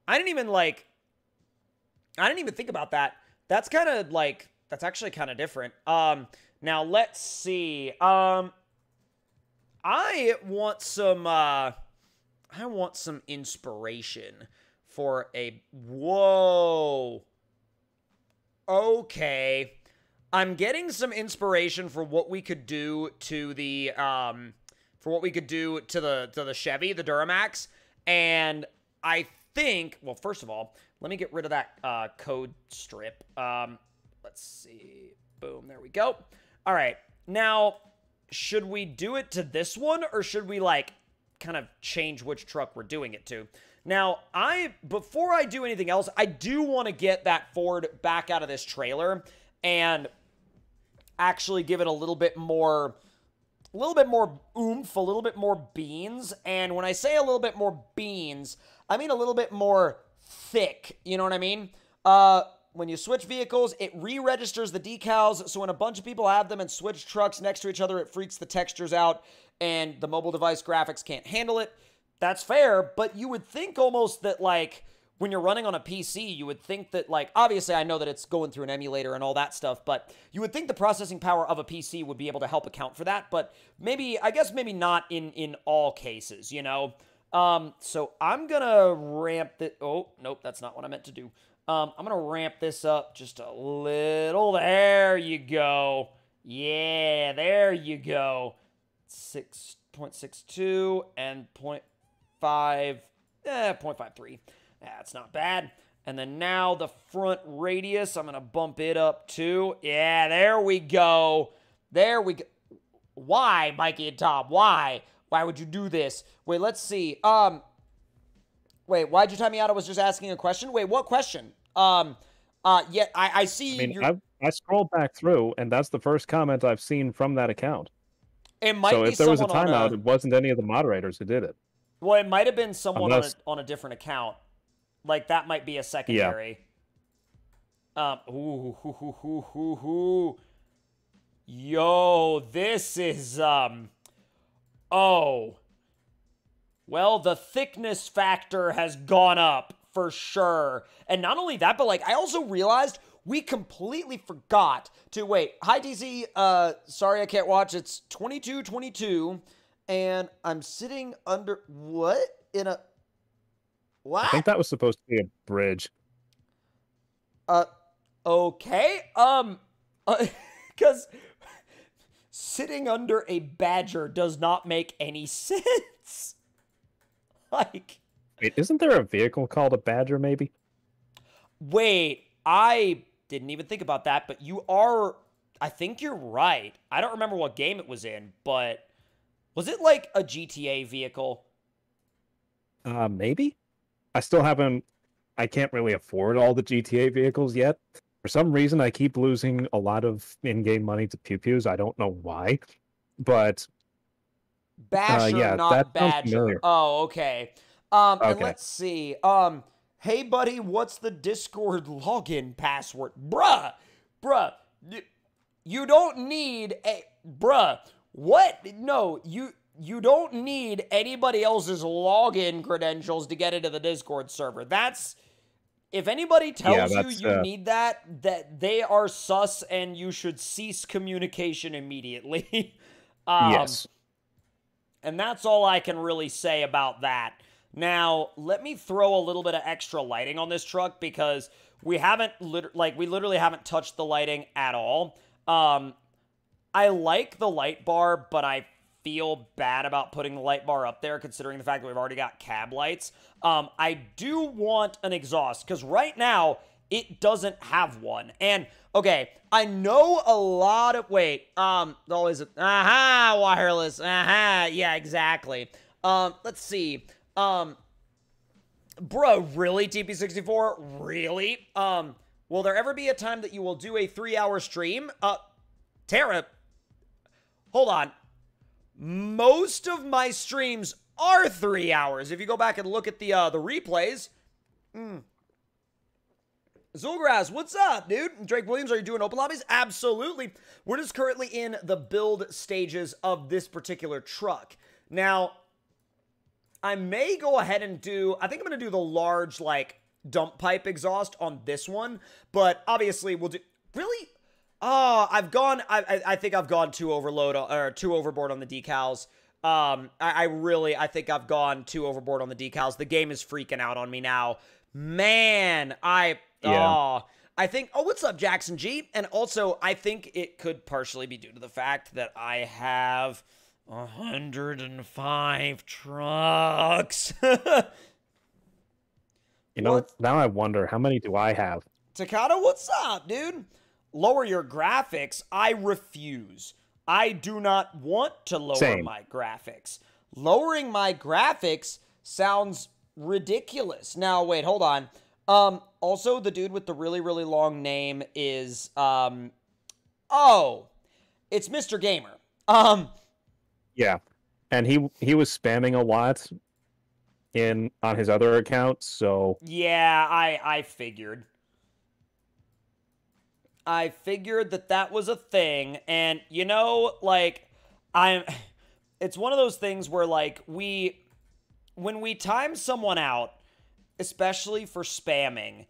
I didn't even, like... I didn't even think about that. That's kind of, like... That's actually kind of different. Um, now, let's see. Um, I want some, uh... I want some inspiration for a... Whoa. Okay. I'm getting some inspiration for what we could do to the, um... For what we could do to the to the Chevy, the Duramax, and I think, well, first of all, let me get rid of that uh, code strip. Um, let's see. Boom, there we go. All right, now, should we do it to this one, or should we, like, kind of change which truck we're doing it to? Now, I before I do anything else, I do want to get that Ford back out of this trailer and actually give it a little bit more a little bit more oomph, a little bit more beans. And when I say a little bit more beans, I mean a little bit more thick. You know what I mean? Uh, when you switch vehicles, it re-registers the decals. So when a bunch of people have them and switch trucks next to each other, it freaks the textures out and the mobile device graphics can't handle it. That's fair, but you would think almost that like when you're running on a PC, you would think that, like, obviously I know that it's going through an emulator and all that stuff, but you would think the processing power of a PC would be able to help account for that, but maybe, I guess maybe not in, in all cases, you know? Um, so I'm gonna ramp it. Oh, nope, that's not what I meant to do. Um, I'm gonna ramp this up just a little. There you go. Yeah, there you go. 6.62 and 0.5, eh, 0.53. That's not bad. And then now the front radius, I'm going to bump it up too. Yeah, there we go. There we go. Why, Mikey and Tom? Why? Why would you do this? Wait, let's see. Um, wait, why'd you time me out? I was just asking a question. Wait, what question? Um, uh, yeah, I, I see. I mean, I, I scrolled back through, and that's the first comment I've seen from that account. It might so if there was a timeout, a, it wasn't any of the moderators who did it. well, it might have been someone Unless- on, a, on a different account. Like that might be a secondary. Um. Ooh, hoo, hoo, hoo, hoo, hoo. Yo, this is um. Oh. Well, the thickness factor has gone up for sure. And not only that, but like I also realized we completely forgot to wait. Hi DZ, uh sorry I can't watch. It's 2222 and I'm sitting under what? In a what? I think that was supposed to be a bridge. Uh, okay. Um, Because uh, sitting under a badger does not make any sense. like, wait, isn't there a vehicle called a badger? Maybe. Wait, I didn't even think about that, but you are. I think you're right. I don't remember what game it was in, but was it like a GTA vehicle? Uh, maybe. I still haven't. I can't really afford all the GTA vehicles yet. For some reason, I keep losing a lot of in-game money to pew pews. I don't know why, but Basher, yeah, not Badger. Oh, okay. Um, and Okay. let's see. Um, hey, buddy, what's the Discord login password, bruh? Bruh, you don't need a bruh. What? No, you you don't need anybody else's login credentials to get into the Discord server. That's if anybody tells you you uh, need that, that they are sus and you should cease communication immediately. um, yes. and that's all I can really say about that. Now, let me throw a little bit of extra lighting on this truck because we haven't lit- like we literally haven't touched the lighting at all. Um I like the light bar, but I feel bad about putting the light bar up there considering the fact that we've already got cab lights. Um I do want an exhaust cuz right now it doesn't have one. And okay, I know a lot of wait, um always aha wireless. Aha, yeah, exactly. Um let's see. Um Bro, really TP64? Really? Um will there ever be a time that you will do a 3-hour stream? Uh Tara Hold on. Most of my streams are 3 hours. If you go back and look at the uh the replays, Zulgras, what's up, dude? Drake Williams, are you doing open lobbies? Absolutely. We're just currently in the build stages of this particular truck. Now, I may go ahead and do, I think I'm going to do the large, like, dump pipe exhaust on this one, but obviously we'll do, really? Oh, I've gone, I, I, I think I've gone too overload, or too overboard on the decals. Um, I, I really, I think I've gone too overboard on the decals. The game is freaking out on me now. Man, I, Yeah. oh, I think, oh, what's up, Jackson G? And also, I think it could partially be due to the fact that I have 105 trucks. You know, what? now I wonder how many do I have? Takata, what's up, dude? Lower your graphics. I refuse. I do not want to lower Same. my graphics. Lowering my graphics sounds ridiculous. Now, wait, hold on. Um, also, the dude with the really, really long name is, um, oh, it's Mr. Gamer. Um, Yeah, and he he was spamming a lot in on his other account, so Yeah, I I figured. I figured that that was a thing and you know like I'm it's one of those things where like we when we time someone out especially for spamming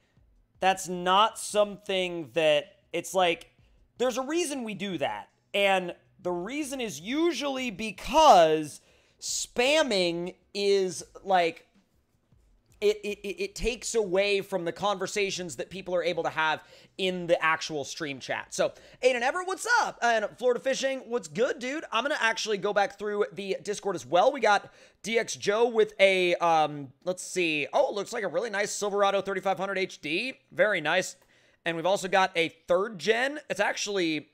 that's not something that it's like there's a reason we do that and the reason is usually because spamming is like it, it, it takes away from the conversations that people are able to have in the actual stream chat. So, Aiden Everett, what's up? And Florida Fishing, what's good, dude? I'm gonna actually go back through the Discord as well. We got DX Joe with a um, let's see. Oh, looks like a really nice Silverado 3500 HD. Very nice. And we've also got a third gen. It's actually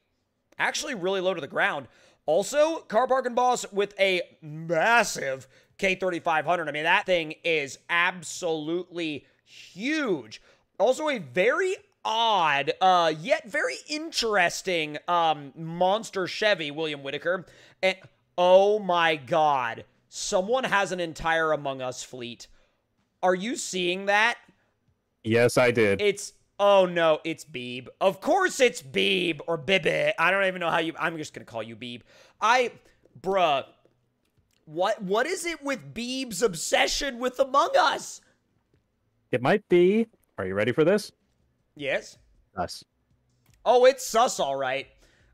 actually really low to the ground. Also, Car Parking Boss with a massive K3500. I mean, that thing is absolutely huge. Also, a very odd, uh, yet very interesting um, monster Chevy, William Whitaker. And oh my god, someone has an entire Among Us fleet. Are you seeing that? yes, I did. It's oh no, it's Beeb. Of course it's Beeb or Bibi. I don't even know how you. I'm just gonna call you Beeb. I, bruh, what what is it with Beeb's obsession with Among Us? It might be. Are you ready for this? Yes. Us. Oh, it's sus, all right.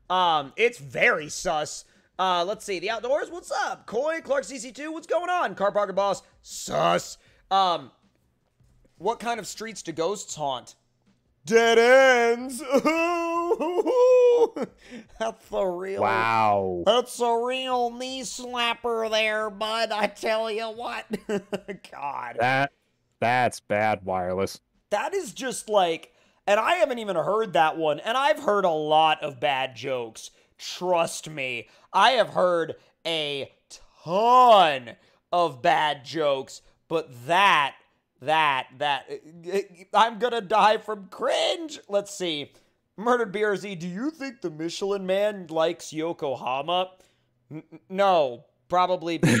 Um, it's very sus. Uh, let's see. The outdoors, what's up? Coy, Clark CC2, what's going on? Car Parker Boss, sus. Um, what kind of streets do ghosts haunt? Dead ends. Ooh. That's a real Wow. That's a real knee slapper there, bud. I tell you what. God. That that's bad wireless. That is just like, and I haven't even heard that one, and I've heard a lot of bad jokes. Trust me, I have heard a ton of bad jokes, but that, that, that, eh, eh, I'm gonna die from cringe. Let's see. Murdered BRZ, do you think the Michelin man likes Yokohama? N- no, probably, be-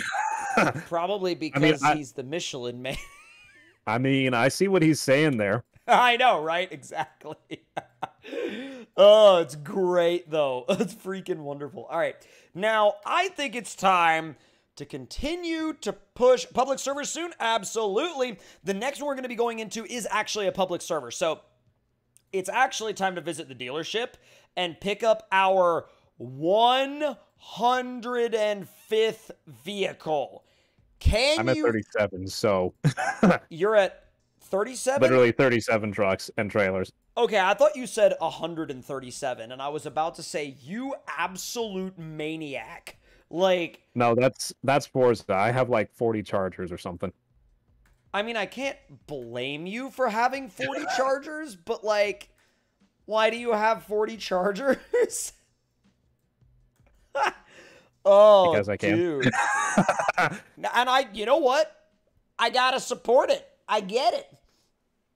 probably because I- he's the Michelin man. I mean, I see what he's saying there. I know, right? Exactly. oh, it's great though. It's freaking wonderful. All right. Now, I think it's time to continue to push public servers soon. Absolutely. The next one we're going to be going into is actually a public server. So, it's actually time to visit the dealership and pick up our 105th vehicle. Can I'm at 37, so You're at 37? literally 37 trucks and trailers. Okay, I thought you said 137, and I was about to say, you absolute maniac. Like, No, that's that's Forza. I have like 40 chargers or something. I mean, I can't blame you for having 40 chargers, but like, why do you have 40 chargers? oh, Because I can. dude. and I, you know what? I gotta support it. I get it.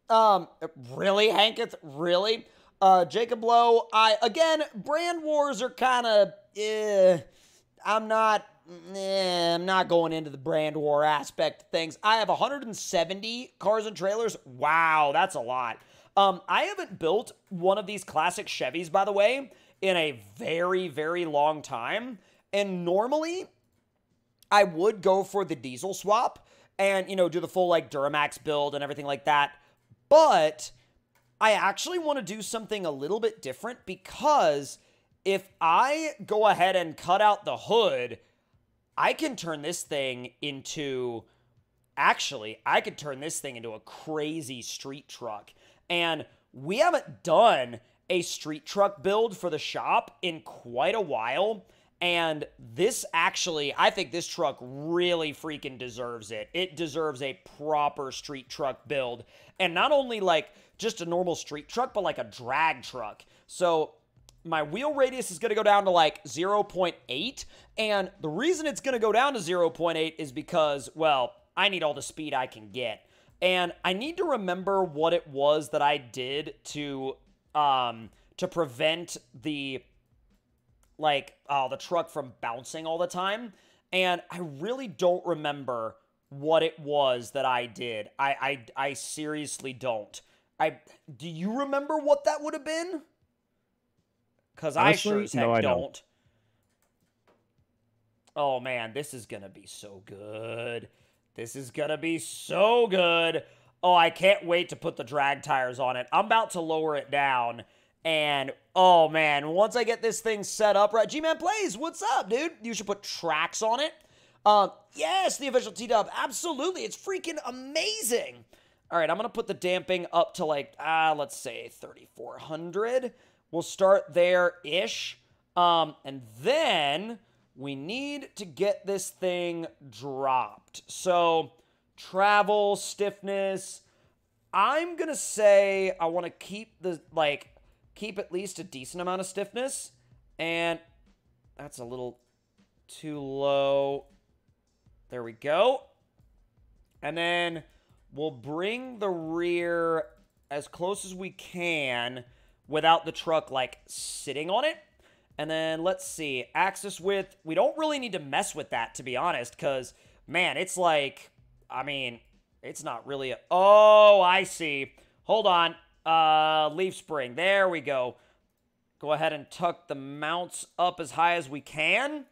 Um, really, Hanketh? Really? Uh, Jacob Lowe. I again, brand wars are kind of. Eh, I'm not. Eh, I'm not going into the brand war aspect of things. I have 170 cars and trailers. Wow, that's a lot. Um, I haven't built one of these classic Chevys, by the way, in a very, very long time. And normally, I would go for the diesel swap and, you know, do the full like Duramax build and everything like that. But I actually want to do something a little bit different because if I go ahead and cut out the hood, I can turn this thing into actually, I could turn this thing into a crazy street truck. And we haven't done a street truck build for the shop in quite a while. And this actually, I think this truck really freaking deserves it. It deserves a proper street truck build. And not only like just a normal street truck, but like a drag truck. So my wheel radius is going to go down to like 0.8. And the reason it's going to go down to 0.8 is because, well, I need all the speed I can get. And I need to remember what it was that I did to um to prevent the like uh, the truck from bouncing all the time. And I really don't remember what it was that I did. I I, I seriously don't. I do you remember what that would have been? Cause I sure as heck no, I don't. don't. Oh man, this is gonna be so good. This is gonna be so good. Oh, I can't wait to put the drag tires on it. I'm about to lower it down. And oh man, once I get this thing set up right, G Man Plays, what's up, dude? You should put tracks on it. Um, yes, the official T Dub, absolutely. It's freaking amazing. All right, I'm gonna put the damping up to like ah, let's say 3,400. We'll start there ish, um, and then we need to get this thing dropped. So travel stiffness. I'm gonna say I want to keep the like keep at least a decent amount of stiffness, and that's a little too low. There we go. And then we'll bring the rear as close as we can without the truck like sitting on it. And then let's see, axis width. We don't really need to mess with that to be honest, because man, it's like, I mean, it's not really a. Oh, I see. Hold on. Uh, leaf spring. There we go. Go ahead and tuck the mounts up as high as we can.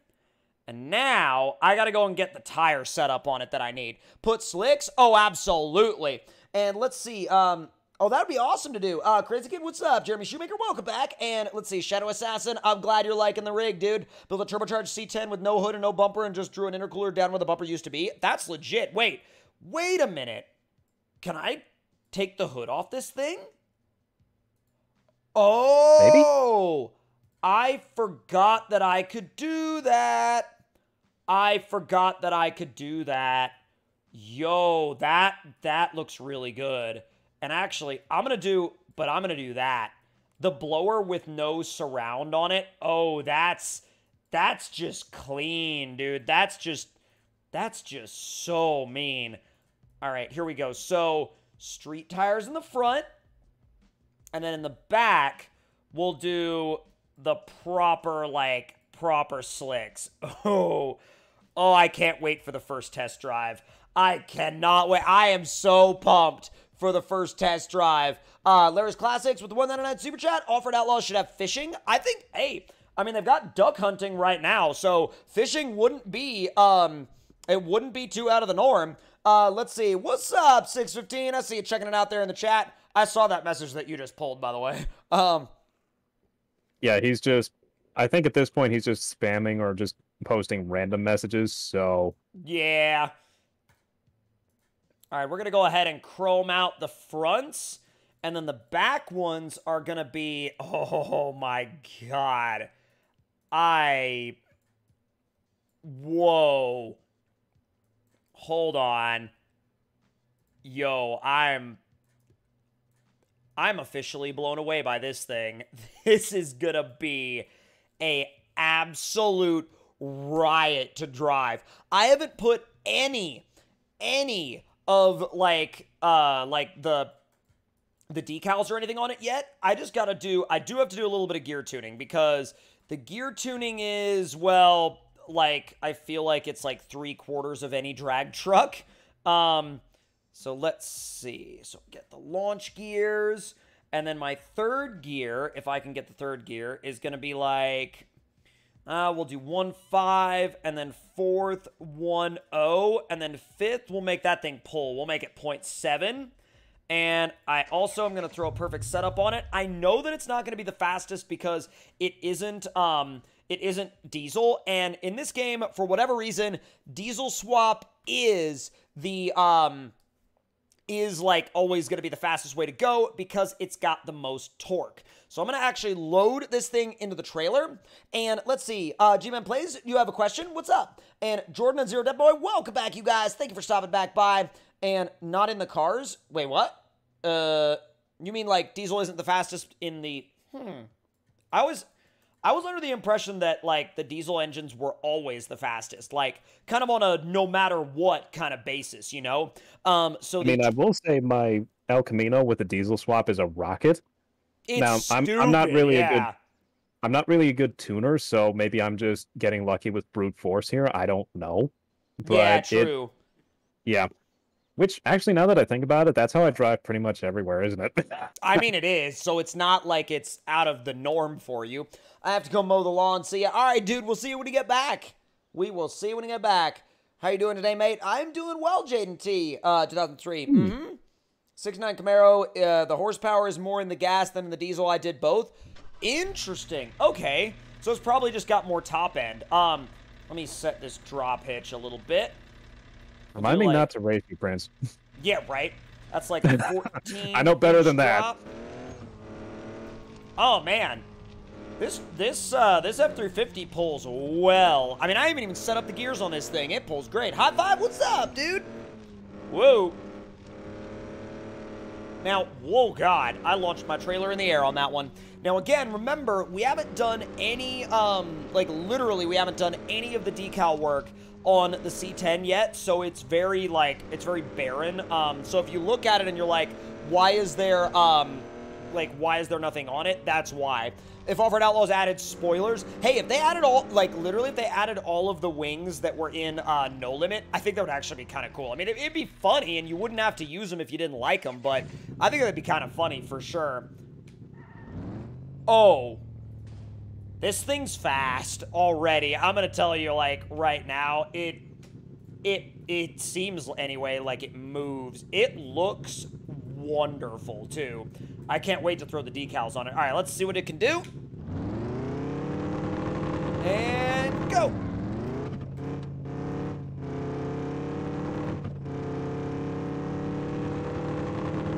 And now I got to go and get the tire set up on it that I need. Put slicks? Oh, absolutely. And let's see. Um, oh, that'd be awesome to do. Uh, Crazy Kid, what's up? Jeremy Shoemaker, welcome back. And let's see. Shadow Assassin, I'm glad you're liking the rig, dude. Built a turbocharged C10 with no hood and no bumper and just drew an intercooler down where the bumper used to be. That's legit. Wait, wait a minute. Can I take the hood off this thing? Oh, I forgot that I could do that. I forgot that I could do that. Yo, that that looks really good. And actually, I'm going to do but I'm going to do that. The blower with no surround on it. Oh, that's that's just clean, dude. That's just that's just so mean. All right, here we go. So, street tires in the front. And then in the back, we'll do the proper, like, proper slicks. Oh, oh, I can't wait for the first test drive. I cannot wait. I am so pumped for the first test drive. Uh, Larry's Classics with the 199 Super Chat. Off-Road Outlaws should have fishing. I think, hey, I mean, they've got duck hunting right now, so fishing wouldn't be, um, it wouldn't be too out of the norm. Uh, let's see. What's up, 615? I see you checking it out there in the chat. I saw that message that you just pulled, by the way. Um, yeah, he's just. I think at this point he's just spamming or just posting random messages. So yeah. All right, we're gonna go ahead and chrome out the fronts, and then the back ones are gonna be. Oh my god, I. Whoa hold on. Yo, I'm I'm officially blown away by this thing. This is going to be a absolute riot to drive. I haven't put any any of like uh like the the decals or anything on it yet. I just got to do I do have to do a little bit of gear tuning because the gear tuning is well like I feel like it's like three quarters of any drag truck. Um, so let's see. So get the launch gears. And then my third gear, if I can get the third gear, is going to be like, uh, we'll do 1 5, and then fourth 1 0, and then fifth, we'll make that thing pull. We'll make it 0.7. And I also am going to throw a perfect setup on it. I know that it's not going to be the fastest because it isn't. Um, it isn't diesel. And in this game, for whatever reason, diesel swap is the um is like always going to be the fastest way to go because it's got the most torque. So I'm going to actually load this thing into the trailer. And let's see. Uh, G-Man Plays, you have a question? What's up? And Jordan and Zero Dead Boy, welcome back, you guys. Thank you for stopping back by. And not in the cars. Wait, what? Uh, you mean like diesel isn't the fastest in the... Hmm. I was... I was under the impression that like the diesel engines were always the fastest, like kind of on a no matter what kind of basis, you know. Um, so I mean, I will say my El Camino with the diesel swap is a rocket. It's now stupid, I'm I'm not really yeah. a good I'm not really a good tuner, so maybe I'm just getting lucky with brute force here. I don't know. But yeah, it- true. yeah. Which actually, now that I think about it, that's how I drive pretty much everywhere, isn't it? I mean, it is, so it's not like it's out of the norm for you. I have to go mow the lawn. See ya. All right, dude. We'll see you when you get back. We will see you when you get back. How you doing today, mate? I'm doing well, Jaden T. Uh, 2003. Mm-hmm. 69 Camaro. Uh, the horsepower is more in the gas than in the diesel. I did both. Interesting. Okay. So it's probably just got more top end. Um, let me set this drop hitch a little bit. Remind me like- not to raise you, Prince. Yeah, right. That's like a 14. I know better than inch that. drop. Oh man, this this uh, this F350 pulls well. I mean, I haven't even set up the gears on this thing. It pulls great. High five. What's up, dude? Whoa. Now, whoa, God, I launched my trailer in the air on that one. Now, again, remember, we haven't done any, um, like, literally, we haven't done any of the decal work on the C10 yet, so it's very, like, it's very barren. Um, so if you look at it and you're like, why is there, um, like, why is there nothing on it? That's why. If Off-Road Outlaws added spoilers, hey, if they added all, like, literally, if they added all of the wings that were in uh, No Limit, I think that would actually be kind of cool. I mean, it, it'd be funny, and you wouldn't have to use them if you didn't like them, but I think that'd be kind of funny for sure. Oh. This thing's fast already. I'm gonna tell you, like, right now, it it it seems anyway like it moves. It looks wonderful too. I can't wait to throw the decals on it. All right, let's see what it can do. And go.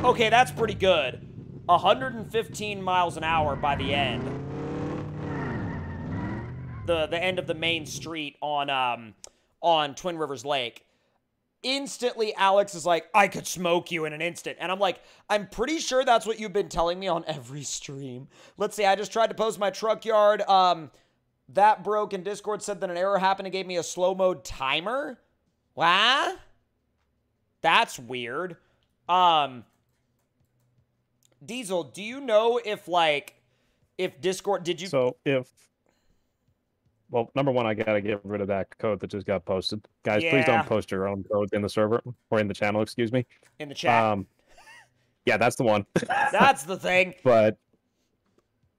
Okay, that's pretty good. 115 miles an hour by the end. The the end of the main street on um on Twin Rivers Lake. Instantly, Alex is like, I could smoke you in an instant. And I'm like, I'm pretty sure that's what you've been telling me on every stream. Let's see, I just tried to post my truck yard. Um, that broke, and Discord said that an error happened and gave me a slow mode timer. What? That's weird. Um, Diesel, do you know if like if Discord did you So if well, number one, I gotta get rid of that code that just got posted. Guys, please don't post your own code in the server or in the channel, excuse me. in the chat? Um yeah, that's the one. That's the thing. but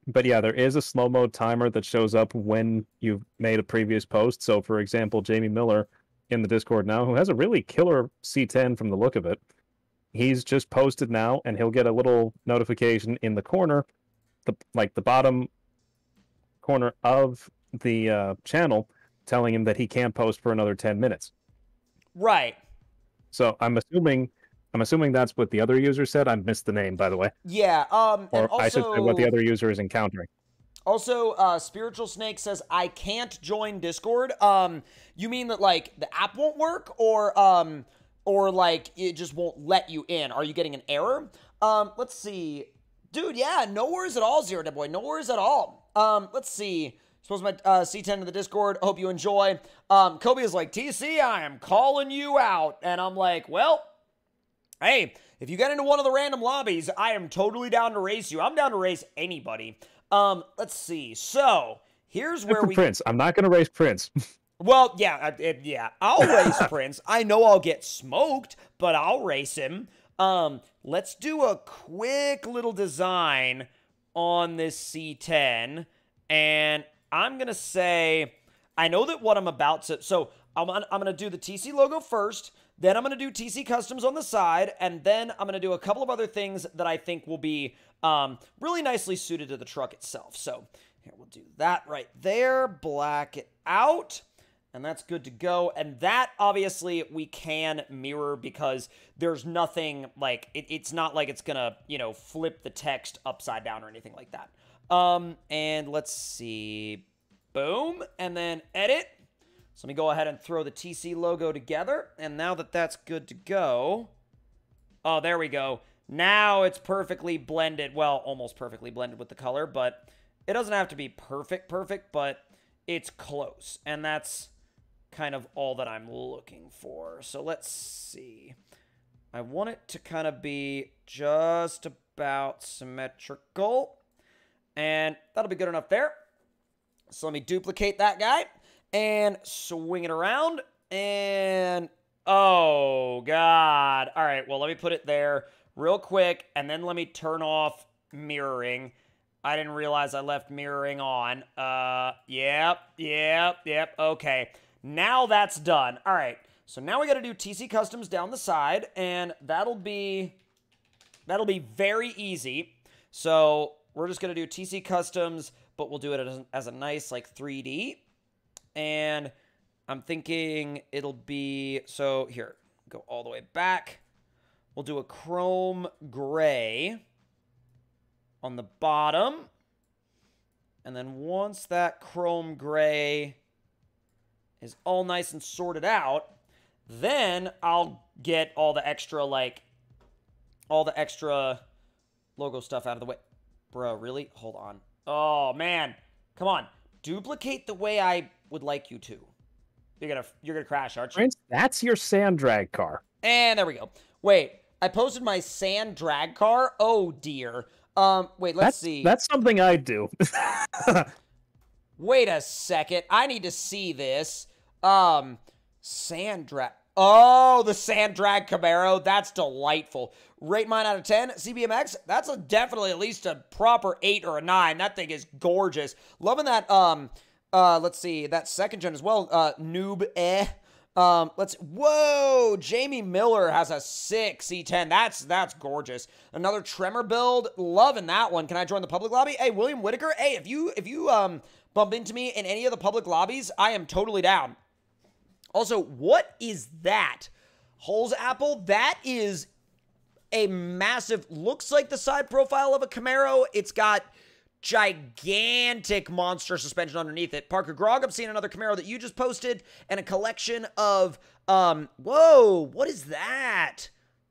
but yeah, there is a slow mode timer that shows up when you've made a previous post. So for example, Jamie Miller in the Discord now, who has a really killer C10 from the look of it, he's just posted now and he'll get a little notification in the corner, the like the bottom corner of the uh, channel telling him that he can't post for another 10 minutes. Right. So I'm assuming I'm assuming that's what the other user said. I missed the name, by the way. Yeah. Um. and Or I should say what the other user is encountering. Also, uh, Spiritual Snake says I can't join Discord. Um, you mean that like the app won't work, or um, or like it just won't let you in? Are you getting an error? Um, let's see, dude. Yeah, no worries at all, Zero Dead Boy. No worries at all. Um, let's see. Suppose my uh, C10 to the Discord. Hope you enjoy. Um, Kobe is like TC. I am calling you out, and I'm like, well, hey, if you get into one of the random lobbies, I am totally down to race you. I'm down to race anybody. Um, let's see. So here's where we. Prince. I'm not going to race Prince. Well, yeah, it, yeah. I'll race Prince. I know I'll get smoked, but I'll race him. Um, let's do a quick little design on this C10, and I'm gonna say, I know that what I'm about to. So I'm I'm gonna do the TC logo first. Then I'm gonna do TC customs on the side, and then I'm gonna do a couple of other things that I think will be um, really nicely suited to the truck itself. So here we'll do that right there. Black it out and that's good to go. And that obviously we can mirror because there's nothing like it, it's not like it's gonna you know flip the text upside down or anything like that. Um, and let's see, boom, and then edit. So let me go ahead and throw the TC logo together. And now that that's good to go, oh there we go. Now it's perfectly blended. Well, almost perfectly blended with the color, but it doesn't have to be perfect, perfect, but it's close. And that's kind of all that I'm looking for. So let's see. I want it to kind of be just about symmetrical. And that'll be good enough there. So let me duplicate that guy and swing it around. And oh, God. All right, well, let me put it there real quick. And then let me turn off mirroring. I didn't realize I left mirroring on. Uh, yep, yep, yep. Okay. Now that's done. All right. So now we got to do TC customs down the side, and that'll be that'll be very easy. So we're just gonna do TC customs, but we'll do it as, as a nice like 3D. And I'm thinking it'll be so here. Go all the way back. We'll do a chrome gray on the bottom. And then once that chrome gray is all nice and sorted out, then I'll get all the extra, like, all the extra logo stuff out of the way. Bro, really? Hold on. Oh, man. Come on. Duplicate the way I would like you to. You're gonna you're gonna crash, aren't you? Prince, that's your sand drag car. And there we go. Wait, I posted my sand drag car. Oh dear. Um, wait, let's That's see. that's something I do. Wait a second. I need to see this. Um, sand drag. Oh, the sand drag Camaro. That's delightful. Rate mine out of 10. CBMX, that's a definitely at least a proper 8 or a 9. That thing is gorgeous. Loving that, um, uh, let's see, that second gen as well. Uh, Noob eh. Um, let's whoa, Jamie Miller has a sick C10. That's that's gorgeous. Another tremor build. Loving that one. Can I join the public lobby? Hey, William Whitaker. Hey, if you if you um bump into me in any of the public lobbies, I am totally down. Also, what is that? Holes Apple? That is a massive, looks like the side profile of a Camaro. It's got gigantic monster suspension underneath it. Parker Grog, I'm seeing another Camaro that you just posted, and a collection of, um, whoa, what is that?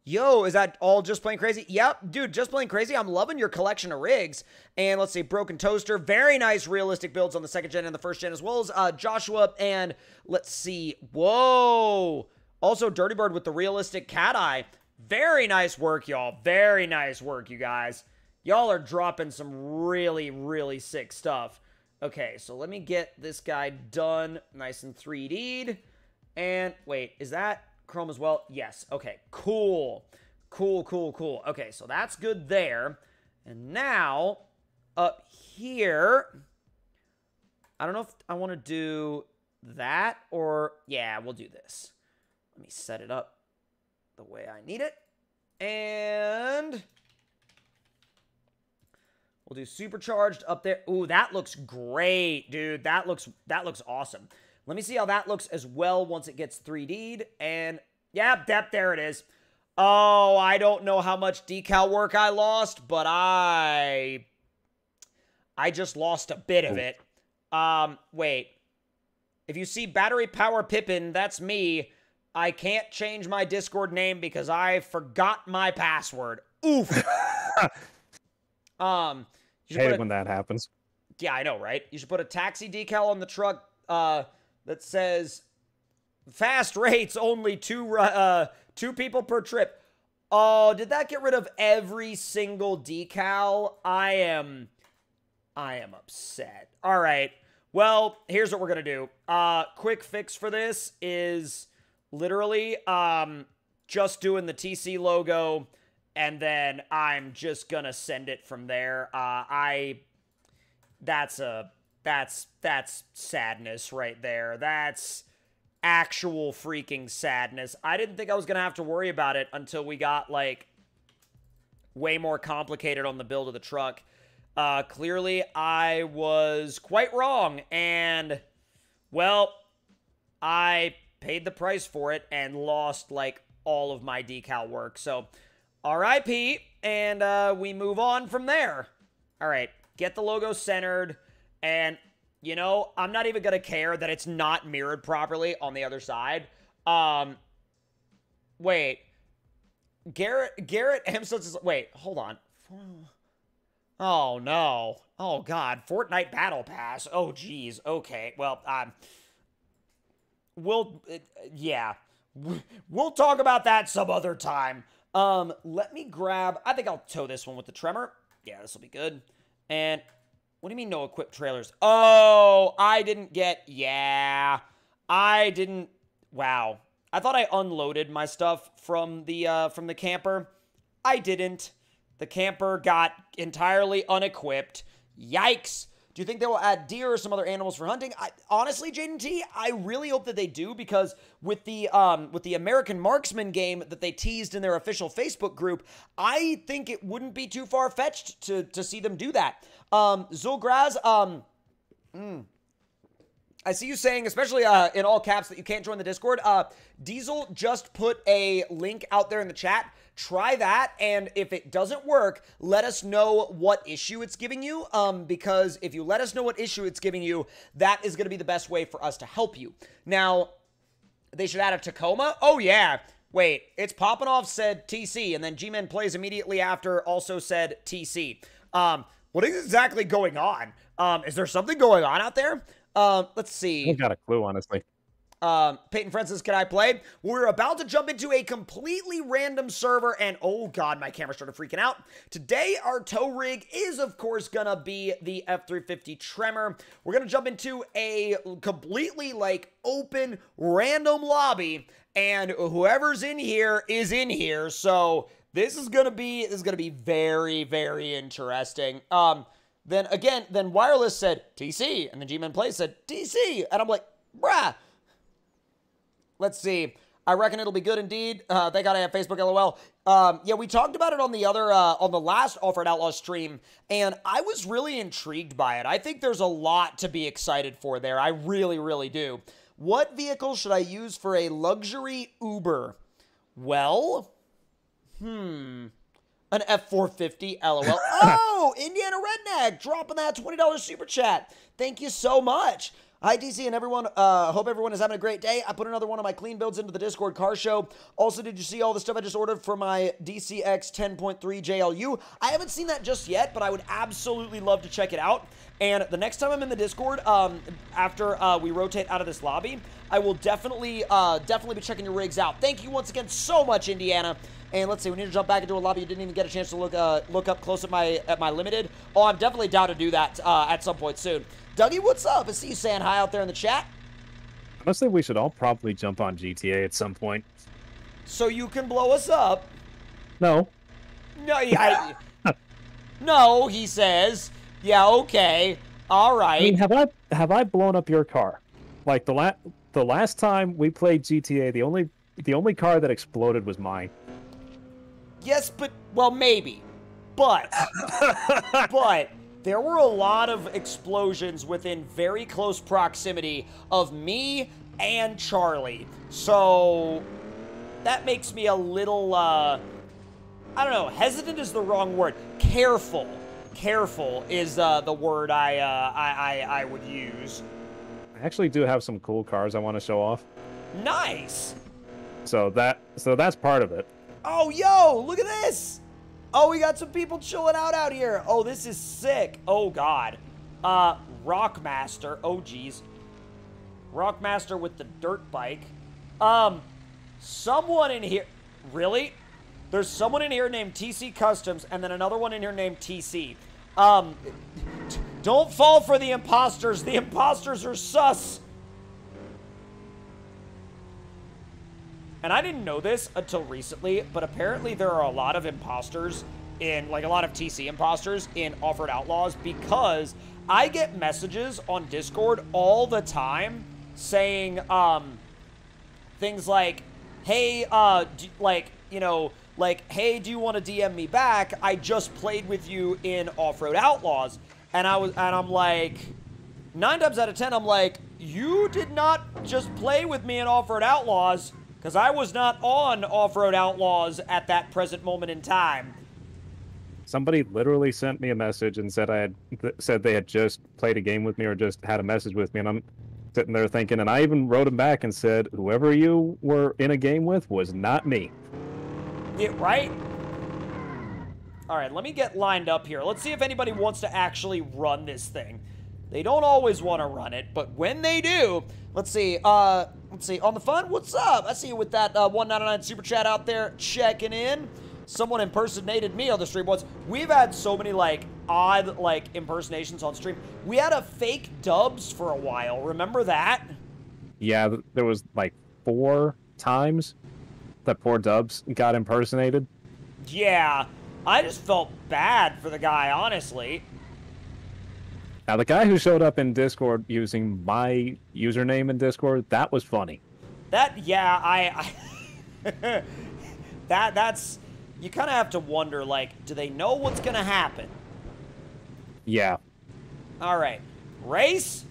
Yo, is that all just plain crazy? Yep, dude, just plain crazy. I'm loving your collection of rigs. And let's see, Broken Toaster, very nice realistic builds on the second gen and the first gen, as well as uh, Joshua. And let's see, whoa, also Dirty Bird with the realistic cat eye. Very nice work, y'all. Very nice work, you guys. Y'all are dropping some really, really sick stuff. Okay, so let me get this guy done nice and 3D'd. And wait, is that Chrome as well? Yes. Okay, cool. Cool, cool, cool. Okay, so that's good there. And now, up here, I don't know if I want to do that or, yeah, we'll do this. Let me set it up the way I need it. And we'll do supercharged up there. Ooh, that looks great, dude. That looks that looks awesome. Let me see how that looks as well once it gets 3D'd. And, yeah, that, there it is. Oh, I don't know how much decal work I lost, but I... I just lost a bit of it. Um, wait. If you see Battery Power Pippin, that's me. I can't change my Discord name because I forgot my password. Oof. um, you hate a, when that happens. Yeah, I know, right? You should put a taxi decal on the truck. Uh, that says fast rates only two uh two people per trip. Oh, did that get rid of every single decal? I am I am upset. All right. Well, here's what we're going to do. Uh quick fix for this is literally um just doing the TC logo and then I'm just going to send it from there. Uh I that's a that's that's sadness right there. That's actual freaking sadness. I didn't think I was going to have to worry about it until we got like way more complicated on the build of the truck. Uh, clearly, I was quite wrong, and well, I paid the price for it and lost like all of my decal work. So, RIP, and uh, we move on from there. All right, get the logo centered. And, you know, I'm not even going to care that it's not mirrored properly on the other side. Um, wait. Garrett, Garrett Hemsteds is, wait, hold on. Oh, no. Oh, God. Fortnite Battle Pass. Oh, geez. Okay. Well, um, we'll, uh, yeah. We'll talk about that some other time. Um, let me grab, I think I'll tow this one with the tremor. Yeah, this will be good. And what do you mean no equipped trailers? Oh, I didn't get... Yeah. I didn't... Wow. I thought I unloaded my stuff from the, uh, from the camper. I didn't. The camper got entirely unequipped. Yikes. Do you think they will add deer or some other animals for hunting? I, honestly, Jaden T, I really hope that they do because with the um, with the American Marksman game that they teased in their official Facebook group, I think it wouldn't be too far fetched to to see them do that. Um, Zulgraz, um, mm, I see you saying, especially uh, in all caps, that you can't join the Discord. Uh, Diesel just put a link out there in the chat Try that, and if it doesn't work, let us know what issue it's giving you, um, because if you let us know what issue it's giving you, that is going to be the best way for us to help you. Now, they should add a Tacoma? Oh, yeah. Wait, it's popping off said TC, and then G-Men plays immediately after also said TC. Um, what is exactly going on? Um, is there something going on out there? Um, let's see. I got a clue, honestly. Um, Peyton Francis, can I play? We're about to jump into a completely random server, and oh god, my camera started freaking out. Today, our tow rig is, of course, gonna be the F350 Tremor. We're gonna jump into a completely, like, open, random lobby, and whoever's in here is in here, so this is gonna be, this is gonna be very, very interesting. Um, then again, then Wireless said TC, and then G-Men Play said TC, and I'm like, bruh, Let's see. I reckon it'll be good indeed. Uh, they gotta have Facebook LOL. Um, yeah, we talked about it on the other uh, on the last Off-Road Outlaw stream, and I was really intrigued by it. I think there's a lot to be excited for there. I really, really do. What vehicle should I use for a luxury Uber? Well, Hmm. An F450, lol. oh, Indiana Redneck dropping that $20 super chat. Thank you so much. Hi, TC, and everyone. Uh, hope everyone is having a great day. I put another one of my clean builds into the Discord car show. Also, did you see all the stuff I just ordered for my DCX 10.3 JLU? I haven't seen that just yet, but I would absolutely love to check it out. And the next time I'm in the Discord, um, after uh, we rotate out of this lobby, I will definitely, uh, definitely be checking your rigs out. Thank you once again so much, Indiana. And let's see, we need to jump back into a lobby. You didn't even get a chance to look uh, look up close at my at my limited. Oh, I'm definitely down to do that uh, at some point soon. Dougie, what's up? I see you saying hi out there in the chat. Honestly, we should all probably jump on GTA at some point. So you can blow us up. No. No, I, no, he says. Yeah, okay. All right. I mean, have I have I blown up your car? Like the last the last time we played GTA, the only the only car that exploded was mine. Yes, but well, maybe. But but there were a lot of explosions within very close proximity of me and Charlie. So that makes me a little, uh, I don't know, hesitant is the wrong word. Careful. Careful is uh, the word I, uh, I, I, I would use. I actually do have some cool cars I want to show off. Nice. So that so that's part of it. Oh, yo, look at this. Oh, we got some people chilling out out here. Oh, this is sick. Oh, God. Uh, Rockmaster. Oh, geez. Rockmaster with the dirt bike. Um, someone in here... Really? There's someone in here named TC Customs and then another one in here named TC. Um, don't fall for the imposters. The imposters are sus. And I didn't know this until recently, but apparently there are a lot of imposters in, like a lot of TC imposters in Off-Road Outlaws because I get messages on Discord all the time saying um, things like, hey, uh, like, you know, like, hey, do you want to DM me back? I just played with you in Off-Road Outlaws. And I was, and I'm like, nine times out of ten, I'm like, you did not just play with me in Off-Road Outlaws because I was not on Off-Road Outlaws at that present moment in time. Somebody literally sent me a message and said I had th- said they had just played a game with me or just had a message with me, and I'm sitting there thinking, and I even wrote them back and said, whoever you were in a game with was not me. Yeah, right? All right, let me get lined up here. Let's see if anybody wants to actually run this thing. They don't always want to run it, but when they do, let's see. Uh, let's see. On the fun, what's up? I see you with that uh, 199 super chat out there checking in. Someone impersonated me on the stream once. We've had so many like odd like impersonations on stream. We had a fake dubs for a while. Remember that? Yeah, there was like four times that poor Dubs got impersonated. Yeah, I just felt bad for the guy, honestly. Now, the guy who showed up in Discord using my username in Discord, that was funny. That, yeah, I... I that, that's... You kind of have to wonder, like, do they know what's going to happen? Yeah. All right. Race?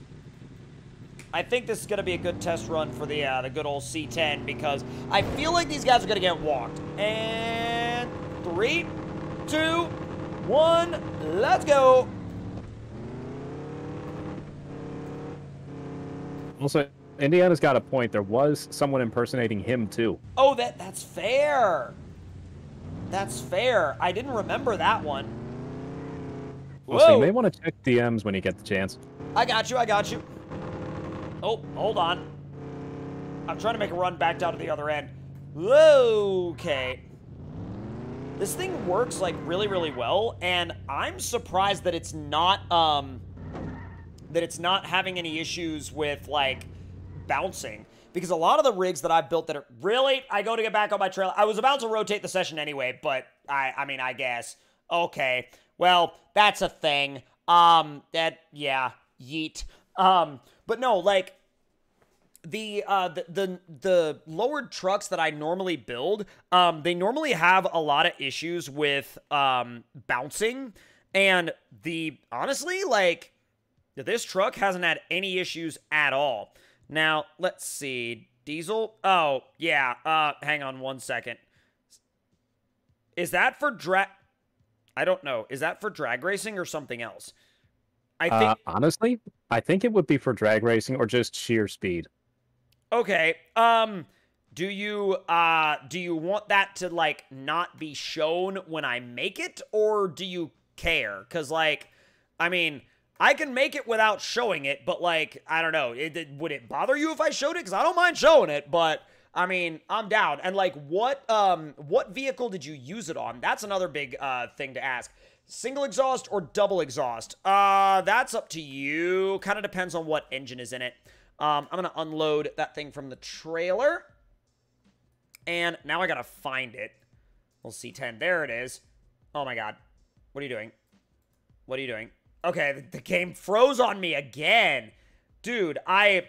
I think this is going to be a good test run for the uh, the good old C10 because I feel like these guys are going to get walked. And three, two, one, let's go. Also, Indiana's got a point. There was someone impersonating him too. Oh, that that's fair. That's fair. I didn't remember that one. Whoa. So you may want to check DMs when you get the chance. I got you. I got you. Oh, hold on. I'm trying to make a run back down to the other end. Okay. This thing works, like, really, really well, and I'm surprised that it's not, um, that it's not having any issues with, like, bouncing. Because a lot of the rigs that I've built that are, really, I go to get back on my trail. I was about to rotate the session anyway, but I, I mean, I guess. Okay. Well, that's a thing. Um, that, yeah, yeet. Um, but no, like, the uh the, the the lowered trucks that I normally build, um, they normally have a lot of issues with um bouncing. And the honestly, like this truck hasn't had any issues at all. Now, let's see. Diesel? Oh, yeah. Uh hang on one second. Is that for drag? I don't know. Is that for drag racing or something else? I think uh, honestly, I think it would be for drag racing or just sheer speed. Okay. Um do you uh do you want that to like not be shown when I make it or do you care? Cuz like I mean, I can make it without showing it, but like I don't know, it, it, would it bother you if I showed it cuz I don't mind showing it, but I mean, I'm down. And like what um what vehicle did you use it on? That's another big uh thing to ask. Single exhaust or double exhaust? Uh that's up to you. Kind of depends on what engine is in it. Um I'm going to unload that thing from the trailer. And now I gotta find it. We'll see 10. There it is. Oh my god. What are you doing? What are you doing? Okay, the, game froze on me again. Dude, I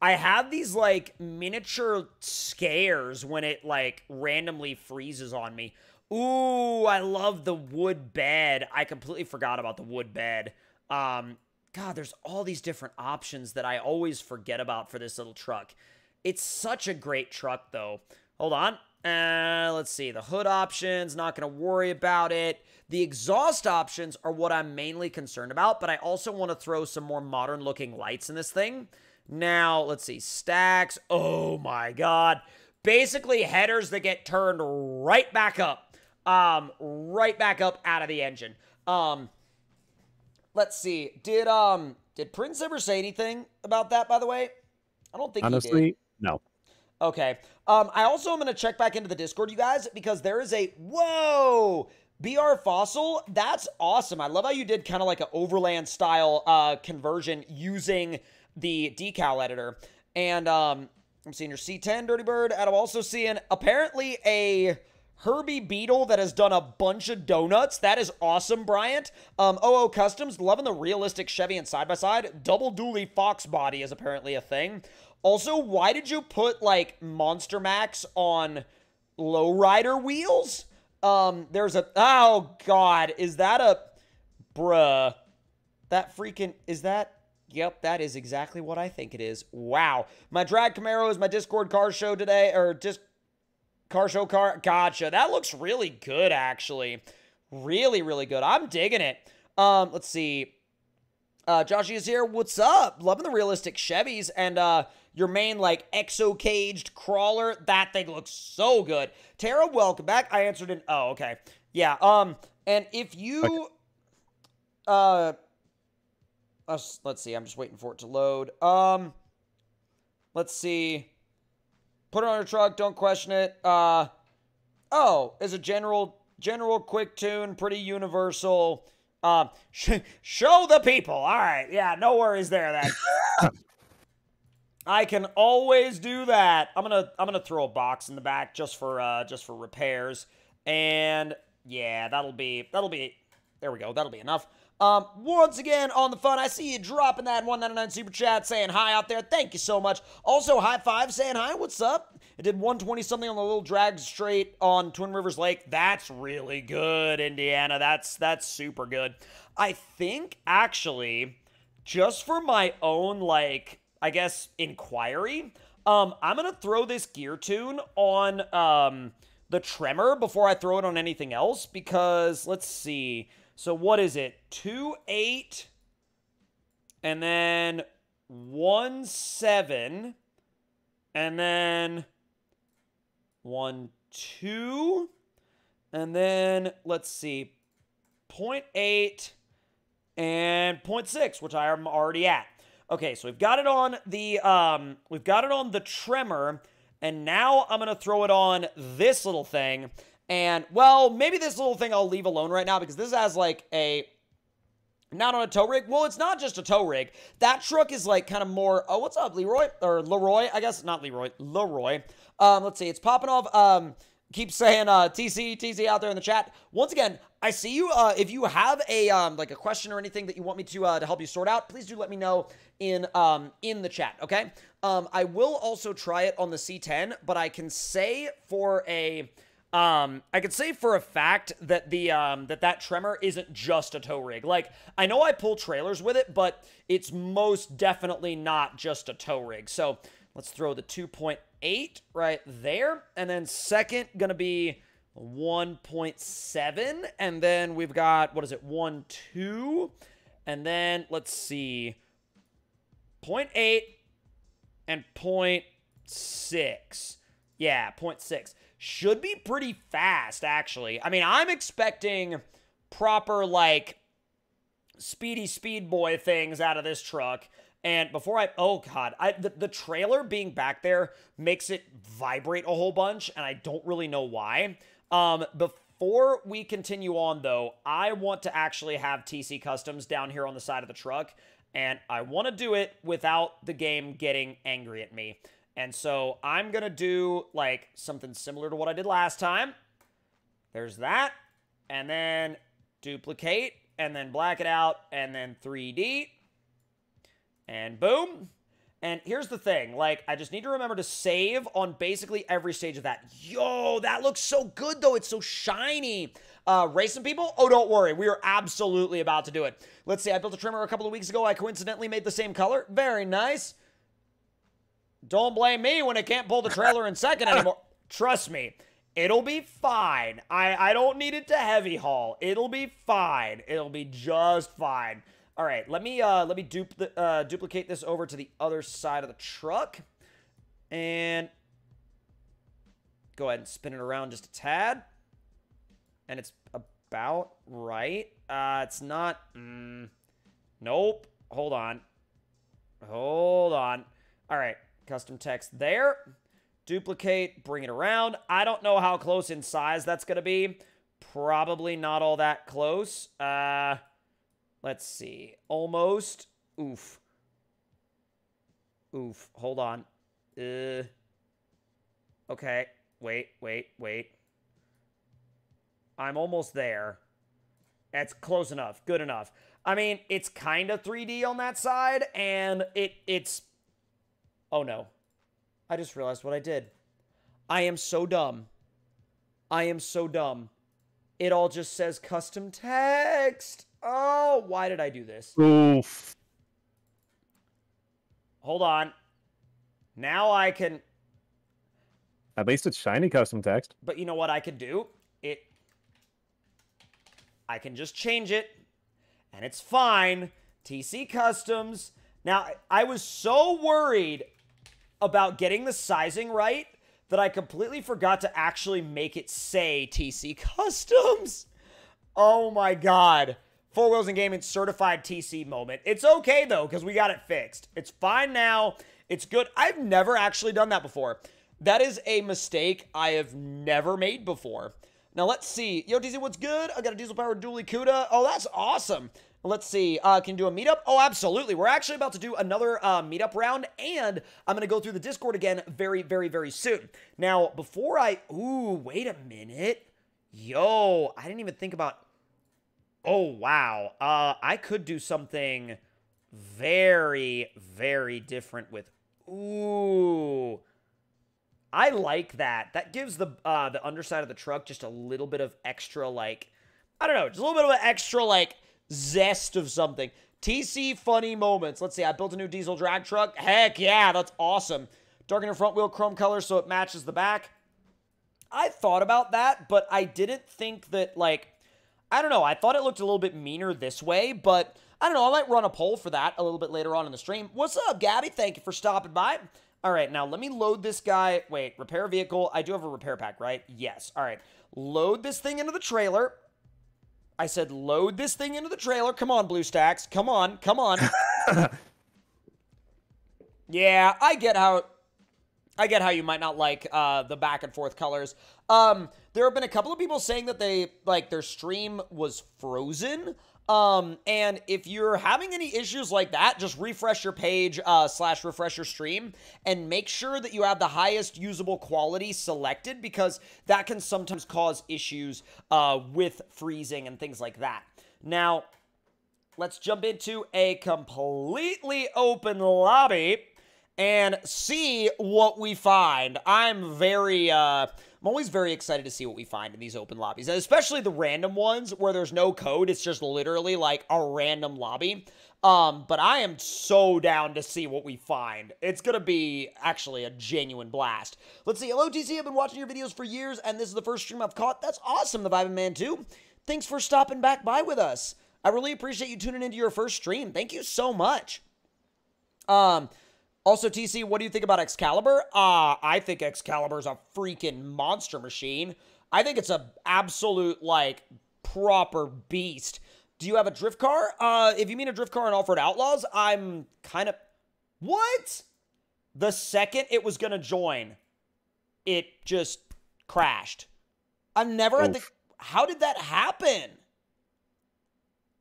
I have these like miniature scares when it like randomly freezes on me. Ooh, I love the wood bed. I completely forgot about the wood bed. Um, God, there's all these different options that I always forget about for this little truck. It's such a great truck, though. Hold on. Uh, let's see. The hood options, not going to worry about it. The exhaust options are what I'm mainly concerned about, but I also want to throw some more modern looking lights in this thing. Now, let's see. Stacks. Oh my God. Basically, headers that get turned right back up. Um, right back up out of the engine. Um, let's see. Did um did Prince ever say anything about that, by the way? I don't think Honestly, no. Okay. Um, I also am going to check back into the Discord, you guys, because there is a whoa BR Fossil. That's awesome. I love how you did kind of like an overland style uh, conversion using the decal editor. And um, I'm seeing your C10 Dirty Bird, and I'm also seeing apparently a Herbie Beetle that has done a bunch of donuts. That is awesome, Bryant. Um, OO Customs, loving the realistic Chevy and side by side. Double dually Fox body is apparently a thing. Also, why did you put like Monster Max on lowrider wheels? Um, there's a oh god, is that a bruh? That freaking is that? Yep, that is exactly what I think it is. Wow, my drag Camaro is my Discord car show today, or just car show car. Gotcha. That looks really good, actually. Really, really good. I'm digging it. Um, let's see. Uh, Joshy is here. What's up? Loving the realistic Chevys and uh your main like exo caged crawler. That thing looks so good. Tara, welcome back. I answered in. Oh, okay. Yeah. Um. And if you, okay. uh, let's let's see. I'm just waiting for it to load. Um. Let's see. Put it on your truck. Don't question it. Uh. Oh, is a general general quick tune, pretty universal. Um, sh show the people. All right, yeah, no worries there. That I can always do that. I'm gonna I'm gonna throw a box in the back just for uh just for repairs. And yeah, that'll be that'll be there we go, that'll be enough. Um, once again on the fun, I see you dropping that 199 super chat saying hi out there. Thank you so much. Also, high five saying hi. What's up? It did 120 something on the little drag straight on Twin Rivers Lake. That's really good, Indiana. That's that's super good. I think actually, just for my own like I guess, inquiry. Um, I'm going to throw this gear tune on um, the Tremor before I throw it on anything else because let's see. So what is it? 2 8 and then 1 7 and then 1 2 and then let's see 0.8 and 0.6 which I am already at. Okay, so we've got it on the um, we've got it on the tremor, and now I'm gonna throw it on this little thing. And well, maybe this little thing I'll leave alone right now because this has like a not on a tow rig. Well, it's not just a tow rig. That truck is like kind of more. Oh, what's up, Leroy or Leroy? I guess not Leroy. Leroy. Um, let's see. It's popping off. Um, keep saying uh, TC TC out there in the chat. Once again, I see you. Uh, if you have a um, like a question or anything that you want me to uh, to help you sort out, please do let me know in um, in the chat. Okay. Um, I will also try it on the C10, but I can say for a um, I can say for a fact that the um, that that tremor isn't just a tow rig. Like I know I pull trailers with it, but it's most definitely not just a tow rig. So let's throw the 2.8 right there, and then second gonna be 1.7. And then we've got, what is it, 1, 2. And then let's see, 0.8 and 0.6. Yeah, 0.6. Should be pretty fast, actually. I mean, I'm expecting proper, like, speedy speed boy things out of this truck. And before I, oh god, I the, the trailer being back there makes it vibrate a whole bunch, and I don't really know why. Um, before we continue on, though, I want to actually have TC Customs down here on the side of the truck, and I want to do it without the game getting angry at me. And so I'm gonna do like something similar to what I did last time. There's that, and then duplicate, and then black it out, and then 3D. And boom. And here's the thing, like, I just need to remember to save on basically every stage of that. Yo, that looks so good, though. It's so shiny. Uh, racing people? Oh, don't worry. We are absolutely about to do it. Let's see. I built a trimmer a couple of weeks ago. I coincidentally made the same color. Very nice. Don't blame me when I can't pull the trailer in second anymore. Trust me. It'll be fine. I, I don't need it to heavy haul. It'll be fine. It'll be just fine. All right, let me uh, let me uh, duplicate this over to the other side of the truck, and go ahead and spin it around just a tad, and it's about right. Uh, it's not. Mm, nope. Hold on. Hold on. All right, custom text there. Duplicate, bring it around. I don't know how close in size that's going to be. Probably not all that close. Uh, let's see. Almost. Oof. Oof. Hold on. Uh. Okay. Wait, wait, wait. I'm almost there. That's close enough. Good enough. I mean, it's kind of 3D on that side, and it it's... Oh, no. I just realized what I did. I am so dumb. I am so dumb. It all just says custom text. Oh, why did I do this? Oof. Hold on. Now I can... At least it's shiny custom text. But you know what I could do? It... I can just change it, and it's fine. TC Customs. Now, I was so worried about getting the sizing right that I completely forgot to actually make it say TC Customs. Oh my god. Four Wheels and Gaming certified TC moment. It's okay though, because we got it fixed. It's fine now. It's good. I've never actually done that before. That is a mistake I have never made before. Now let's see. Yo, TC, what's good? I got a diesel powered dually CUDA. Oh, that's awesome. Let's see. Uh, can do a meetup? Oh, absolutely. We're actually about to do another uh, meetup round, and I'm going to go through the Discord again very, very, very soon. Now, before I... Ooh, wait a minute. Yo, I didn't even think about... Oh, wow. Uh, I could do something very, very different with... Ooh... I like that. That gives the uh, the underside of the truck just a little bit of extra, like, I don't know, just a little bit of an extra, like, zest of something. TC funny moments. Let's see. I built a new diesel drag truck. Heck yeah, that's awesome. Darken your front wheel chrome color so it matches the back. I thought about that, but I didn't think that, like, I don't know. I thought it looked a little bit meaner this way, but I don't know. I might run a poll for that a little bit later on in the stream. What's up, Gabby? Thank you for stopping by. All right, now let me load this guy. Wait, repair vehicle. I do have a repair pack, right? Yes. All right. Load this thing into the trailer. I said load this thing into the trailer. Come on, BlueStacks. Come on. Come on. yeah, I get how I get how you might not like uh, the back and forth colors. Um, there have been a couple of people saying that they like their stream was frozen. Um, and if you're having any issues like that, just refresh your page uh, slash refresh your stream and make sure that you have the highest usable quality selected because that can sometimes cause issues uh, with freezing and things like that. Now, let's jump into a completely open lobby. and see what we find. I'm very, uh, I'm always very excited to see what we find in these open lobbies, especially the random ones where there's no code. It's just literally like a random lobby. Um, but I am so down to see what we find. It's gonna be actually a genuine blast. Let's see. Hello, TC. I've been watching your videos for years, and this is the first stream I've caught. That's awesome, the Vibin Man too. Thanks for stopping back by with us. I really appreciate you tuning into your first stream. Thank you so much. Um, also, TC, what do you think about Excalibur? Uh, I think Excalibur is a freaking monster machine. I think it's a absolute, like, proper beast. Do you have a drift car? Uh, if you mean a drift car in Off-Road Outlaws, I'm kind of... What? The second it was going to join, it just crashed. I've never Oof. had the... How did that happen?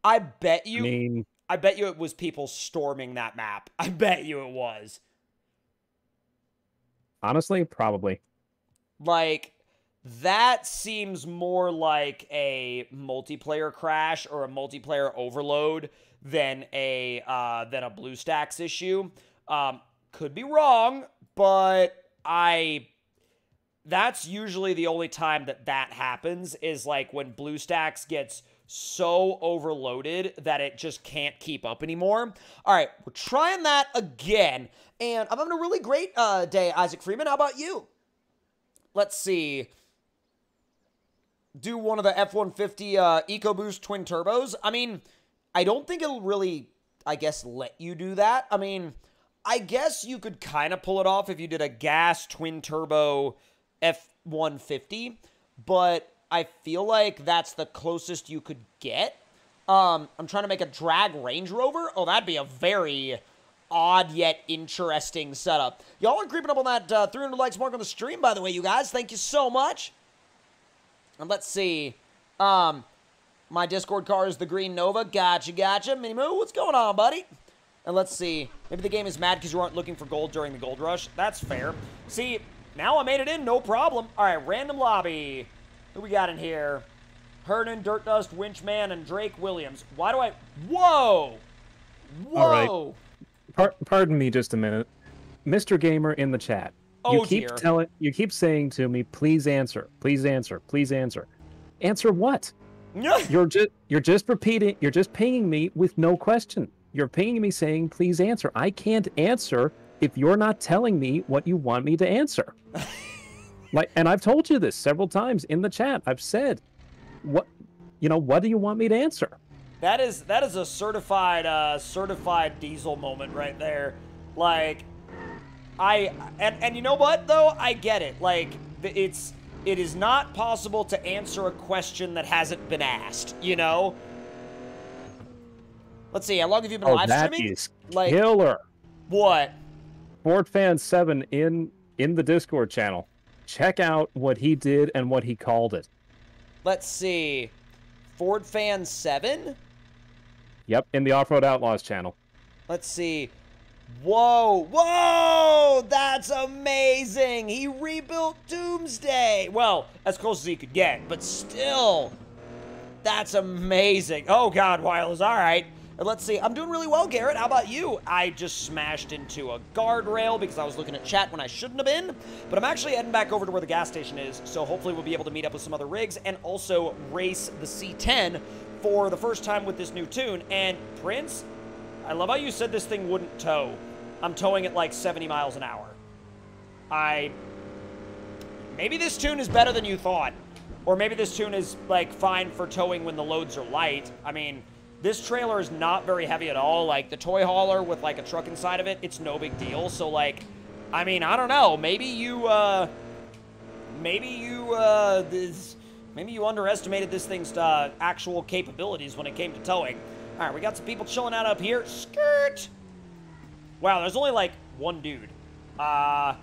I bet you... I mean... I bet you it was people storming that map. I bet you it was. Honestly, probably. Like, that seems more like a multiplayer crash or a multiplayer overload than a uh, than a BlueStacks issue. Um, could be wrong, but I that's usually the only time that that happens is like when BlueStacks gets so overloaded that it just can't keep up anymore. All right, we're trying that again, and I'm having a really great uh, day, Isaac Freeman. How about you? Let's see. Do one of the F-150 uh, EcoBoost twin turbos. I mean, I don't think it'll really, I guess, let you do that. I mean, I guess you could kind of pull it off if you did a gas twin turbo F-150, but I feel like that's the closest you could get. Um, I'm trying to make a drag Range Rover. Oh, that'd be a very odd yet interesting setup. Y'all are creeping up on that uh, 300 likes mark on the stream, by the way, you guys. Thank you so much. And let's see. Um, my Discord car is the Green Nova. Gotcha, gotcha. Minimoo, what's going on, buddy? And let's see. Maybe the game is mad because you aren't looking for gold during the gold rush. That's fair. See, now I made it in, no problem. All right, random lobby. Who we got in here? Hernan, Dirt Dust, Winchman, and Drake Williams. Why do I... Whoa! Whoa! All right. Par pardon me just a minute. Mr. Gamer in the chat. Oh, you keep dear. telling you keep saying to me, please answer, please answer, please answer. Answer what? you're just you're just repeating you're just pinging me with no question. You're pinging me saying please answer. I can't answer if you're not telling me what you want me to answer. Like, and I've told you this several times in the chat. I've said, what, you know, what do you want me to answer? That is that is a certified uh, certified diesel moment right there. Like, I and and you know what though? I get it. Like, it's it is not possible to answer a question that hasn't been asked. You know. Let's see. How long have you been oh, live that streaming? Is like killer. What? Ford Fan Seven in in the Discord channel check out what he did and what he called it. Let's see. Ford Fan 7? Yep, in the Off Road Outlaws channel. Let's see. Whoa, whoa, that's amazing. He rebuilt Doomsday. Well, as close as he could get, but still, that's amazing. Oh, God, Wiles, all right. Let's see. I'm doing really well, Garrett. How about you? I just smashed into a guardrail because I was looking at chat when I shouldn't have been. But I'm actually heading back over to where the gas station is, so hopefully we'll be able to meet up with some other rigs and also race the C10 for the first time with this new tune. And Prince, I love how you said this thing wouldn't tow. I'm towing at like 70 miles an hour. I... Maybe this tune is better than you thought. Or maybe this tune is, like, fine for towing when the loads are light. I mean... This trailer is not very heavy at all. Like, the toy hauler with, like, a truck inside of it, it's no big deal. So, like, I mean, I don't know. Maybe you, uh... Maybe you, uh... This, maybe you underestimated this thing's, uh, actual capabilities when it came to towing. All right, we got some people chilling out up here. Skirt! Wow, there's only, like, one dude. Uh...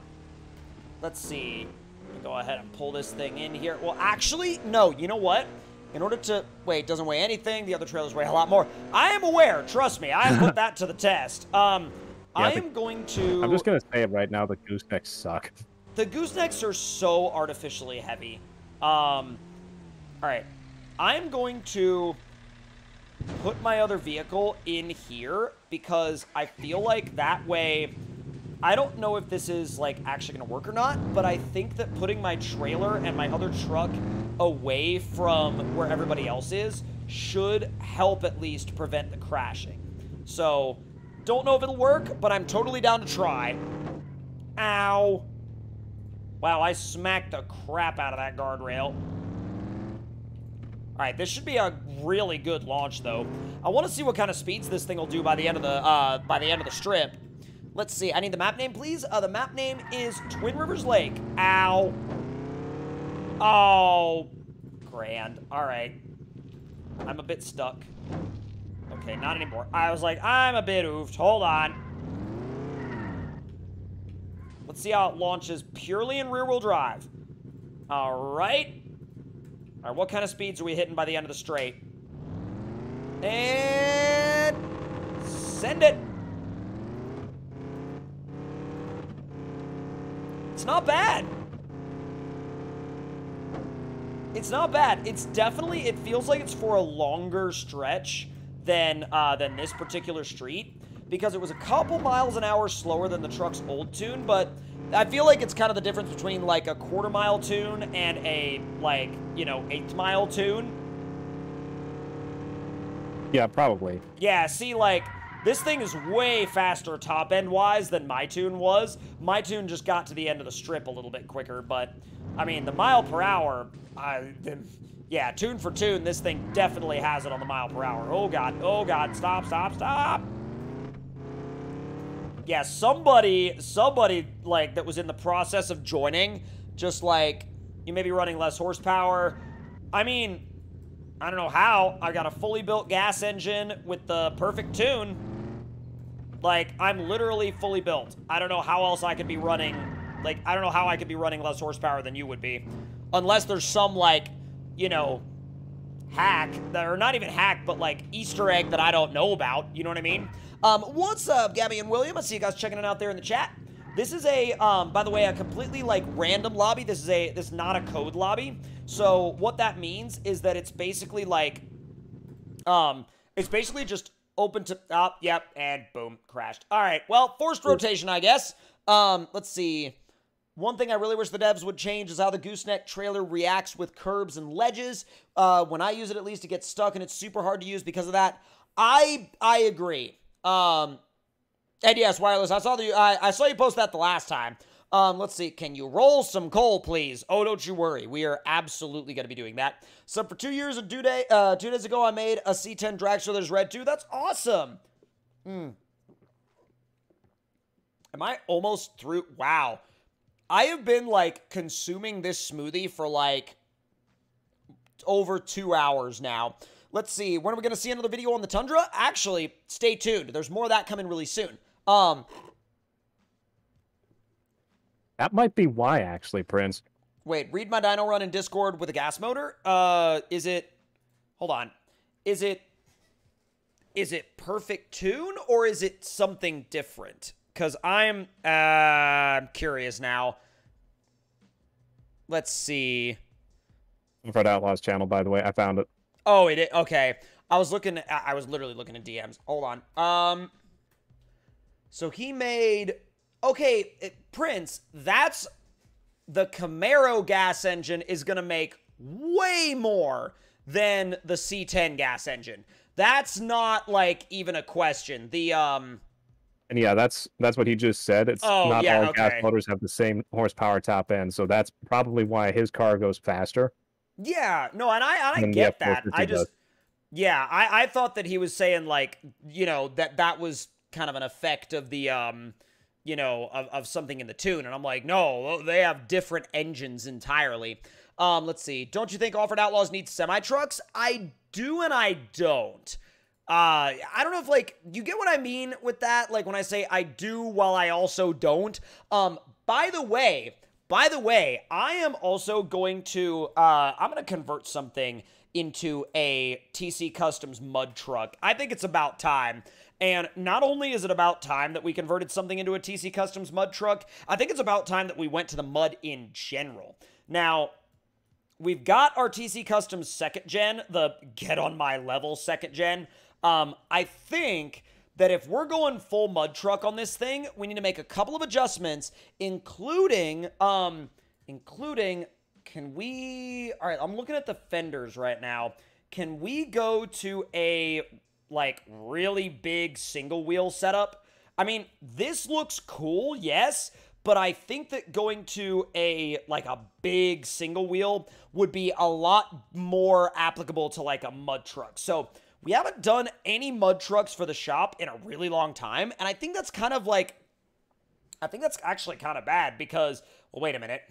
Let's see. Go ahead and pull this thing in here. Well, actually, no. You know what? In order to... Wait, it doesn't weigh anything. The other trailers weigh a lot more. I am aware. Trust me. I put that to the test. Um, yeah, I am going to... I'm just going to say it right now. The goosenecks suck. The goosenecks are so artificially heavy. Um, all right. I'm going to put my other vehicle in here because I feel like that way I don't know if this is like actually gonna work or not, but I think that putting my trailer and my other truck away from where everybody else is should help at least prevent the crashing. So, don't know if it'll work, but I'm totally down to try. Ow. Wow, I smacked the crap out of that guardrail. All right, this should be a really good launch, though. I want to see what kind of speeds this thing will do by the end of the uh, by the end of the strip. Let's see. I need the map name, please. Uh, the map name is Twin Rivers Lake. Ow. Oh, grand. All right. I'm a bit stuck. Okay, not anymore. I was like, I'm a bit oofed. Hold on. Let's see how it launches purely in rear-wheel drive. All right. All right, what kind of speeds are we hitting by the end of the straight? And send it. It's not bad. It's not bad. It's definitely, it feels like it's for a longer stretch than, uh, than this particular street because it was a couple miles an hour slower than the truck's old tune, but I feel like it's kind of the difference between like a quarter mile tune and a like, you know, eighth mile tune. Yeah, probably. Yeah, see like this thing is way faster top end wise than my tune was. My tune just got to the end of the strip a little bit quicker, but I mean, the mile per hour, I, yeah, tune for tune, this thing definitely has it on the mile per hour. Oh god, oh god, stop, stop, stop yeah, somebody, somebody like that was in the process of joining, just like you may be running less horsepower. I mean, I don't know how. I got a fully built gas engine with the perfect tune. Like, I'm literally fully built. I don't know how else I could be running. Like, I don't know how I could be running less horsepower than you would be. Unless there's some, like, you know, hack, that, or not even hack, but like Easter egg that I don't know about. You know what I mean? Um, what's up, Gabby and William? I see you guys checking it out there in the chat. This is a, um, by the way, a completely like random lobby. This is a, this is not a code lobby. So what that means is that it's basically like, um, it's basically just open to, oh, yep, and boom, crashed. All right, well, forced rotation, I guess. Um, let's see. One thing I really wish the devs would change is how the gooseneck trailer reacts with curbs and ledges. Uh, when I use it, at least, it gets stuck and it's super hard to use because of that. I I agree. Um, and yes, wireless. I saw the I, I saw you post that the last time. Um, let's see. Can you roll some coal, please? Oh, don't you worry. We are absolutely going to be doing that. So for two years and two day, uh, two days ago, I made a C10 drag red 2. That's awesome. Hmm. Am I almost through? Wow. I have been like consuming this smoothie for like over two hours now. Let's see. When are we going to see another video on the Tundra? Actually, stay tuned. There's more of that coming really soon. Um, that might be why, actually, Prince. Wait, read my dyno run in Discord with a gas motor. Uh, is it? Hold on. Is it? Is it perfect tune or is it something different? Because I'm uh, I'm curious now. Let's see. Fred Outlaws channel, by the way, I found it. Oh, it. okay. I was looking. I was literally looking at DMs. Hold on. Um. So he made. Okay, it, Prince. That's the Camaro gas engine is gonna make way more than the C10 gas engine. That's not like even a question. The um. And yeah, that's that's what he just said. It's oh, not yeah, all okay. gas motors have the same horsepower top end, so that's probably why his car goes faster. Yeah, no, and I I get that. I just does. yeah, I I thought that he was saying like you know that that was kind of an effect of the um you know of, of something in the tune, and I'm like no, they have different engines entirely. Um, let's see. Don't you think Off-Road Outlaws need semi trucks? I do and I don't. Uh, I don't know if like you get what I mean with that. Like when I say I do while I also don't. Um, by the way, by the way, I am also going to, uh, I'm going to convert something into a TC Customs mud truck. I think it's about time. And not only is it about time that we converted something into a TC Customs mud truck, I think it's about time that we went to the mud in general. Now, we've got our TC Customs second gen, the get on my level second gen. Um, I think that if we're going full mud truck on this thing, we need to make a couple of adjustments, including, um, including, can we, all right, I'm looking at the fenders right now. Can we go to a, like, really big single wheel setup? I mean, this looks cool, yes, but I think that going to a like a big single wheel would be a lot more applicable to like a mud truck. So we haven't done any mud trucks for the shop in a really long time, and I think that's kind of like I think that's actually kind of bad because well wait a minute.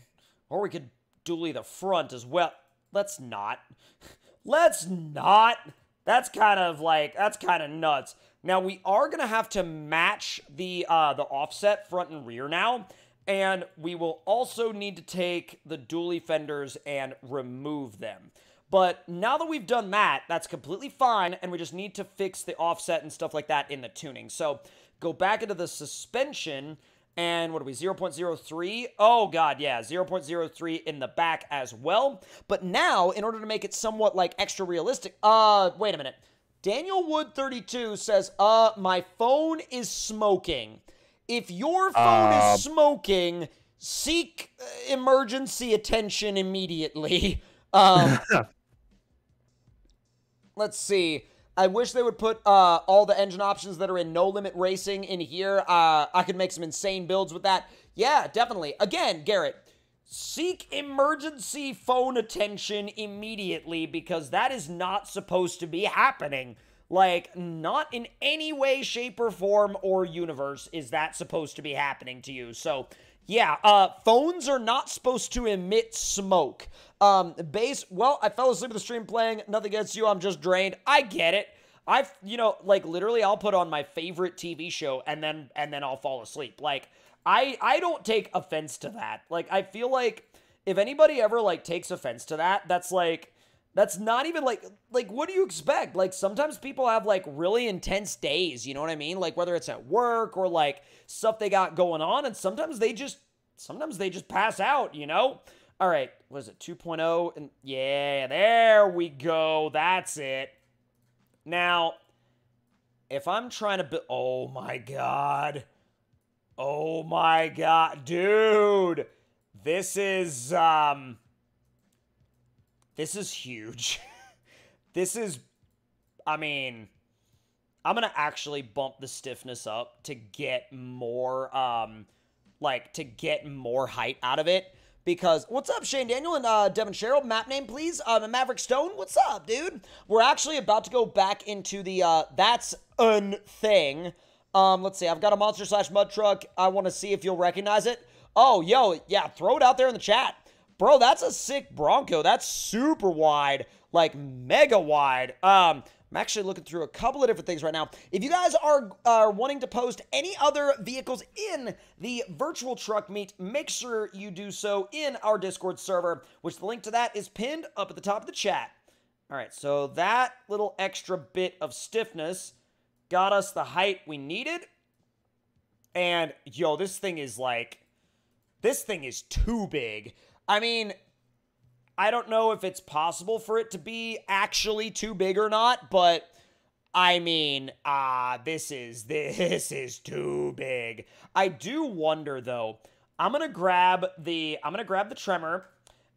Or we could dually the front as well. Let's not. Let's not. That's kind of like that's kind of nuts. Now we are gonna have to match the uh, the offset front and rear now, and we will also need to take the dually fenders and remove them. But now that we've done that, that's completely fine, and we just need to fix the offset and stuff like that in the tuning. So go back into the suspension, and what are we, 0.03? Oh, God, yeah, 0.03 in the back as well. But now, in order to make it somewhat, like, extra realistic, uh, wait a minute. Daniel Wood 32 says, uh, my phone is smoking. If your phone uh, is smoking, seek uh, emergency attention immediately. Um, let's see. I wish they would put uh, all the engine options that are in No Limit Racing in here. Uh, I could make some insane builds with that. Yeah, definitely. Again, Garrett, seek emergency phone attention immediately because that is not supposed to be happening. Like, not in any way, shape, or form or universe is that supposed to be happening to you. So, yeah, uh, phones are not supposed to emit smoke. Um, base, well, I fell asleep at the stream playing. Nothing against you. I'm just drained. I get it. I've, you know, like literally, I'll put on my favorite TV show and then and then I'll fall asleep. Like, I I don't take offense to that. Like, I feel like if anybody ever like takes offense to that, that's like that's not even like like what do you expect? Like sometimes people have like really intense days, you know what I mean? Like whether it's at work or like stuff they got going on and sometimes they just sometimes they just pass out, you know? All right, was it 2.0 and yeah, there we go. That's it. Now, if I'm trying to build Oh my god. Oh my god, dude. This is um this is huge. this is, I mean, I'm going to actually bump the stiffness up to get more, um, like, to get more height out of it. Because, what's up, Shane Daniel and uh, Devin Sherrill? Map name, please. Um, Maverick Stone, what's up, dude? We're actually about to go back into the, uh, that's an thing. Um, let's see, I've got a monster slash mud truck. I want to see if you'll recognize it. Oh, yo, yeah, throw it out there in the chat. Bro, that's a sick Bronco. That's super wide, like mega wide. Um, I'm actually looking through a couple of different things right now. If you guys are, are wanting to post any other vehicles in the virtual truck meet, make sure you do so in our Discord server, which the link to that is pinned up at the top of the chat. All right, so that little extra bit of stiffness got us the height we needed. And, yo, this thing is like, this thing is too big. I mean, I don't know if it's possible for it to be actually too big or not, but I mean, ah, uh, this is this is too big. I do wonder though. I'm going to grab the I'm going to grab the tremor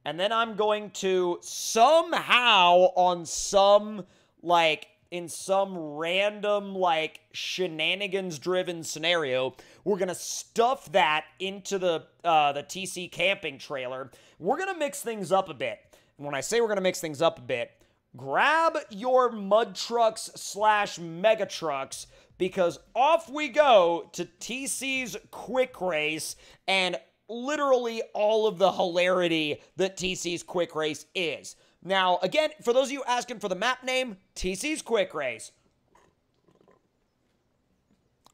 and then I'm going to somehow on some like in some random like shenanigans driven scenario we're gonna stuff that into the uh, the tc camping trailer. We're gonna mix things up a bit. And when i say we're gonna mix things up a bit grab your mud trucks slash mega trucks because off we go to tc's quick race and literally all of the hilarity that tc's quick race is now, again, for those of you asking for the map name, TC's Quick Race.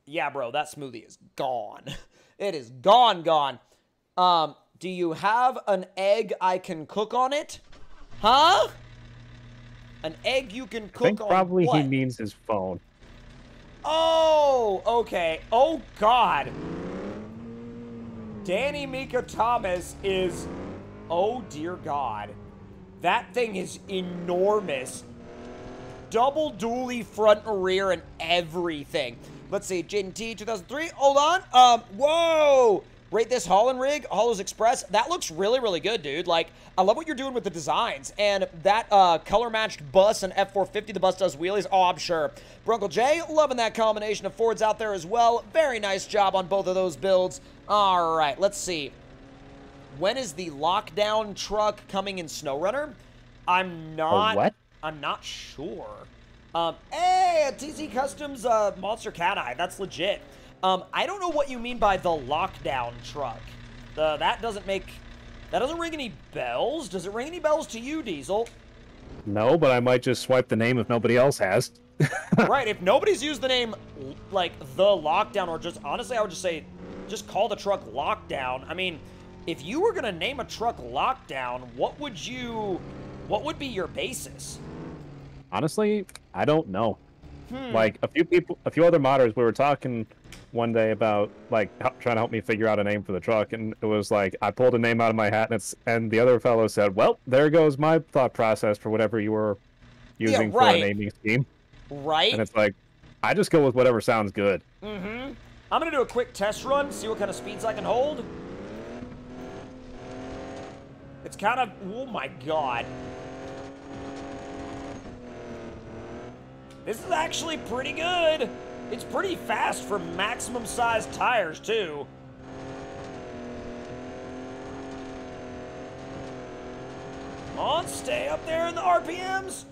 Yeah, bro, that smoothie is gone. It is gone, gone. Um, do you have an egg I can cook on it? Huh? An egg you can cook I think probably what? he means his phone. Oh, okay. Oh, God. Danny Mika Thomas is... Oh, dear God. That thing is enormous. Double dually front and rear and everything. Let's see, Jaden T, 2003. Hold on. Um, whoa! Rate this Holland rig, Hollows Express. That looks really, really good, dude. Like, I love what you're doing with the designs. And that uh, color-matched bus and F450, the bus does wheelies. Oh, I'm sure. Brunkle J, loving that combination of Fords out there as well. Very nice job on both of those builds. All right, let's see. When is the lockdown truck coming in SnowRunner? I'm not... what? I'm not sure. Um, hey, a TC Customs uh, Monster Cat Eye. That's legit. Um, I don't know what you mean by the lockdown truck. The that doesn't make that doesn't ring any bells. Does it ring any bells to you, Diesel? No, but I might just swipe the name if nobody else has. right. If nobody's used the name like the lockdown, or just honestly, I would just say, just call the truck lockdown. I mean, if you were gonna name a truck lockdown, what would you, what would be your basis? Honestly, I don't know. Hmm. Like a few people, a few other modders, we were talking one day about like trying to help me figure out a name for the truck, and it was like I pulled a name out of my hat, and it's and the other fellow said, "Well, there goes my thought process for whatever you were using for right. a naming scheme," right. and it's like I just go with whatever sounds good. Mm-hmm. I'm gonna do a quick test run, see what kind of speeds I can hold. It's kind of, oh my god. This is actually pretty good. It's pretty fast for maximum size tires, too. Come on, stay up there in the RPMs.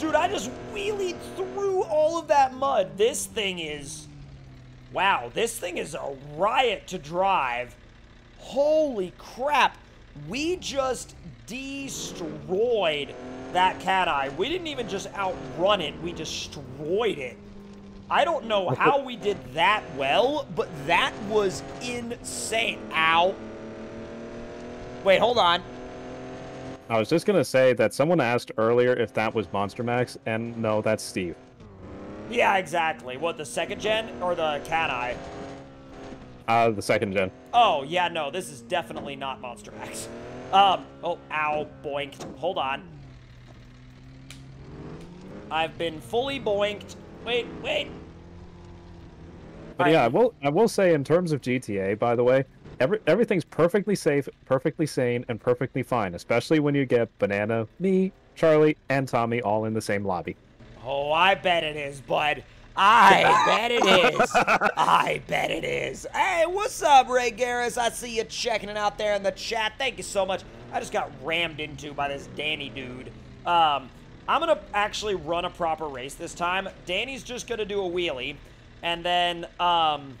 Dude, I just wheelied through all of that mud. This thing is... Wow, this thing is a riot to drive. Holy crap. We just destroyed that cat eye. We didn't even just outrun it, we destroyed it. I don't know how we did that well, but that was insane. Ow. Wait, hold on. I was just gonna say that someone asked earlier if that was Monster Max, and no, that's Steve. Yeah, exactly. What, the second gen or the cat eye? Uh, the second gen. Oh, yeah, no, this is definitely not Monster Max. Um, oh, ow, boinked. Hold on. I've been fully boinked. Wait, wait. But yeah, I will. I will say, in terms of GTA, by the way, every everything's perfectly safe, perfectly sane, and perfectly fine. Especially when you get Banana, me, Charlie, and Tommy all in the same lobby. Oh, I bet it is, bud. I bet it is. I bet it is. Hey, what's up, Ray Garris? I see you checking it out there in the chat. Thank you so much. I just got rammed into by this Danny dude. Um, I'm going to actually run a proper race this time. Danny's just going to do a wheelie. And then, um,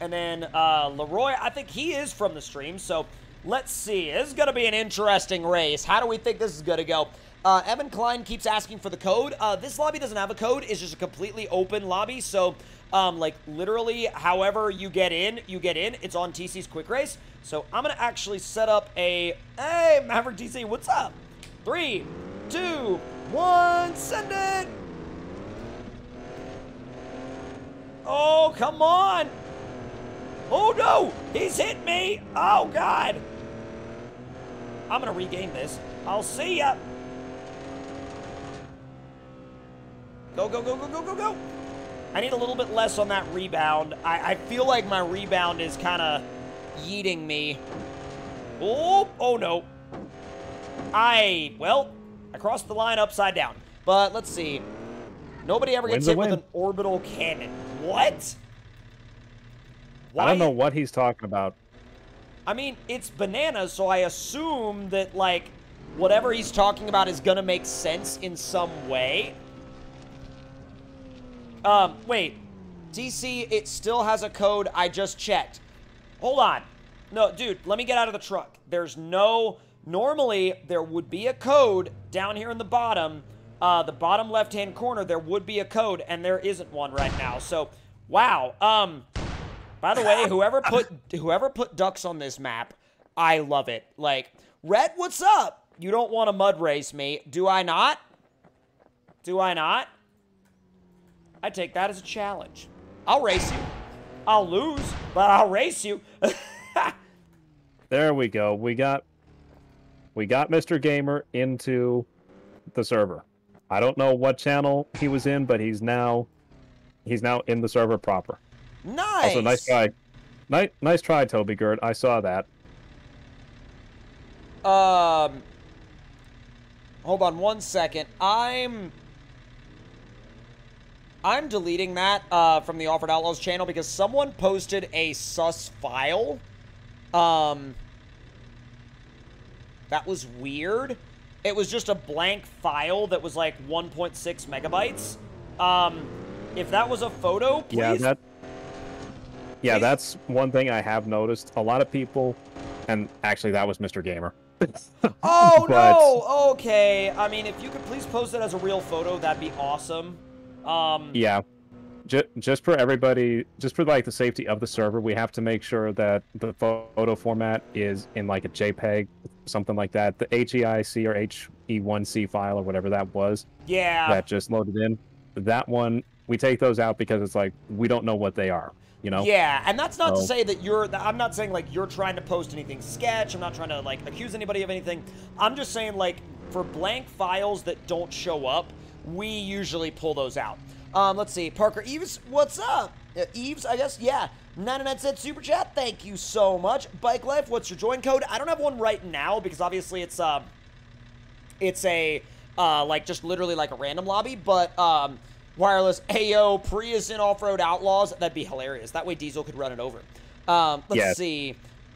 and then uh, Leroy, I think he is from the stream. So let's see. This is going to be an interesting race. How do we think this is going to go? Uh, Evan Klein keeps asking for the code. Uh, this lobby doesn't have a code. It's just a completely open lobby. So, um, like, literally, however you get in, you get in. It's on TC's Quick Race. So, I'm going to actually set up a... Hey, Maverick TC, what's up? Three, two, one, send it! Oh, come on! Oh, no! He's hit me! Oh, God! I'm going to regain this. I'll see ya! Go, go, go, go, go, go, go. I need a little bit less on that rebound. I, I feel like my rebound is kind of yeeting me. Oh, oh no. I, well, I crossed the line upside down. But let's see. Nobody ever gets Win's hit with an orbital cannon. What? I don't know what he's talking about. I mean, it's bananas, so I assume that, like, whatever he's talking about is gonna make sense in some way. Um, wait. DC, it still has a code. I just checked. Hold on. No, dude, let me get out of the truck. There's no... Normally, there would be a code down here in the bottom. Uh, the bottom left-hand corner, there would be a code, and there isn't one right now. So, wow. Um, by the way, whoever put whoever put ducks on this map, I love it. Like, Red, what's up? You don't want to mud race me, do I not? Do I not? I take that as a challenge. I'll race you. I'll lose, but I'll race you. There we go. We got we got Mr. Gamer into the server. I don't know what channel he was in, but he's now he's now in the server proper. Nice. Also, nice try. Nice, nice try, Toby Gert. I saw that. Um, hold on one second. I'm I'm deleting that uh, from the Off-Road Outlaws channel because someone posted a sus file. Um, that was weird. It was just a blank file that was like 1.6 megabytes. Um, if that was a photo, please. Yeah, that. Yeah, Please- that's one thing I have noticed. A lot of people, and actually, that was Mr. Gamer. Oh But- no! Okay. I mean, if you could please post it as a real photo, that'd be awesome. Um, Yeah. Just, just for everybody, just for like the safety of the server, we have to make sure that the photo format is in like a JPEG, something like that. The HEIC or HE1C file or whatever that was yeah. that just loaded in. That one, we take those out because it's like we don't know what they are. You know? Yeah, and that's not to say that you're. I'm not saying like you're trying to post anything sketch. I'm not trying to like accuse anybody of anything. I'm just saying like for blank files that don't show up, we usually pull those out. Um, let's see, Parker Eves, what's up? Uh, Eves, I guess, yeah. 99 cent super chat, thank you so much. Bike Life, what's your join code? I don't have one right now because obviously it's um, it's a uh, like just literally like a random lobby, but um, wireless AO Prius in off-road outlaws. That'd be hilarious. That way Diesel could run it over. Um, let's Yes. see.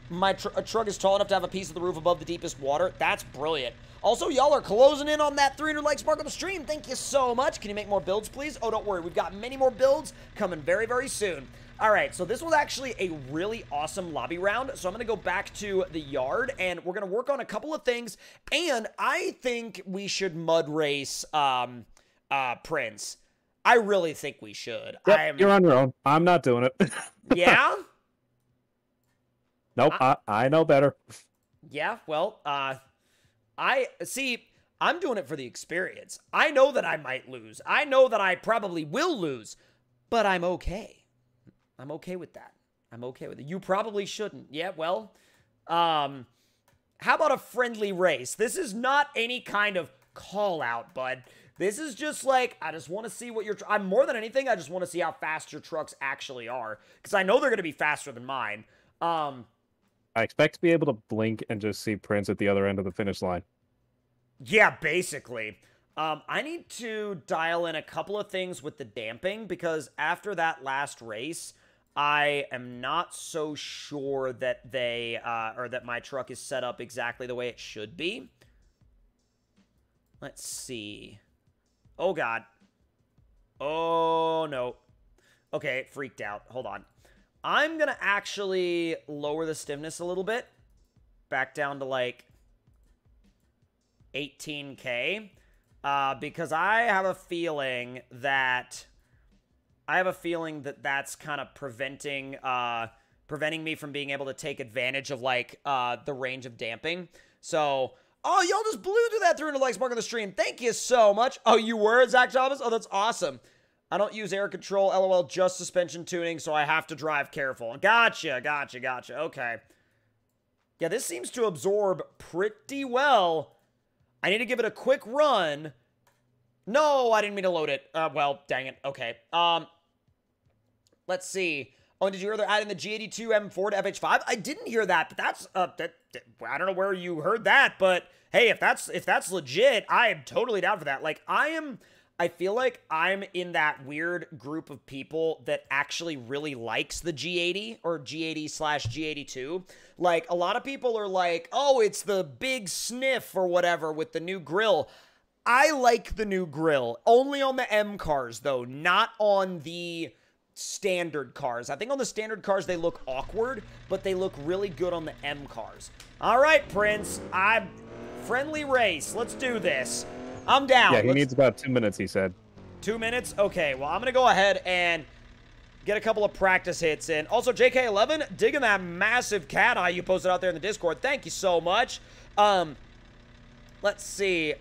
My tr- a truck is tall enough to have a piece of the roof above the deepest water. That's brilliant. Also, y'all are closing in on that 300 likes mark on the stream. Thank you so much. Can you make more builds, please? Oh, don't worry. We've got many more builds coming very, very soon. All right, so this was actually a really awesome lobby round. So I'm going to go back to the yard, and we're going to work on a couple of things. And I think we should mud race um, uh, Prince. I really think we should. Yep, I'm, you're on your own. I'm not doing it. yeah? nope, I, I know better. Yeah, well, uh, I see. I'm doing it for the experience. I know that I might lose. I know that I probably will lose, but I'm okay. I'm okay with that. I'm okay with it. You probably shouldn't. Yeah, well, um, how about a friendly race? This is not any kind of call out, bud. This is just like I just want to see what your. I'm more than anything. I just want to see how fast your trucks actually are because I know they're going to be faster than mine. Um, I expect to be able to blink and just see Prince at the other end of the finish line. Yeah, basically. Um, I need to dial in a couple of things with the damping because after that last race, I am not so sure that they uh, or that my truck is set up exactly the way it should be. Let's see. Oh God. Oh no. Okay, it freaked out. Hold on. I'm gonna actually lower the stiffness a little bit, back down to like 18k uh, because I have a feeling that I have a feeling that that's kind of preventing uh, preventing me from being able to take advantage of like uh, the range of damping. So, oh, y'all just blew through that 300 likes mark on the stream. Thank you so much. Oh, you were Zach Thomas. Oh, that's awesome. I don't use air control, lol, just suspension tuning, so I have to drive careful. Gotcha, gotcha, gotcha. Okay. Yeah, this seems to absorb pretty well. I need to give it a quick run. No, I didn't mean to load it. Uh, well, dang it. Okay. Um, let's see. Oh, did you hear they're adding the G82 M4 to FH5? I didn't hear that, but that's uh, that, that- I don't know where you heard that, but hey, if that's if that's legit, I am totally down for that. Like, I am. I feel like I'm in that weird group of people that actually really likes the G80 or G80 slash G82. Like, a lot of people are like, oh, it's the big sniff or whatever with the new grill. I like the new grill, only on the M cars, though, not on the standard cars. I think on the standard cars they look awkward, but they look really good on the M cars. All right, Prince, I'm friendly race. Let's do this. I'm down. Yeah, he Let's- needs about two minutes, he said. Two minutes? Okay, well, I'm going to go ahead and get a couple of practice hits in. Also, JK11, digging that massive cat eye you posted out there in the Discord. Thank you so much. Um, let's see.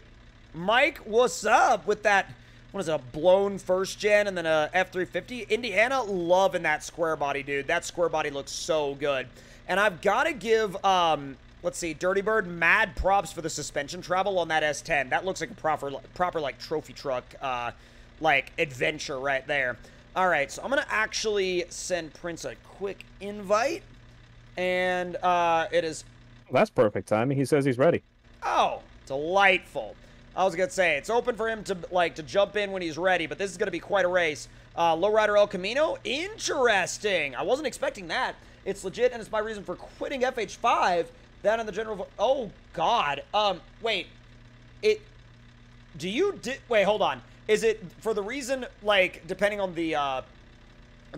Mike, what's up with that? What is it, a blown first gen and then a F350? Indiana, loving that square body, dude. That square body looks so good. And I've got to give, um, let's see, Dirty Bird mad props for the suspension travel on that S10. That looks like a proper, proper like trophy truck, uh, like adventure right there. All right, so I'm gonna actually send Prince a quick invite, and uh, it is That's perfect timing. He says he's ready. oh delightful. I was gonna say it's open for him to like to jump in when he's ready, but this is gonna be quite a race. Uh, Lowrider El Camino, interesting. I wasn't expecting that. It's legit, and it's my reason for quitting FH5. That on the general. Oh God. Um. Wait. It. Do you di- wait? Hold on. Is it for the reason like depending on the uh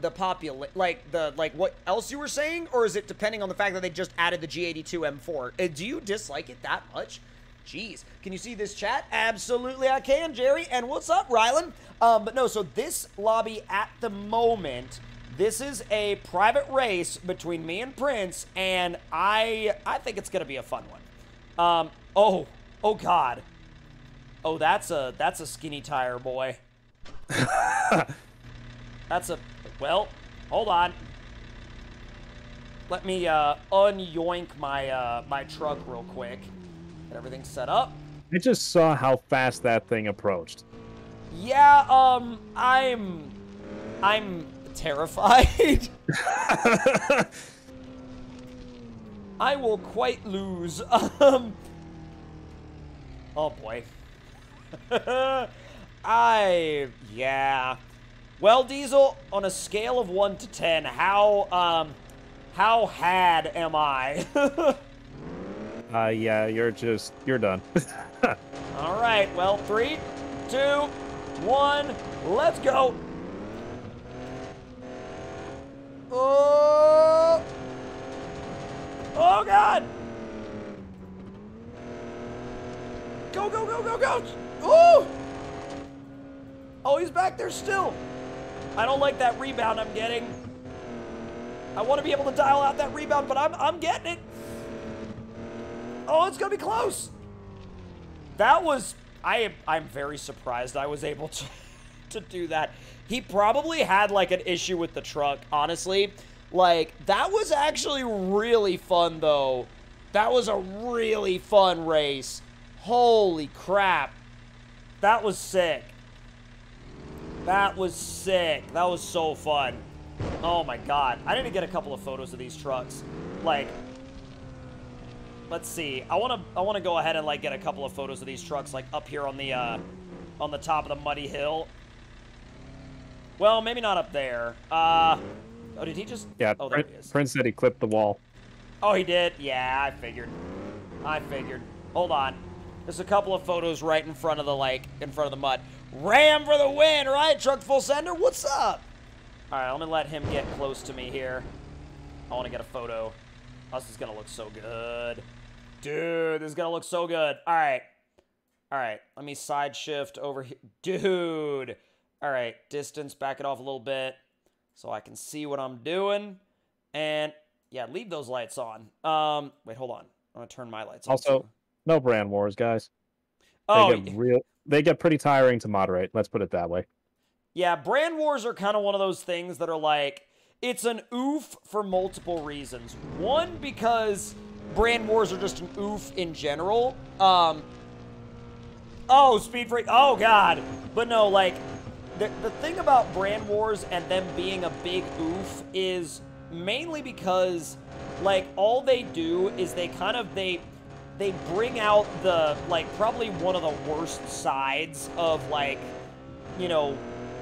the popula like the like what else you were saying, or is it depending on the fact that they just added the G82 M4? Uh, do you dislike it that much? Jeez, can you see this chat? Absolutely, I can, Jerry. And what's up, Rylan? Um, but no, so this lobby at the moment, this is a private race between me and Prince, and I I think it's gonna be a fun one. Um, oh, oh God, oh that's a that's a skinny tire boy. That's a well. Hold on. Let me uh, unyoink my uh, my truck real quick. Get everything set up. I just saw how fast that thing approached. Yeah. Um. I'm. I'm terrified. I will quite lose. Um. Oh boy. I yeah. Well, Diesel, on a scale of one to ten, how um, how had am I? Uh, yeah, you're just you're done. All right. Well, three, two, one, let's go. Oh! Oh God! Go go go go go! Oh! Oh, he's back there still. I don't like that rebound I'm getting. I want to be able to dial out that rebound, but I'm I'm getting it. Oh, it's gonna be close. That was I am I'm very surprised I was able to to do that. He probably had like an issue with the truck, honestly. Like that was actually really fun though. That was a really fun race. Holy crap. That was sick. That was sick. That was so fun. Oh my god. I need to get a couple of photos of these trucks. Like let's see. I want to I want to go ahead and like get a couple of photos of these trucks like up here on the uh on the top of the muddy hill. Well, maybe not up there. Uh Oh, did he just yeah, Oh, there Prin- he is. Prince said he clipped the wall. Oh, he did? Yeah, I figured. I figured. Hold on. There's a couple of photos right in front of the, like, in front of the mud. Ram for the win, right? Truck full sender, what's up? All right, let me let him get close to me here. I want to get a photo. Oh, this is going to look so good. Dude, this is going to look so good. All right. All right, let me side shift over here. Dude. All right, distance, back it off a little bit so I can see what I'm doing. And yeah, leave those lights on. Um, wait, hold on. I'm gonna turn my lights on. Also, no brand wars, guys. They oh get real. They get pretty tiring to moderate. Let's put it that way. yeah, brand wars are kind of one of those things that are like it's an oof for multiple reasons. One because brand wars are just an oof in general. Um, oh, speed freak. Oh god. But no, like the the thing about brand wars and them being a big oof is mainly because like all they do is they kind of they they bring out the like probably one of the worst sides of like you know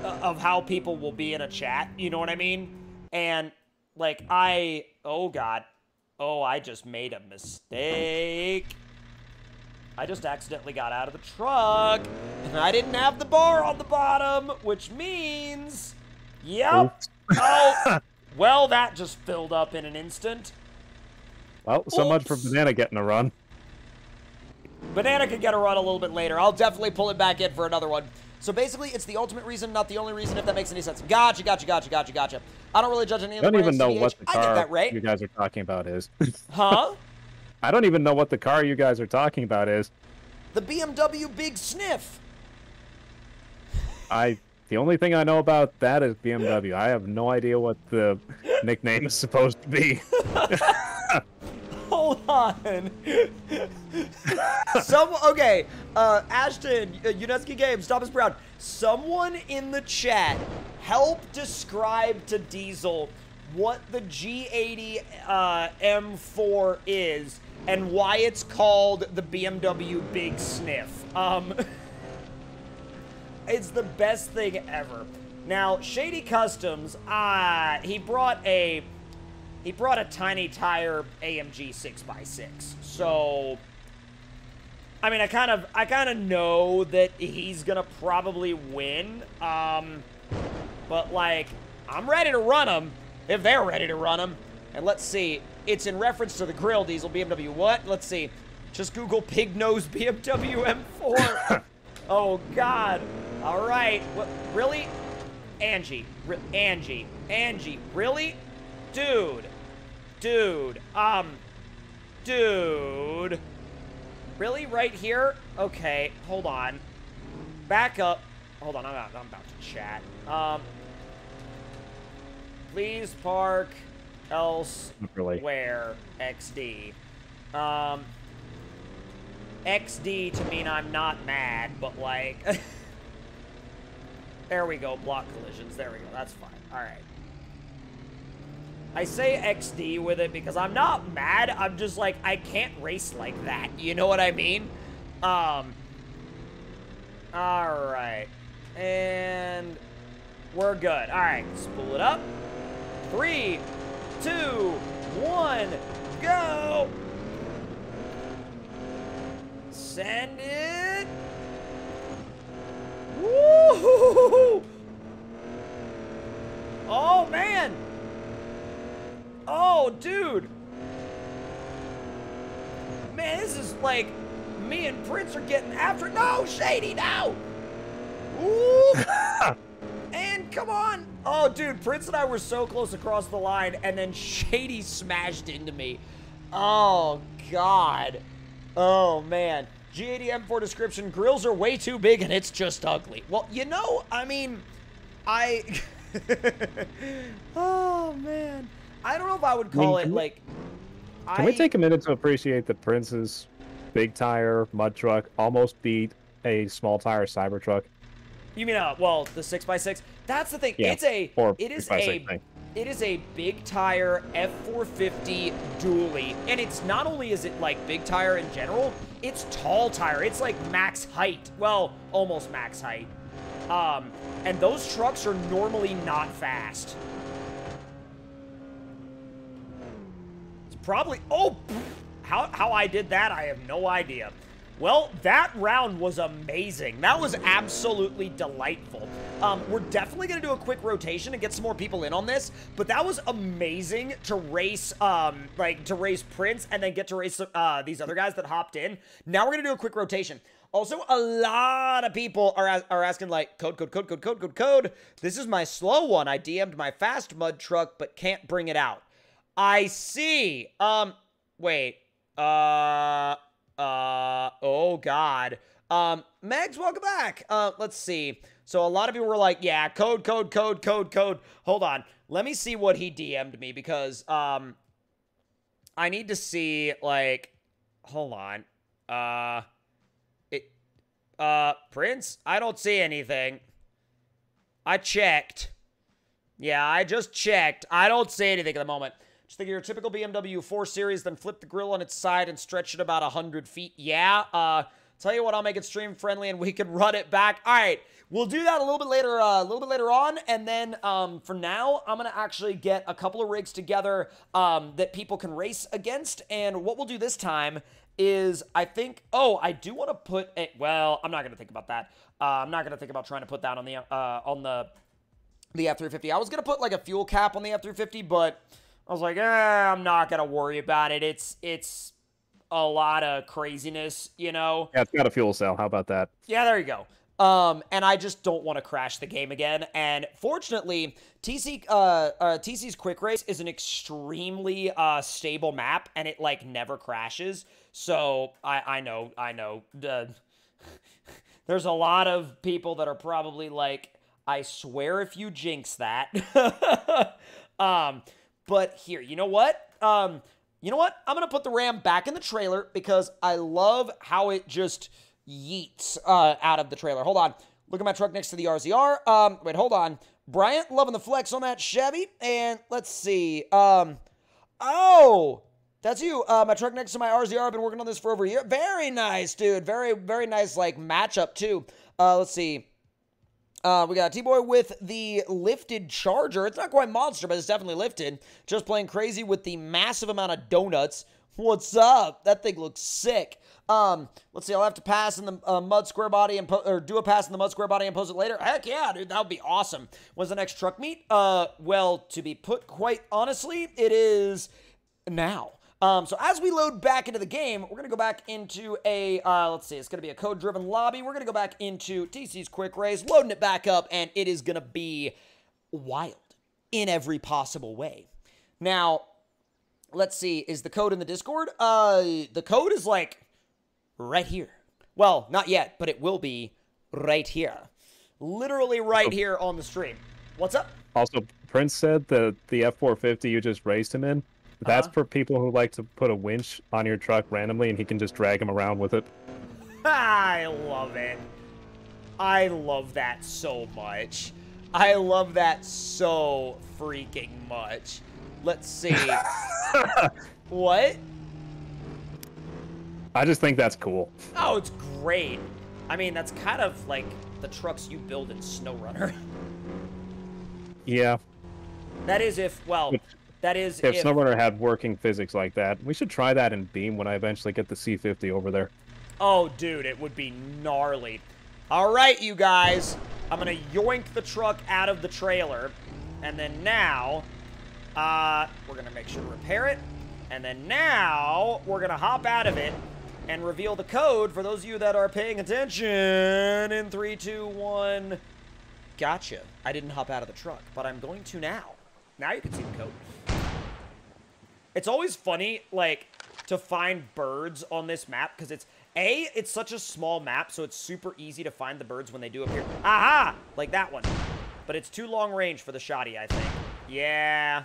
uh, of how people will be in a chat you know what i mean? And like i oh god oh i just made a mistake I just accidentally got out of the truck, and I didn't have the bar on the bottom, which means, yep. Oh, well, that just filled up in an instant. Well, so much for Banana getting a run. Banana could get a run a little bit later. I'll definitely pull it back in for another one. So basically, it's the ultimate reason, not the only reason, if that makes any sense. Gotcha, gotcha, gotcha, gotcha, gotcha. I don't really judge any I of the don't even know what the I car that, right? you guys are talking about is. Huh? I don't even know what the car you guys are talking about is. The BMW Big Sniff. I the only thing I know about that is BMW. I have no idea what the nickname is supposed to be. Hold on. Some okay. Uh, Ashton, uh, Unesco Games, Thomas Brown. Someone in the chat help describe to Diesel what the G80 uh, M4 is and why it's called the BMW Big Sniff. Um, it's the best thing ever. Now, Shady Customs, uh, he brought a he brought a tiny tire AMG 6x6. So I mean, I kind of I kind of know that he's going to probably win. Um but like I'm ready to run him if they're ready to run him. And let's see. It's in reference to the grill diesel BMW. What? Let's see. Just Google pig nose BMW M4. oh God. All right. What? Really? Angie. R Angie. Angie. Really? Dude. Dude. Um. Dude. Really? Right here? Okay. Hold on. Back up. Hold on. I'm about, I'm about to chat. Um. Please park elsewhere. XD. Um. XD to mean I'm not mad, but like... there we go, block collisions. There we go, that's fine. Alright. I say XD with it because I'm not mad, I'm just like, I can't race like that. You know what I mean? Um... Alright. And... We're good. Alright, spool it up. Three, two, one, go! Send it. Woo! Oh, man. Oh, dude. Man, this is like me and Prince are getting after it. No, Shady, no. Ooh. and come on. Oh, dude, Prince and I were so close across the line, and then Shady smashed into me. Oh, God. Oh, man. G80 M4 description, grills are way too big and it's just ugly. Well, you know, I mean, I... oh, man. I don't know if I would call I mean, it, like... Can I... we take a minute to appreciate that Prince's big tire mud truck almost beat a small tire Cybertruck? You mean, uh, well, the 6x6? That's the thing. Yeah, it's a... Or it is a... Thing. It is a big tire F450 dually. And it's not only is it like big tire in general, it's tall tire. It's like max height. Well, almost max height. Um, and those trucks are normally not fast. It's probably, oh, how, how I did that, I have no idea. Well, that round was amazing. That was absolutely delightful. Um, we're definitely going to do a quick rotation and get some more people in on this, but that was amazing to race, um, like, to race Prince and then get to race uh, these other guys that hopped in. Now we're going to do a quick rotation. Also, a lot of people are, are asking, like, code, code, code, code, code, code, code. This is my slow one. I DM'd my fast mud truck, but can't bring it out. I see. Um, wait. Uh... Uh, oh God. Um, Megs, welcome back. Uh, let's see. So a lot of people were like, yeah, code, code, code, code, code. Hold on. Let me see what he DM'd me because, um, I need to see, like, hold on. Uh, it, uh, Prince? I don't see anything. I checked. Yeah, I just checked. I don't see anything at the moment. Just think of your typical BMW 4 Series, then flip the grill on its side and stretch it about 100 feet. Yeah, uh, tell you what, I'll make it stream friendly and we can run it back. All right, we'll do that a little bit later, uh, a little bit later on. And then um, for now, I'm going to actually get a couple of rigs together um, that people can race against. And what we'll do this time is I think, oh, I do want to put a, well, I'm not going to think about that. Uh, I'm not going to think about trying to put that on the, uh, on the, the F350. I was going to put like a fuel cap on the F350, but I was like, eh, I'm not gonna worry about it. It's it's a lot of craziness, you know. Yeah, it's got a fuel cell. How about that? Yeah, there you go. Um, and I just don't want to crash the game again. And fortunately, TC uh, uh, TC's Quick Race is an extremely uh, stable map, and it like never crashes. So I I know I know. Uh, there's a lot of people that are probably like, I swear if you jinx that. um but here, you know what? Um, you know what? I'm going to put the Ram back in the trailer because I love how it just yeets uh, out of the trailer. Hold on. Look at my truck next to the RZR. Um, wait, hold on. Bryant, loving the flex on that Chevy. And let's see. Um, oh, that's you. Uh, my truck next to my RZR. I've been working on this for over a year. Very nice, dude. Very, very nice, like, matchup, too. Uh, let's see. Uh, we got T-Boy with the lifted charger. It's not quite monster, but it's definitely lifted. Just playing crazy with the massive amount of donuts. What's up? That thing looks sick. Um, let's see. I'll have to pass in the uh, mud square body and or do a pass in the mud square body and post it later. Heck yeah, dude, that would be awesome. When's the next truck meet? Uh, well, to be put quite honestly, it is now. Um, so as we load back into the game, we're going to go back into a, uh, let's see, it's going to be a code-driven lobby. We're going to go back into TC's Quick Race, loading it back up, and it is going to be wild in every possible way. Now, let's see, is the code in the Discord? Uh, the code is like right here. Well, not yet, but it will be right here. Literally right oh. here on the stream. What's up? Also, Prince said that the F450 you just raced him in, that's uh-huh. for people who like to put a winch on your truck randomly and he can just drag him around with it. I love it. I love that so much. I love that so freaking much. Let's see. what? I just think that's cool. Oh, it's great. I mean, that's kind of like the trucks you build in SnowRunner. Yeah. That is if, well, that is if, if SnowRunner had working physics like that. We should try that in Beam when I eventually get the C50 over there. Oh, dude, it would be gnarly. All right, you guys. I'm going to yoink the truck out of the trailer. And then now, uh, we're going to make sure to repair it. And then now, we're going to hop out of it and reveal the code for those of you that are paying attention in three, two, one. Gotcha. I didn't hop out of the truck, but I'm going to now. Now you can see the code. It's always funny, like, to find birds on this map, because it's, A, it's such a small map, so it's super easy to find the birds when they do appear. Aha! Like that one. But it's too long range for the shotty, I think. Yeah.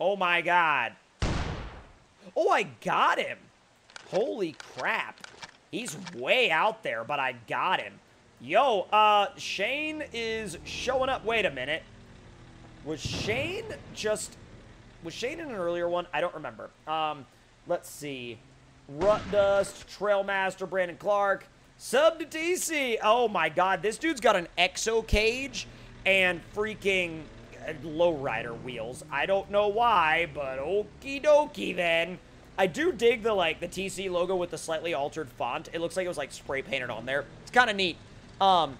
Oh my god. Oh, I got him. Holy crap. He's way out there, but I got him. Yo, uh, Shane is showing up. Wait a minute. Was Shane just... Was Shane in an earlier one? I don't remember. Um, let's see. Rut Dust, Trailmaster, Brandon Clark. Sub to TC. Oh my god, this dude's got an exo cage and freaking lowrider wheels. I don't know why, but okie dokie then. I do dig the, like, the TC logo with the slightly altered font. It looks like it was, like, spray painted on there. It's kind of neat. Um,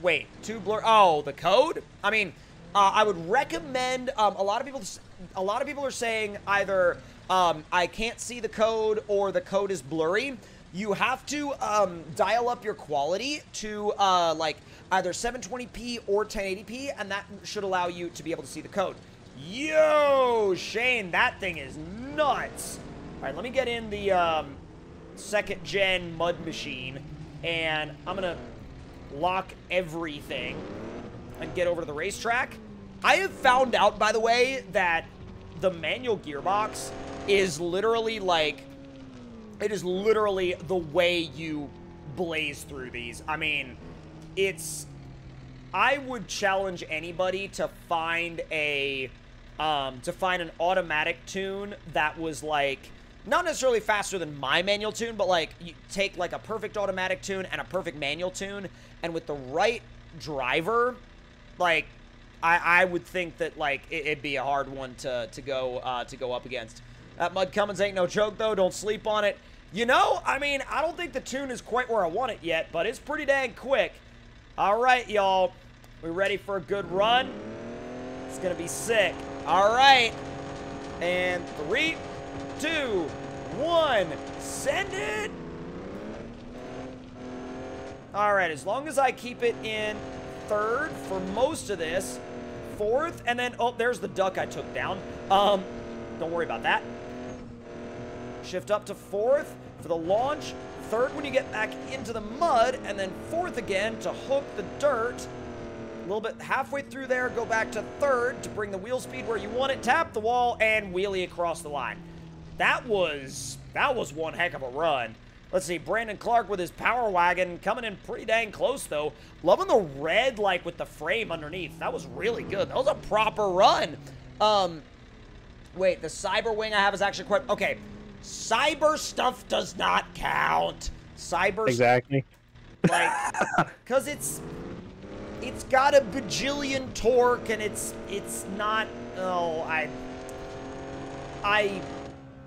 wait, two blur... Oh, the code? I mean, uh, I would recommend... Um, a lot of people... A lot of people are saying either um, I can't see the code or the code is blurry. You have to um, dial up your quality to, uh, like, either 720p or 1080p, and that should allow you to be able to see the code. Yo, Shane, that thing is nuts. All right, let me get in the um, second gen mud machine, and I'm gonna lock everything and get over to the racetrack. I have found out, by the way, that the manual gearbox is literally like, it is literally the way you blaze through these. I mean, it's, I would challenge anybody to find a um, to find an automatic tune that was like not necessarily faster than my manual tune, but like you take like a perfect automatic tune and a perfect manual tune, and with the right driver, like I, I would think that like it, would be a hard one to to go uh, to go up against. That Mud Cummins ain't no joke though. Don't sleep on it. You know, I mean, I don't think the tune is quite where I want it yet, but it's pretty dang quick. All right, y'all. We ready for a good run? It's gonna be sick. All right. And three, two, one. Send it. All right, as long as I keep it in third for most of this, fourth, and then, oh, there's the duck I took down. Um, don't worry about that. Shift up to fourth for the launch, third when you get back into the mud, and then fourth again to hook the dirt A little bit halfway through there, go back to third to bring the wheel speed where you want it, tap the wall, and wheelie across the line. That was, that was one heck of a run. Let's see, Brandon Clark with his power wagon coming in pretty dang close, though. Loving the red, like, with the frame underneath. That was really good. That was a proper run. Um, wait, the Cyber Wing I have is actually quite... Okay, Cyber stuff does not count. Cyber... Exactly. Like, because it's... It's got a bajillion torque, and it's... It's not... Oh, I... I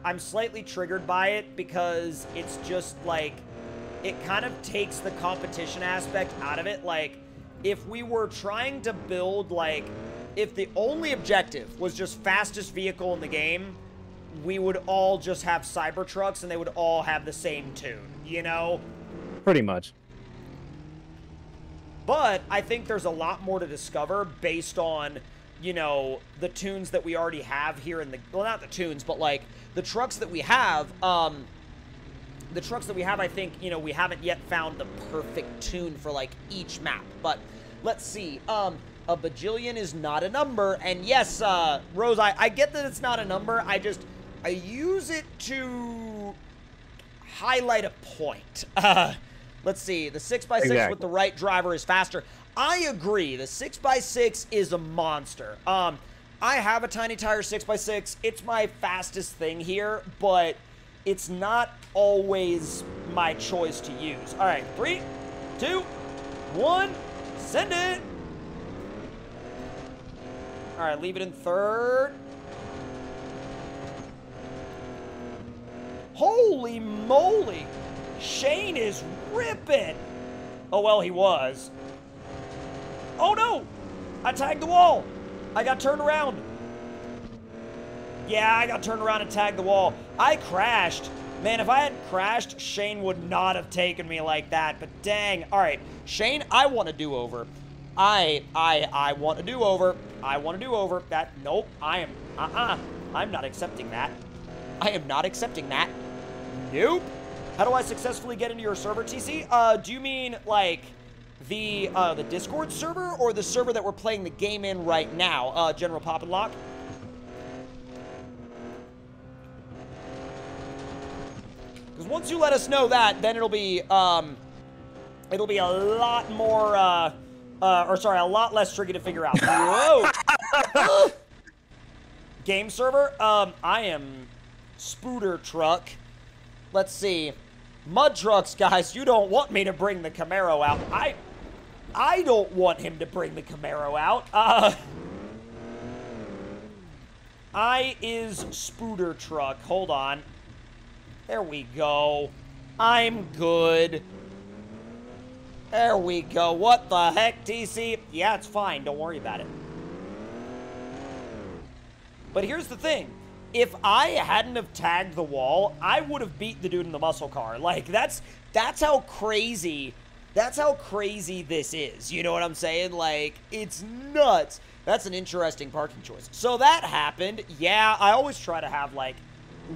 I'm slightly triggered by it because it's just like it kind of takes the competition aspect out of it. Like if we were trying to build like if the only objective was just fastest vehicle in the game, we would all just have Cybertrucks and they would all have the same tune, you know? Pretty much. But I think there's a lot more to discover based on you know, the tunes that we already have here in the, well, not the tunes, but like the trucks that we have, um, the trucks that we have, I think, you know, we haven't yet found the perfect tune for like each map, but let's see, um, a bajillion is not a number, and yes, uh, Rose, I, I get that it's not a number, I just, I use it to highlight a point. Uh, let's see, the 6x6 exactly. with the right driver is faster. I agree. The 6x6 is a monster. Um, I have a Tiny Tire 6x6. It's my fastest thing here, but it's not always my choice to use. All right, three, two, one, send it. All right, leave it in third. Holy moly. Shane is ripping. Oh, well, he was. Oh no! I tagged the wall. I got turned around. Yeah, I got turned around and tagged the wall. I crashed. Man, if I had crashed, Shane would not have taken me like that. But dang. All right, Shane, I want a do-over. I, I, I want a do-over. I want a do-over. That, nope, I am, uh-uh. I'm not accepting that. I am not accepting that. Nope. How do I successfully get into your server, TC? Uh, do you mean, like the uh, the Discord server or the server that we're playing the game in right now, uh, General Pop and Lock? Because once you let us know that, then it'll be um, it'll be a lot more uh, uh, or sorry, a lot less tricky to figure out. Whoa! game server. Um, I am Spooter Truck. Let's see. Mud trucks, guys, you don't want me to bring the Camaro out. I I don't want him to bring the Camaro out. Uh, I is Spooder Truck. Hold on. There we go. I'm good. There we go. What the heck, TC? Yeah, it's fine. Don't worry about it. But here's the thing. If I hadn't have tagged the wall, I would have beat the dude in the muscle car. Like, that's that's how crazy that's how crazy this is. You know what I'm saying? Like, it's nuts. That's an interesting parking choice. So that happened. Yeah, I always try to have, like,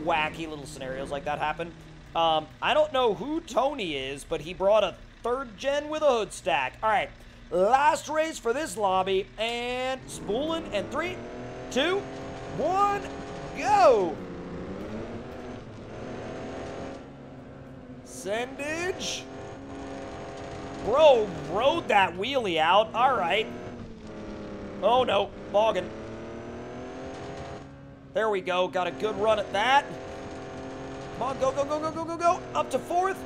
wacky little scenarios like that happen. Um, I don't know who Tony is, but he brought a third gen with a hood stack. All right, last race for this lobby. And spooling. And three, two, one, go. Sendage. Bro rode that wheelie out. All right. Oh, no. Boggin. There we go. Got a good run at that. Come on, go, go, go, go, go, go, go. Up to fourth.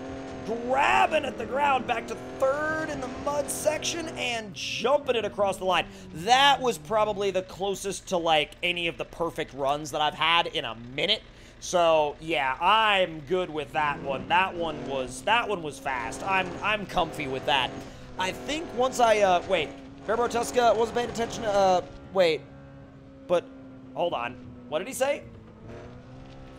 Grabbing at the ground. Back to third in the mud section and jumping it across the line. That was probably the closest to, like, any of the perfect runs that I've had in a minute. So yeah, I'm good with that one. That one was that one was fast. I'm I'm comfy with that. I think once I uh wait, Bearbro Tuska wasn't paying attention. Uh, wait, but hold on. What did he say?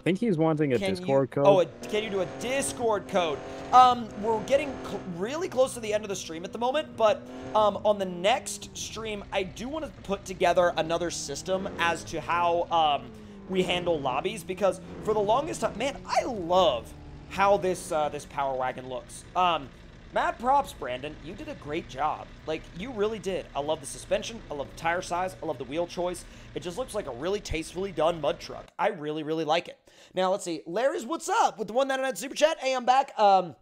I think he's wanting a can Discord you, code. Oh, a, can you do a Discord code? Um, we're getting cl really close to the end of the stream at the moment, but um, on the next stream, I do want to put together another system as to how um, we handle lobbies because for the longest time, man, I love how this uh, this power wagon looks. Um, Mad props, Brandon. You did a great job. Like, you really did. I love the suspension. I love the tire size. I love the wheel choice. It just looks like a really tastefully done mud truck. I really, really like it. Now, let's see. Larry's What's Up with the 199 Super Chat. Hey, I'm back. Um,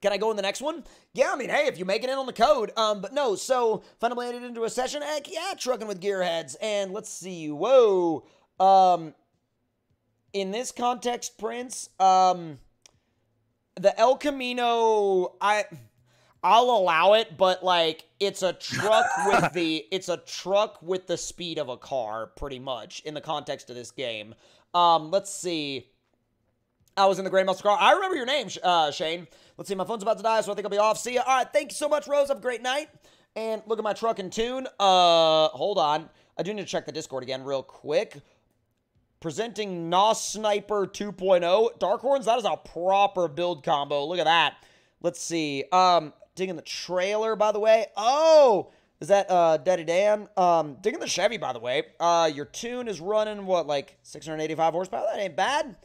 can I go in the next one? Yeah, I mean, hey, if you make it in on the code. Um, but no, so fundamentally into a session. Heck yeah, trucking with gearheads. And let's see. Whoa. Um, in this context, Prince, um, the El Camino, I I'll allow it, but like it's a truck with the it's a truck with the speed of a car, pretty much, in the context of this game. Um, let's see. I was in the Grandmaster car. I remember your name, uh, Shane. Let's see. My phone's about to die, so I think I'll be off. See ya. All right. Thank you so much, Rose. Have a great night. And look at my truck and tune. Uh, hold on. I do need to check the Discord again real quick. Presenting NOS Sniper 2.0. Dark Horns, that is a proper build combo. Look at that. Let's see. Um, digging the trailer, by the way. Oh, is that uh Daddy Dan? Um, digging the Chevy, by the way. Uh, your tune is running, what, like 685 horsepower? That ain't bad.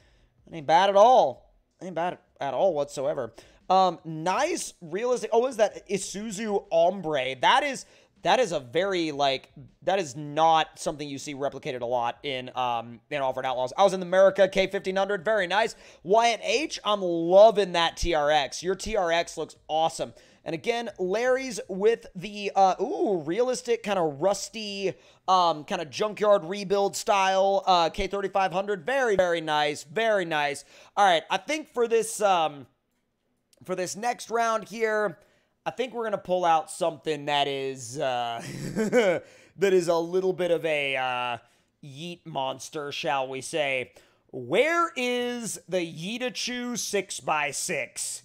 That ain't bad at all. That ain't bad at all whatsoever. Um, nice, realistic. Oh, is that Isuzu Ombre? That is that is a very like that is not something you see replicated a lot in um in Off-Road Outlaws. I was in the America K1500, very nice. Wyatt H, I'm loving that TRX. Your TRX looks awesome. And again, Larry's with the uh ooh, realistic kind of rusty um kind of junkyard rebuild style uh K3500. Very very nice. Very nice. All right, I think for this um for this next round here, I think we're gonna pull out something that is uh, that is a little bit of a uh, yeet monster, shall we say? Where is the Yeetachu six x six?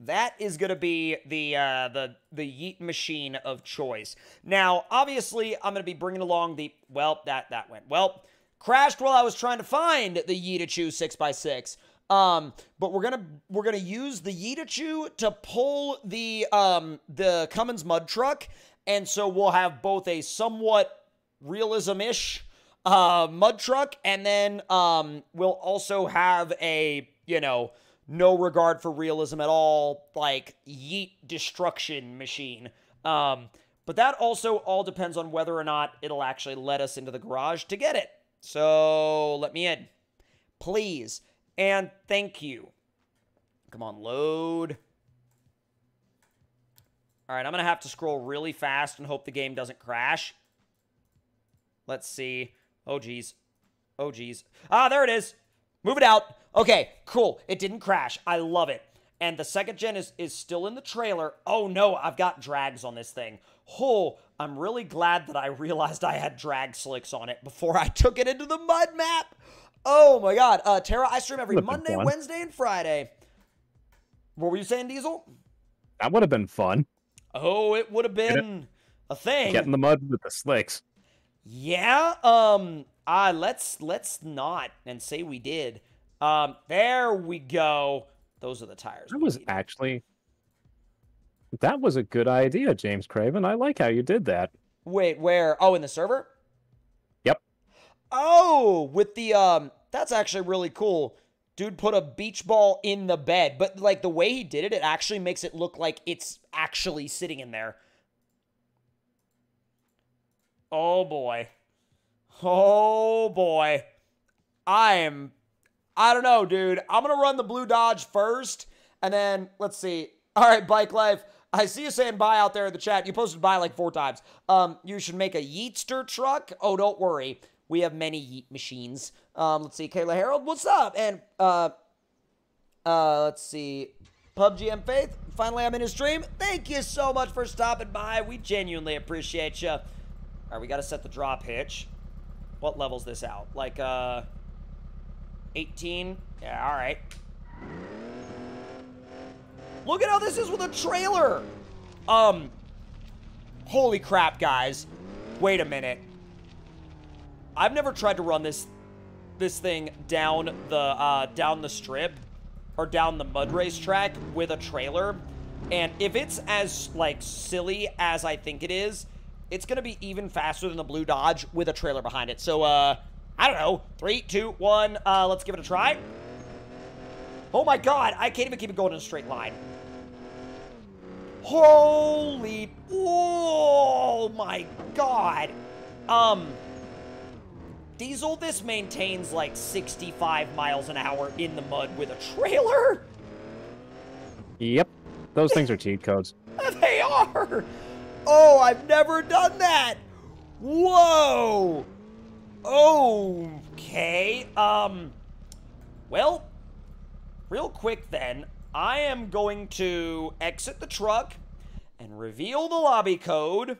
That is going to be the uh, the the yeet machine of choice. Now, obviously, I'm going to be bringing along the well that that went well. Crashed while I was trying to find the Yeetachu six x six. Um, but we're gonna we're gonna use the Yeetachu to pull the um the Cummins mud truck, and so we'll have both a somewhat realism-ish uh mud truck, and then um we'll also have a you know no regard for realism at all like yeet destruction machine. Um, but that also all depends on whether or not it'll actually let us into the garage to get it. So let me in, please. And thank you. Come on, load. All right, I'm going to have to scroll really fast and hope the game doesn't crash. Let's see. Oh, geez. Oh, geez. Ah, there it is. Move it out. Okay, cool. It didn't crash. I love it. And the second gen is, is still in the trailer. Oh, no, I've got drags on this thing. Oh, I'm really glad that I realized I had drag slicks on it before I took it into the mud map. Oh my God, uh, Tara, I stream every Monday. Wednesday, and Friday. What were you saying, Diesel? That would have been fun. Oh, it would have been a thing. Get in the mud with the slicks. Yeah. Um. Uh, let's let's not and say we did. Um. There we go. Those are the tires. That was actually. That was a good idea, James Craven. I like how you did that. Wait, where? Oh, in the server? Yep. Oh, with the um that's actually really cool. Dude put a beach ball in the bed, but like the way he did it, it actually makes it look like it's actually sitting in there. Oh boy. Oh boy. I am I don't know, dude. I'm going to run the blue Dodge first and then let's see. All right, bike life. I see you saying buy out there in the chat. You posted buy like four times. Um, you should make a Yeetster truck. Oh, don't worry. We have many Yeet machines. Um, let's see, Kayla Harold, what's up? And uh, uh, let's see, PUBG M Faith. Finally, I'm in his stream. Thank you so much for stopping by. We genuinely appreciate you. All right, we got to set the drop hitch. What level's this out? Like, uh, 18? Yeah, all right. Look at how this is with a trailer. Um, holy crap, guys. Wait a minute. I've never tried to run this this thing down the uh, down the strip or down the mud race track with a trailer. And if it's as like silly as I think it is, it's gonna be even faster than the Blue Dodge with a trailer behind it. So uh, I don't know. Three, two, one. Uh, let's give it a try. Oh my god, I can't even keep it going in a straight line. Holy, oh my god. Um, Diesel, this maintains like 65 miles an hour in the mud with a trailer? Yep. Those things are cheat codes. They are! Oh, I've never done that! Whoa! Okay, um... Well, real quick then, I am going to exit the truck and reveal the lobby code.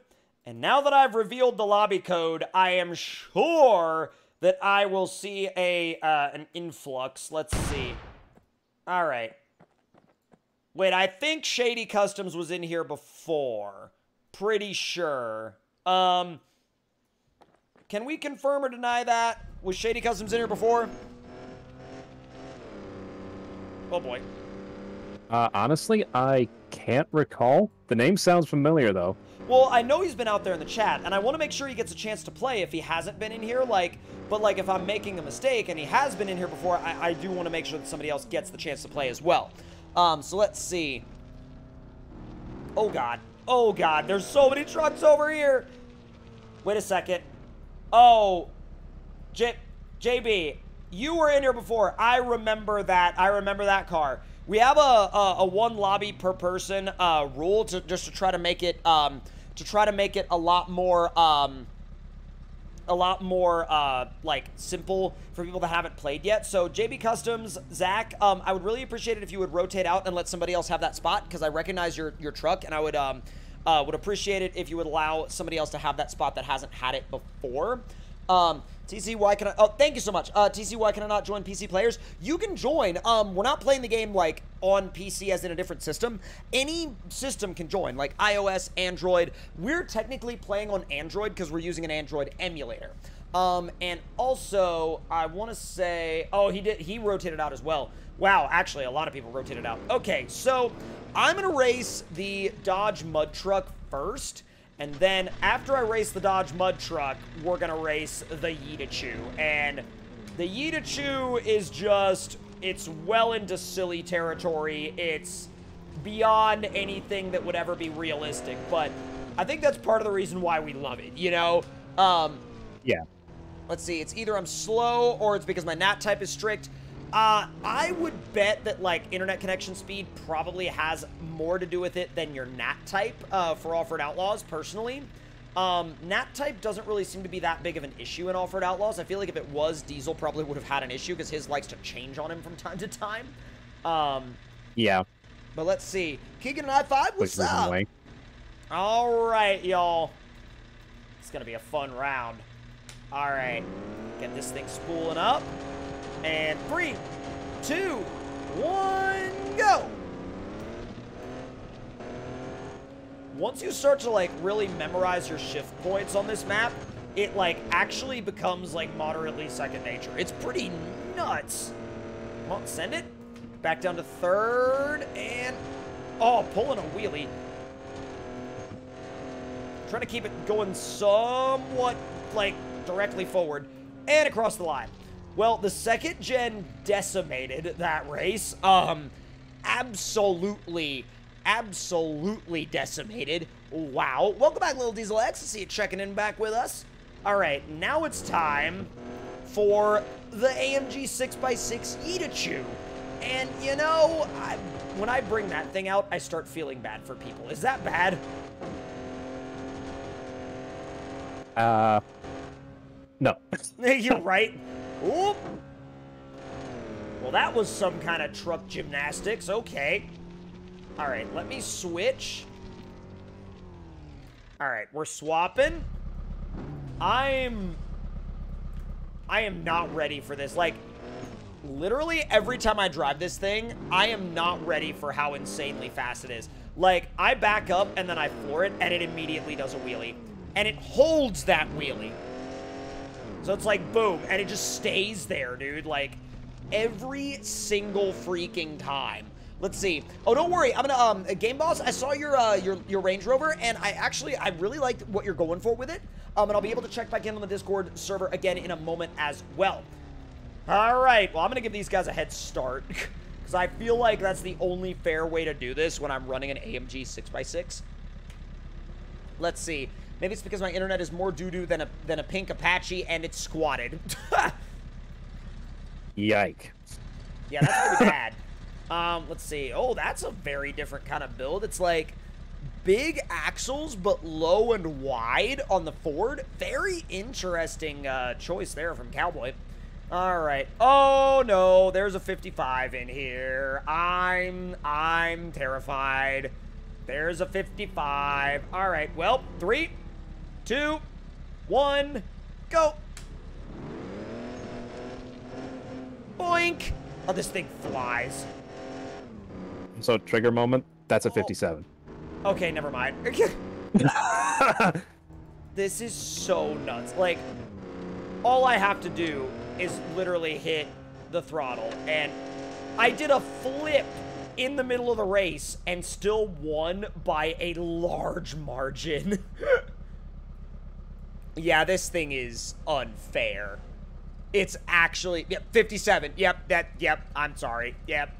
And now that I've revealed the lobby code, I am sure that I will see a uh, an influx. Let's see. All right. Wait, I think Shady Customs was in here before. Pretty sure. Um, can we confirm or deny that? Was Shady Customs in here before? Oh boy. Uh, honestly, I can't recall. The name sounds familiar, though. Well, I know he's been out there in the chat, and I want to make sure he gets a chance to play if he hasn't been in here. Like, but like if I'm making a mistake and he has been in here before, I, I do want to make sure that somebody else gets the chance to play as well. Um, so let's see. Oh god. Oh god, there's so many trucks over here. Wait a second. Oh, J JB, you were in here before. I remember that. I remember that car. We have a, a, a one lobby per person uh, rule to just to try to make it um, to try to make it a lot more um, a lot more uh, like simple for people that haven't played yet. So JB Customs, Zach, um, I would really appreciate it if you would rotate out and let somebody else have that spot because I recognize your your truck and I would um, uh, would appreciate it if you would allow somebody else to have that spot that hasn't had it before. Um, TC, why can I? Oh, thank you so much. Uh, TC, why can I not join PC players? You can join. Um, we're not playing the game like on PC as in a different system. Any system can join, like iOS, Android. We're technically playing on Android because we're using an Android emulator. Um, and also, I want to say, oh, he did. He rotated out as well. Wow, actually, a lot of people rotated out. Okay, so I'm gonna race the Dodge Mud Truck first. And then after I race the Dodge Mud Truck, we're going to race the Yeetachu. And the Yeetachu is just, it's well into silly territory. It's beyond anything that would ever be realistic. But I think that's part of the reason why we love it, you know? Um, yeah. Let's see, it's either I'm slow or it's because my NAT type is strict. Uh, I would bet that, like, internet connection speed probably has more to do with it than your NAT type uh, for Off-Road Outlaws, personally. Um, NAT type doesn't really seem to be that big of an issue in Off-Road Outlaws. I feel like if it was, Diesel probably would have had an issue because his likes to change on him from time to time. Um, yeah. But let's see. Keegan and I5, what's up? All right, y'all. It's going to be a fun round. All right. Get this thing spooling up. And three, two, one, go! Once you start to, like, really memorize your shift points on this map, it, like, actually becomes, like, moderately second nature. It's pretty nuts. Come on, send it. Back down to third, and... Oh, pulling a wheelie. Trying to keep it going somewhat, like, directly forward. And across the line. Well, the second gen decimated that race. Um, absolutely, absolutely decimated. Wow. Welcome back, Little Diesel X. I see you checking in back with us. All right, now it's time for the AMG 6x6 Yeetachu. And, you know, I, when I bring that thing out, I start feeling bad for people. Is that bad? Uh, no. You're right. Oop. Well, that was some kind of truck gymnastics. Okay. All right, let me switch. All right, we're swapping. I'm... I am not ready for this. Like, literally every time I drive this thing, I am not ready for how insanely fast it is. Like, I back up and then I floor it, and it immediately does a wheelie. And it holds that wheelie. So it's like, boom, and it just stays there, dude. Like, every single freaking time. Let's see. Oh, don't worry. I'm gonna um game boss. I saw your uh your your Range Rover, and I actually I really liked what you're going for with it. Um, and I'll be able to check back in on the Discord server again in a moment as well. All right. Well, I'm gonna give these guys a head start Because I feel like that's the only fair way to do this when I'm running an AMG 6x6. Let's see. Maybe it's because my internet is more doo-doo than a, than a pink Apache and it's squatted. Yike. Yeah, that's pretty bad. Um, let's see. Oh, that's a very different kind of build. It's like big axles, but low and wide on the Ford. Very interesting uh, choice there from Cowboy. All right. Oh no, there's a 55 in here. I'm I'm terrified. There's a 55. All right. Well, three, two, one, go. Boink. Oh, this thing flies. So trigger moment. That's a 57. Okay, never mind. this is so nuts. Like, all I have to do is literally hit the throttle, and I did a flip in the middle of the race and still won by a large margin. yeah, this thing is unfair. It's actually yep, 57. Yep, that yep, I'm sorry. Yep.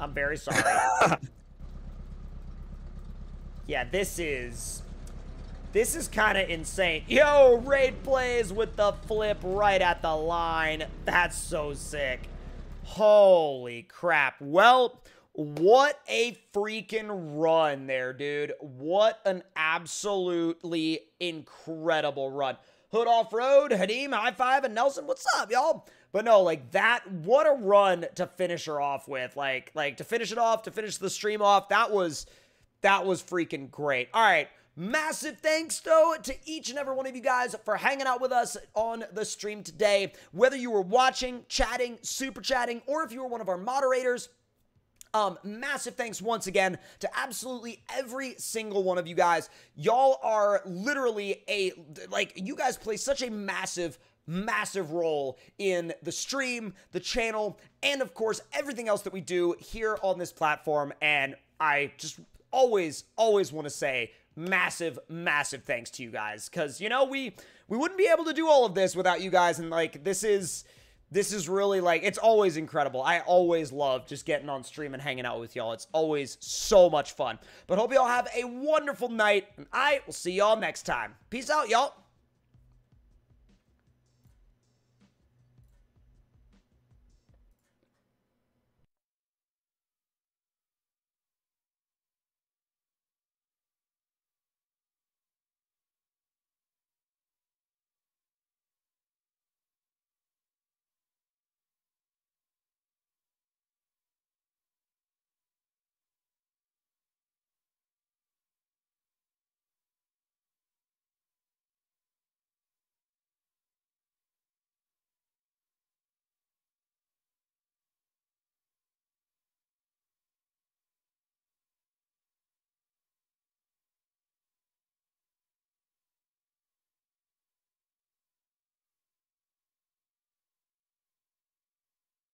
I'm very sorry. yeah, this is this is kind of insane. Yo, Raid plays with the flip right at the line. That's so sick. Holy crap. Well, what a freaking run there, dude. What an absolutely incredible run. Hood Off-Road, Hadim, High Five, and Nelson, what's up, y'all? But no, like that, what a run to finish her off with. Like, like to finish it off, to finish the stream off, that was, that was freaking great. All right. Massive thanks, though, to each and every one of you guys for hanging out with us on the stream today. Whether you were watching, chatting, super chatting, or if you were one of our moderators, um, massive thanks once again to absolutely every single one of you guys. Y'all are literally a, like, you guys play such a massive massive role in the stream, the channel, and of course, everything else that we do here on this platform. And I just always, always want to say massive, massive thanks to you guys. Cause, you know, we we wouldn't be able to do all of this without you guys. And like this is this is really like it's always incredible. I always love just getting on stream and hanging out with y'all. It's always so much fun. But hope y'all have a wonderful night, and I will see y'all next time. Peace out, y'all.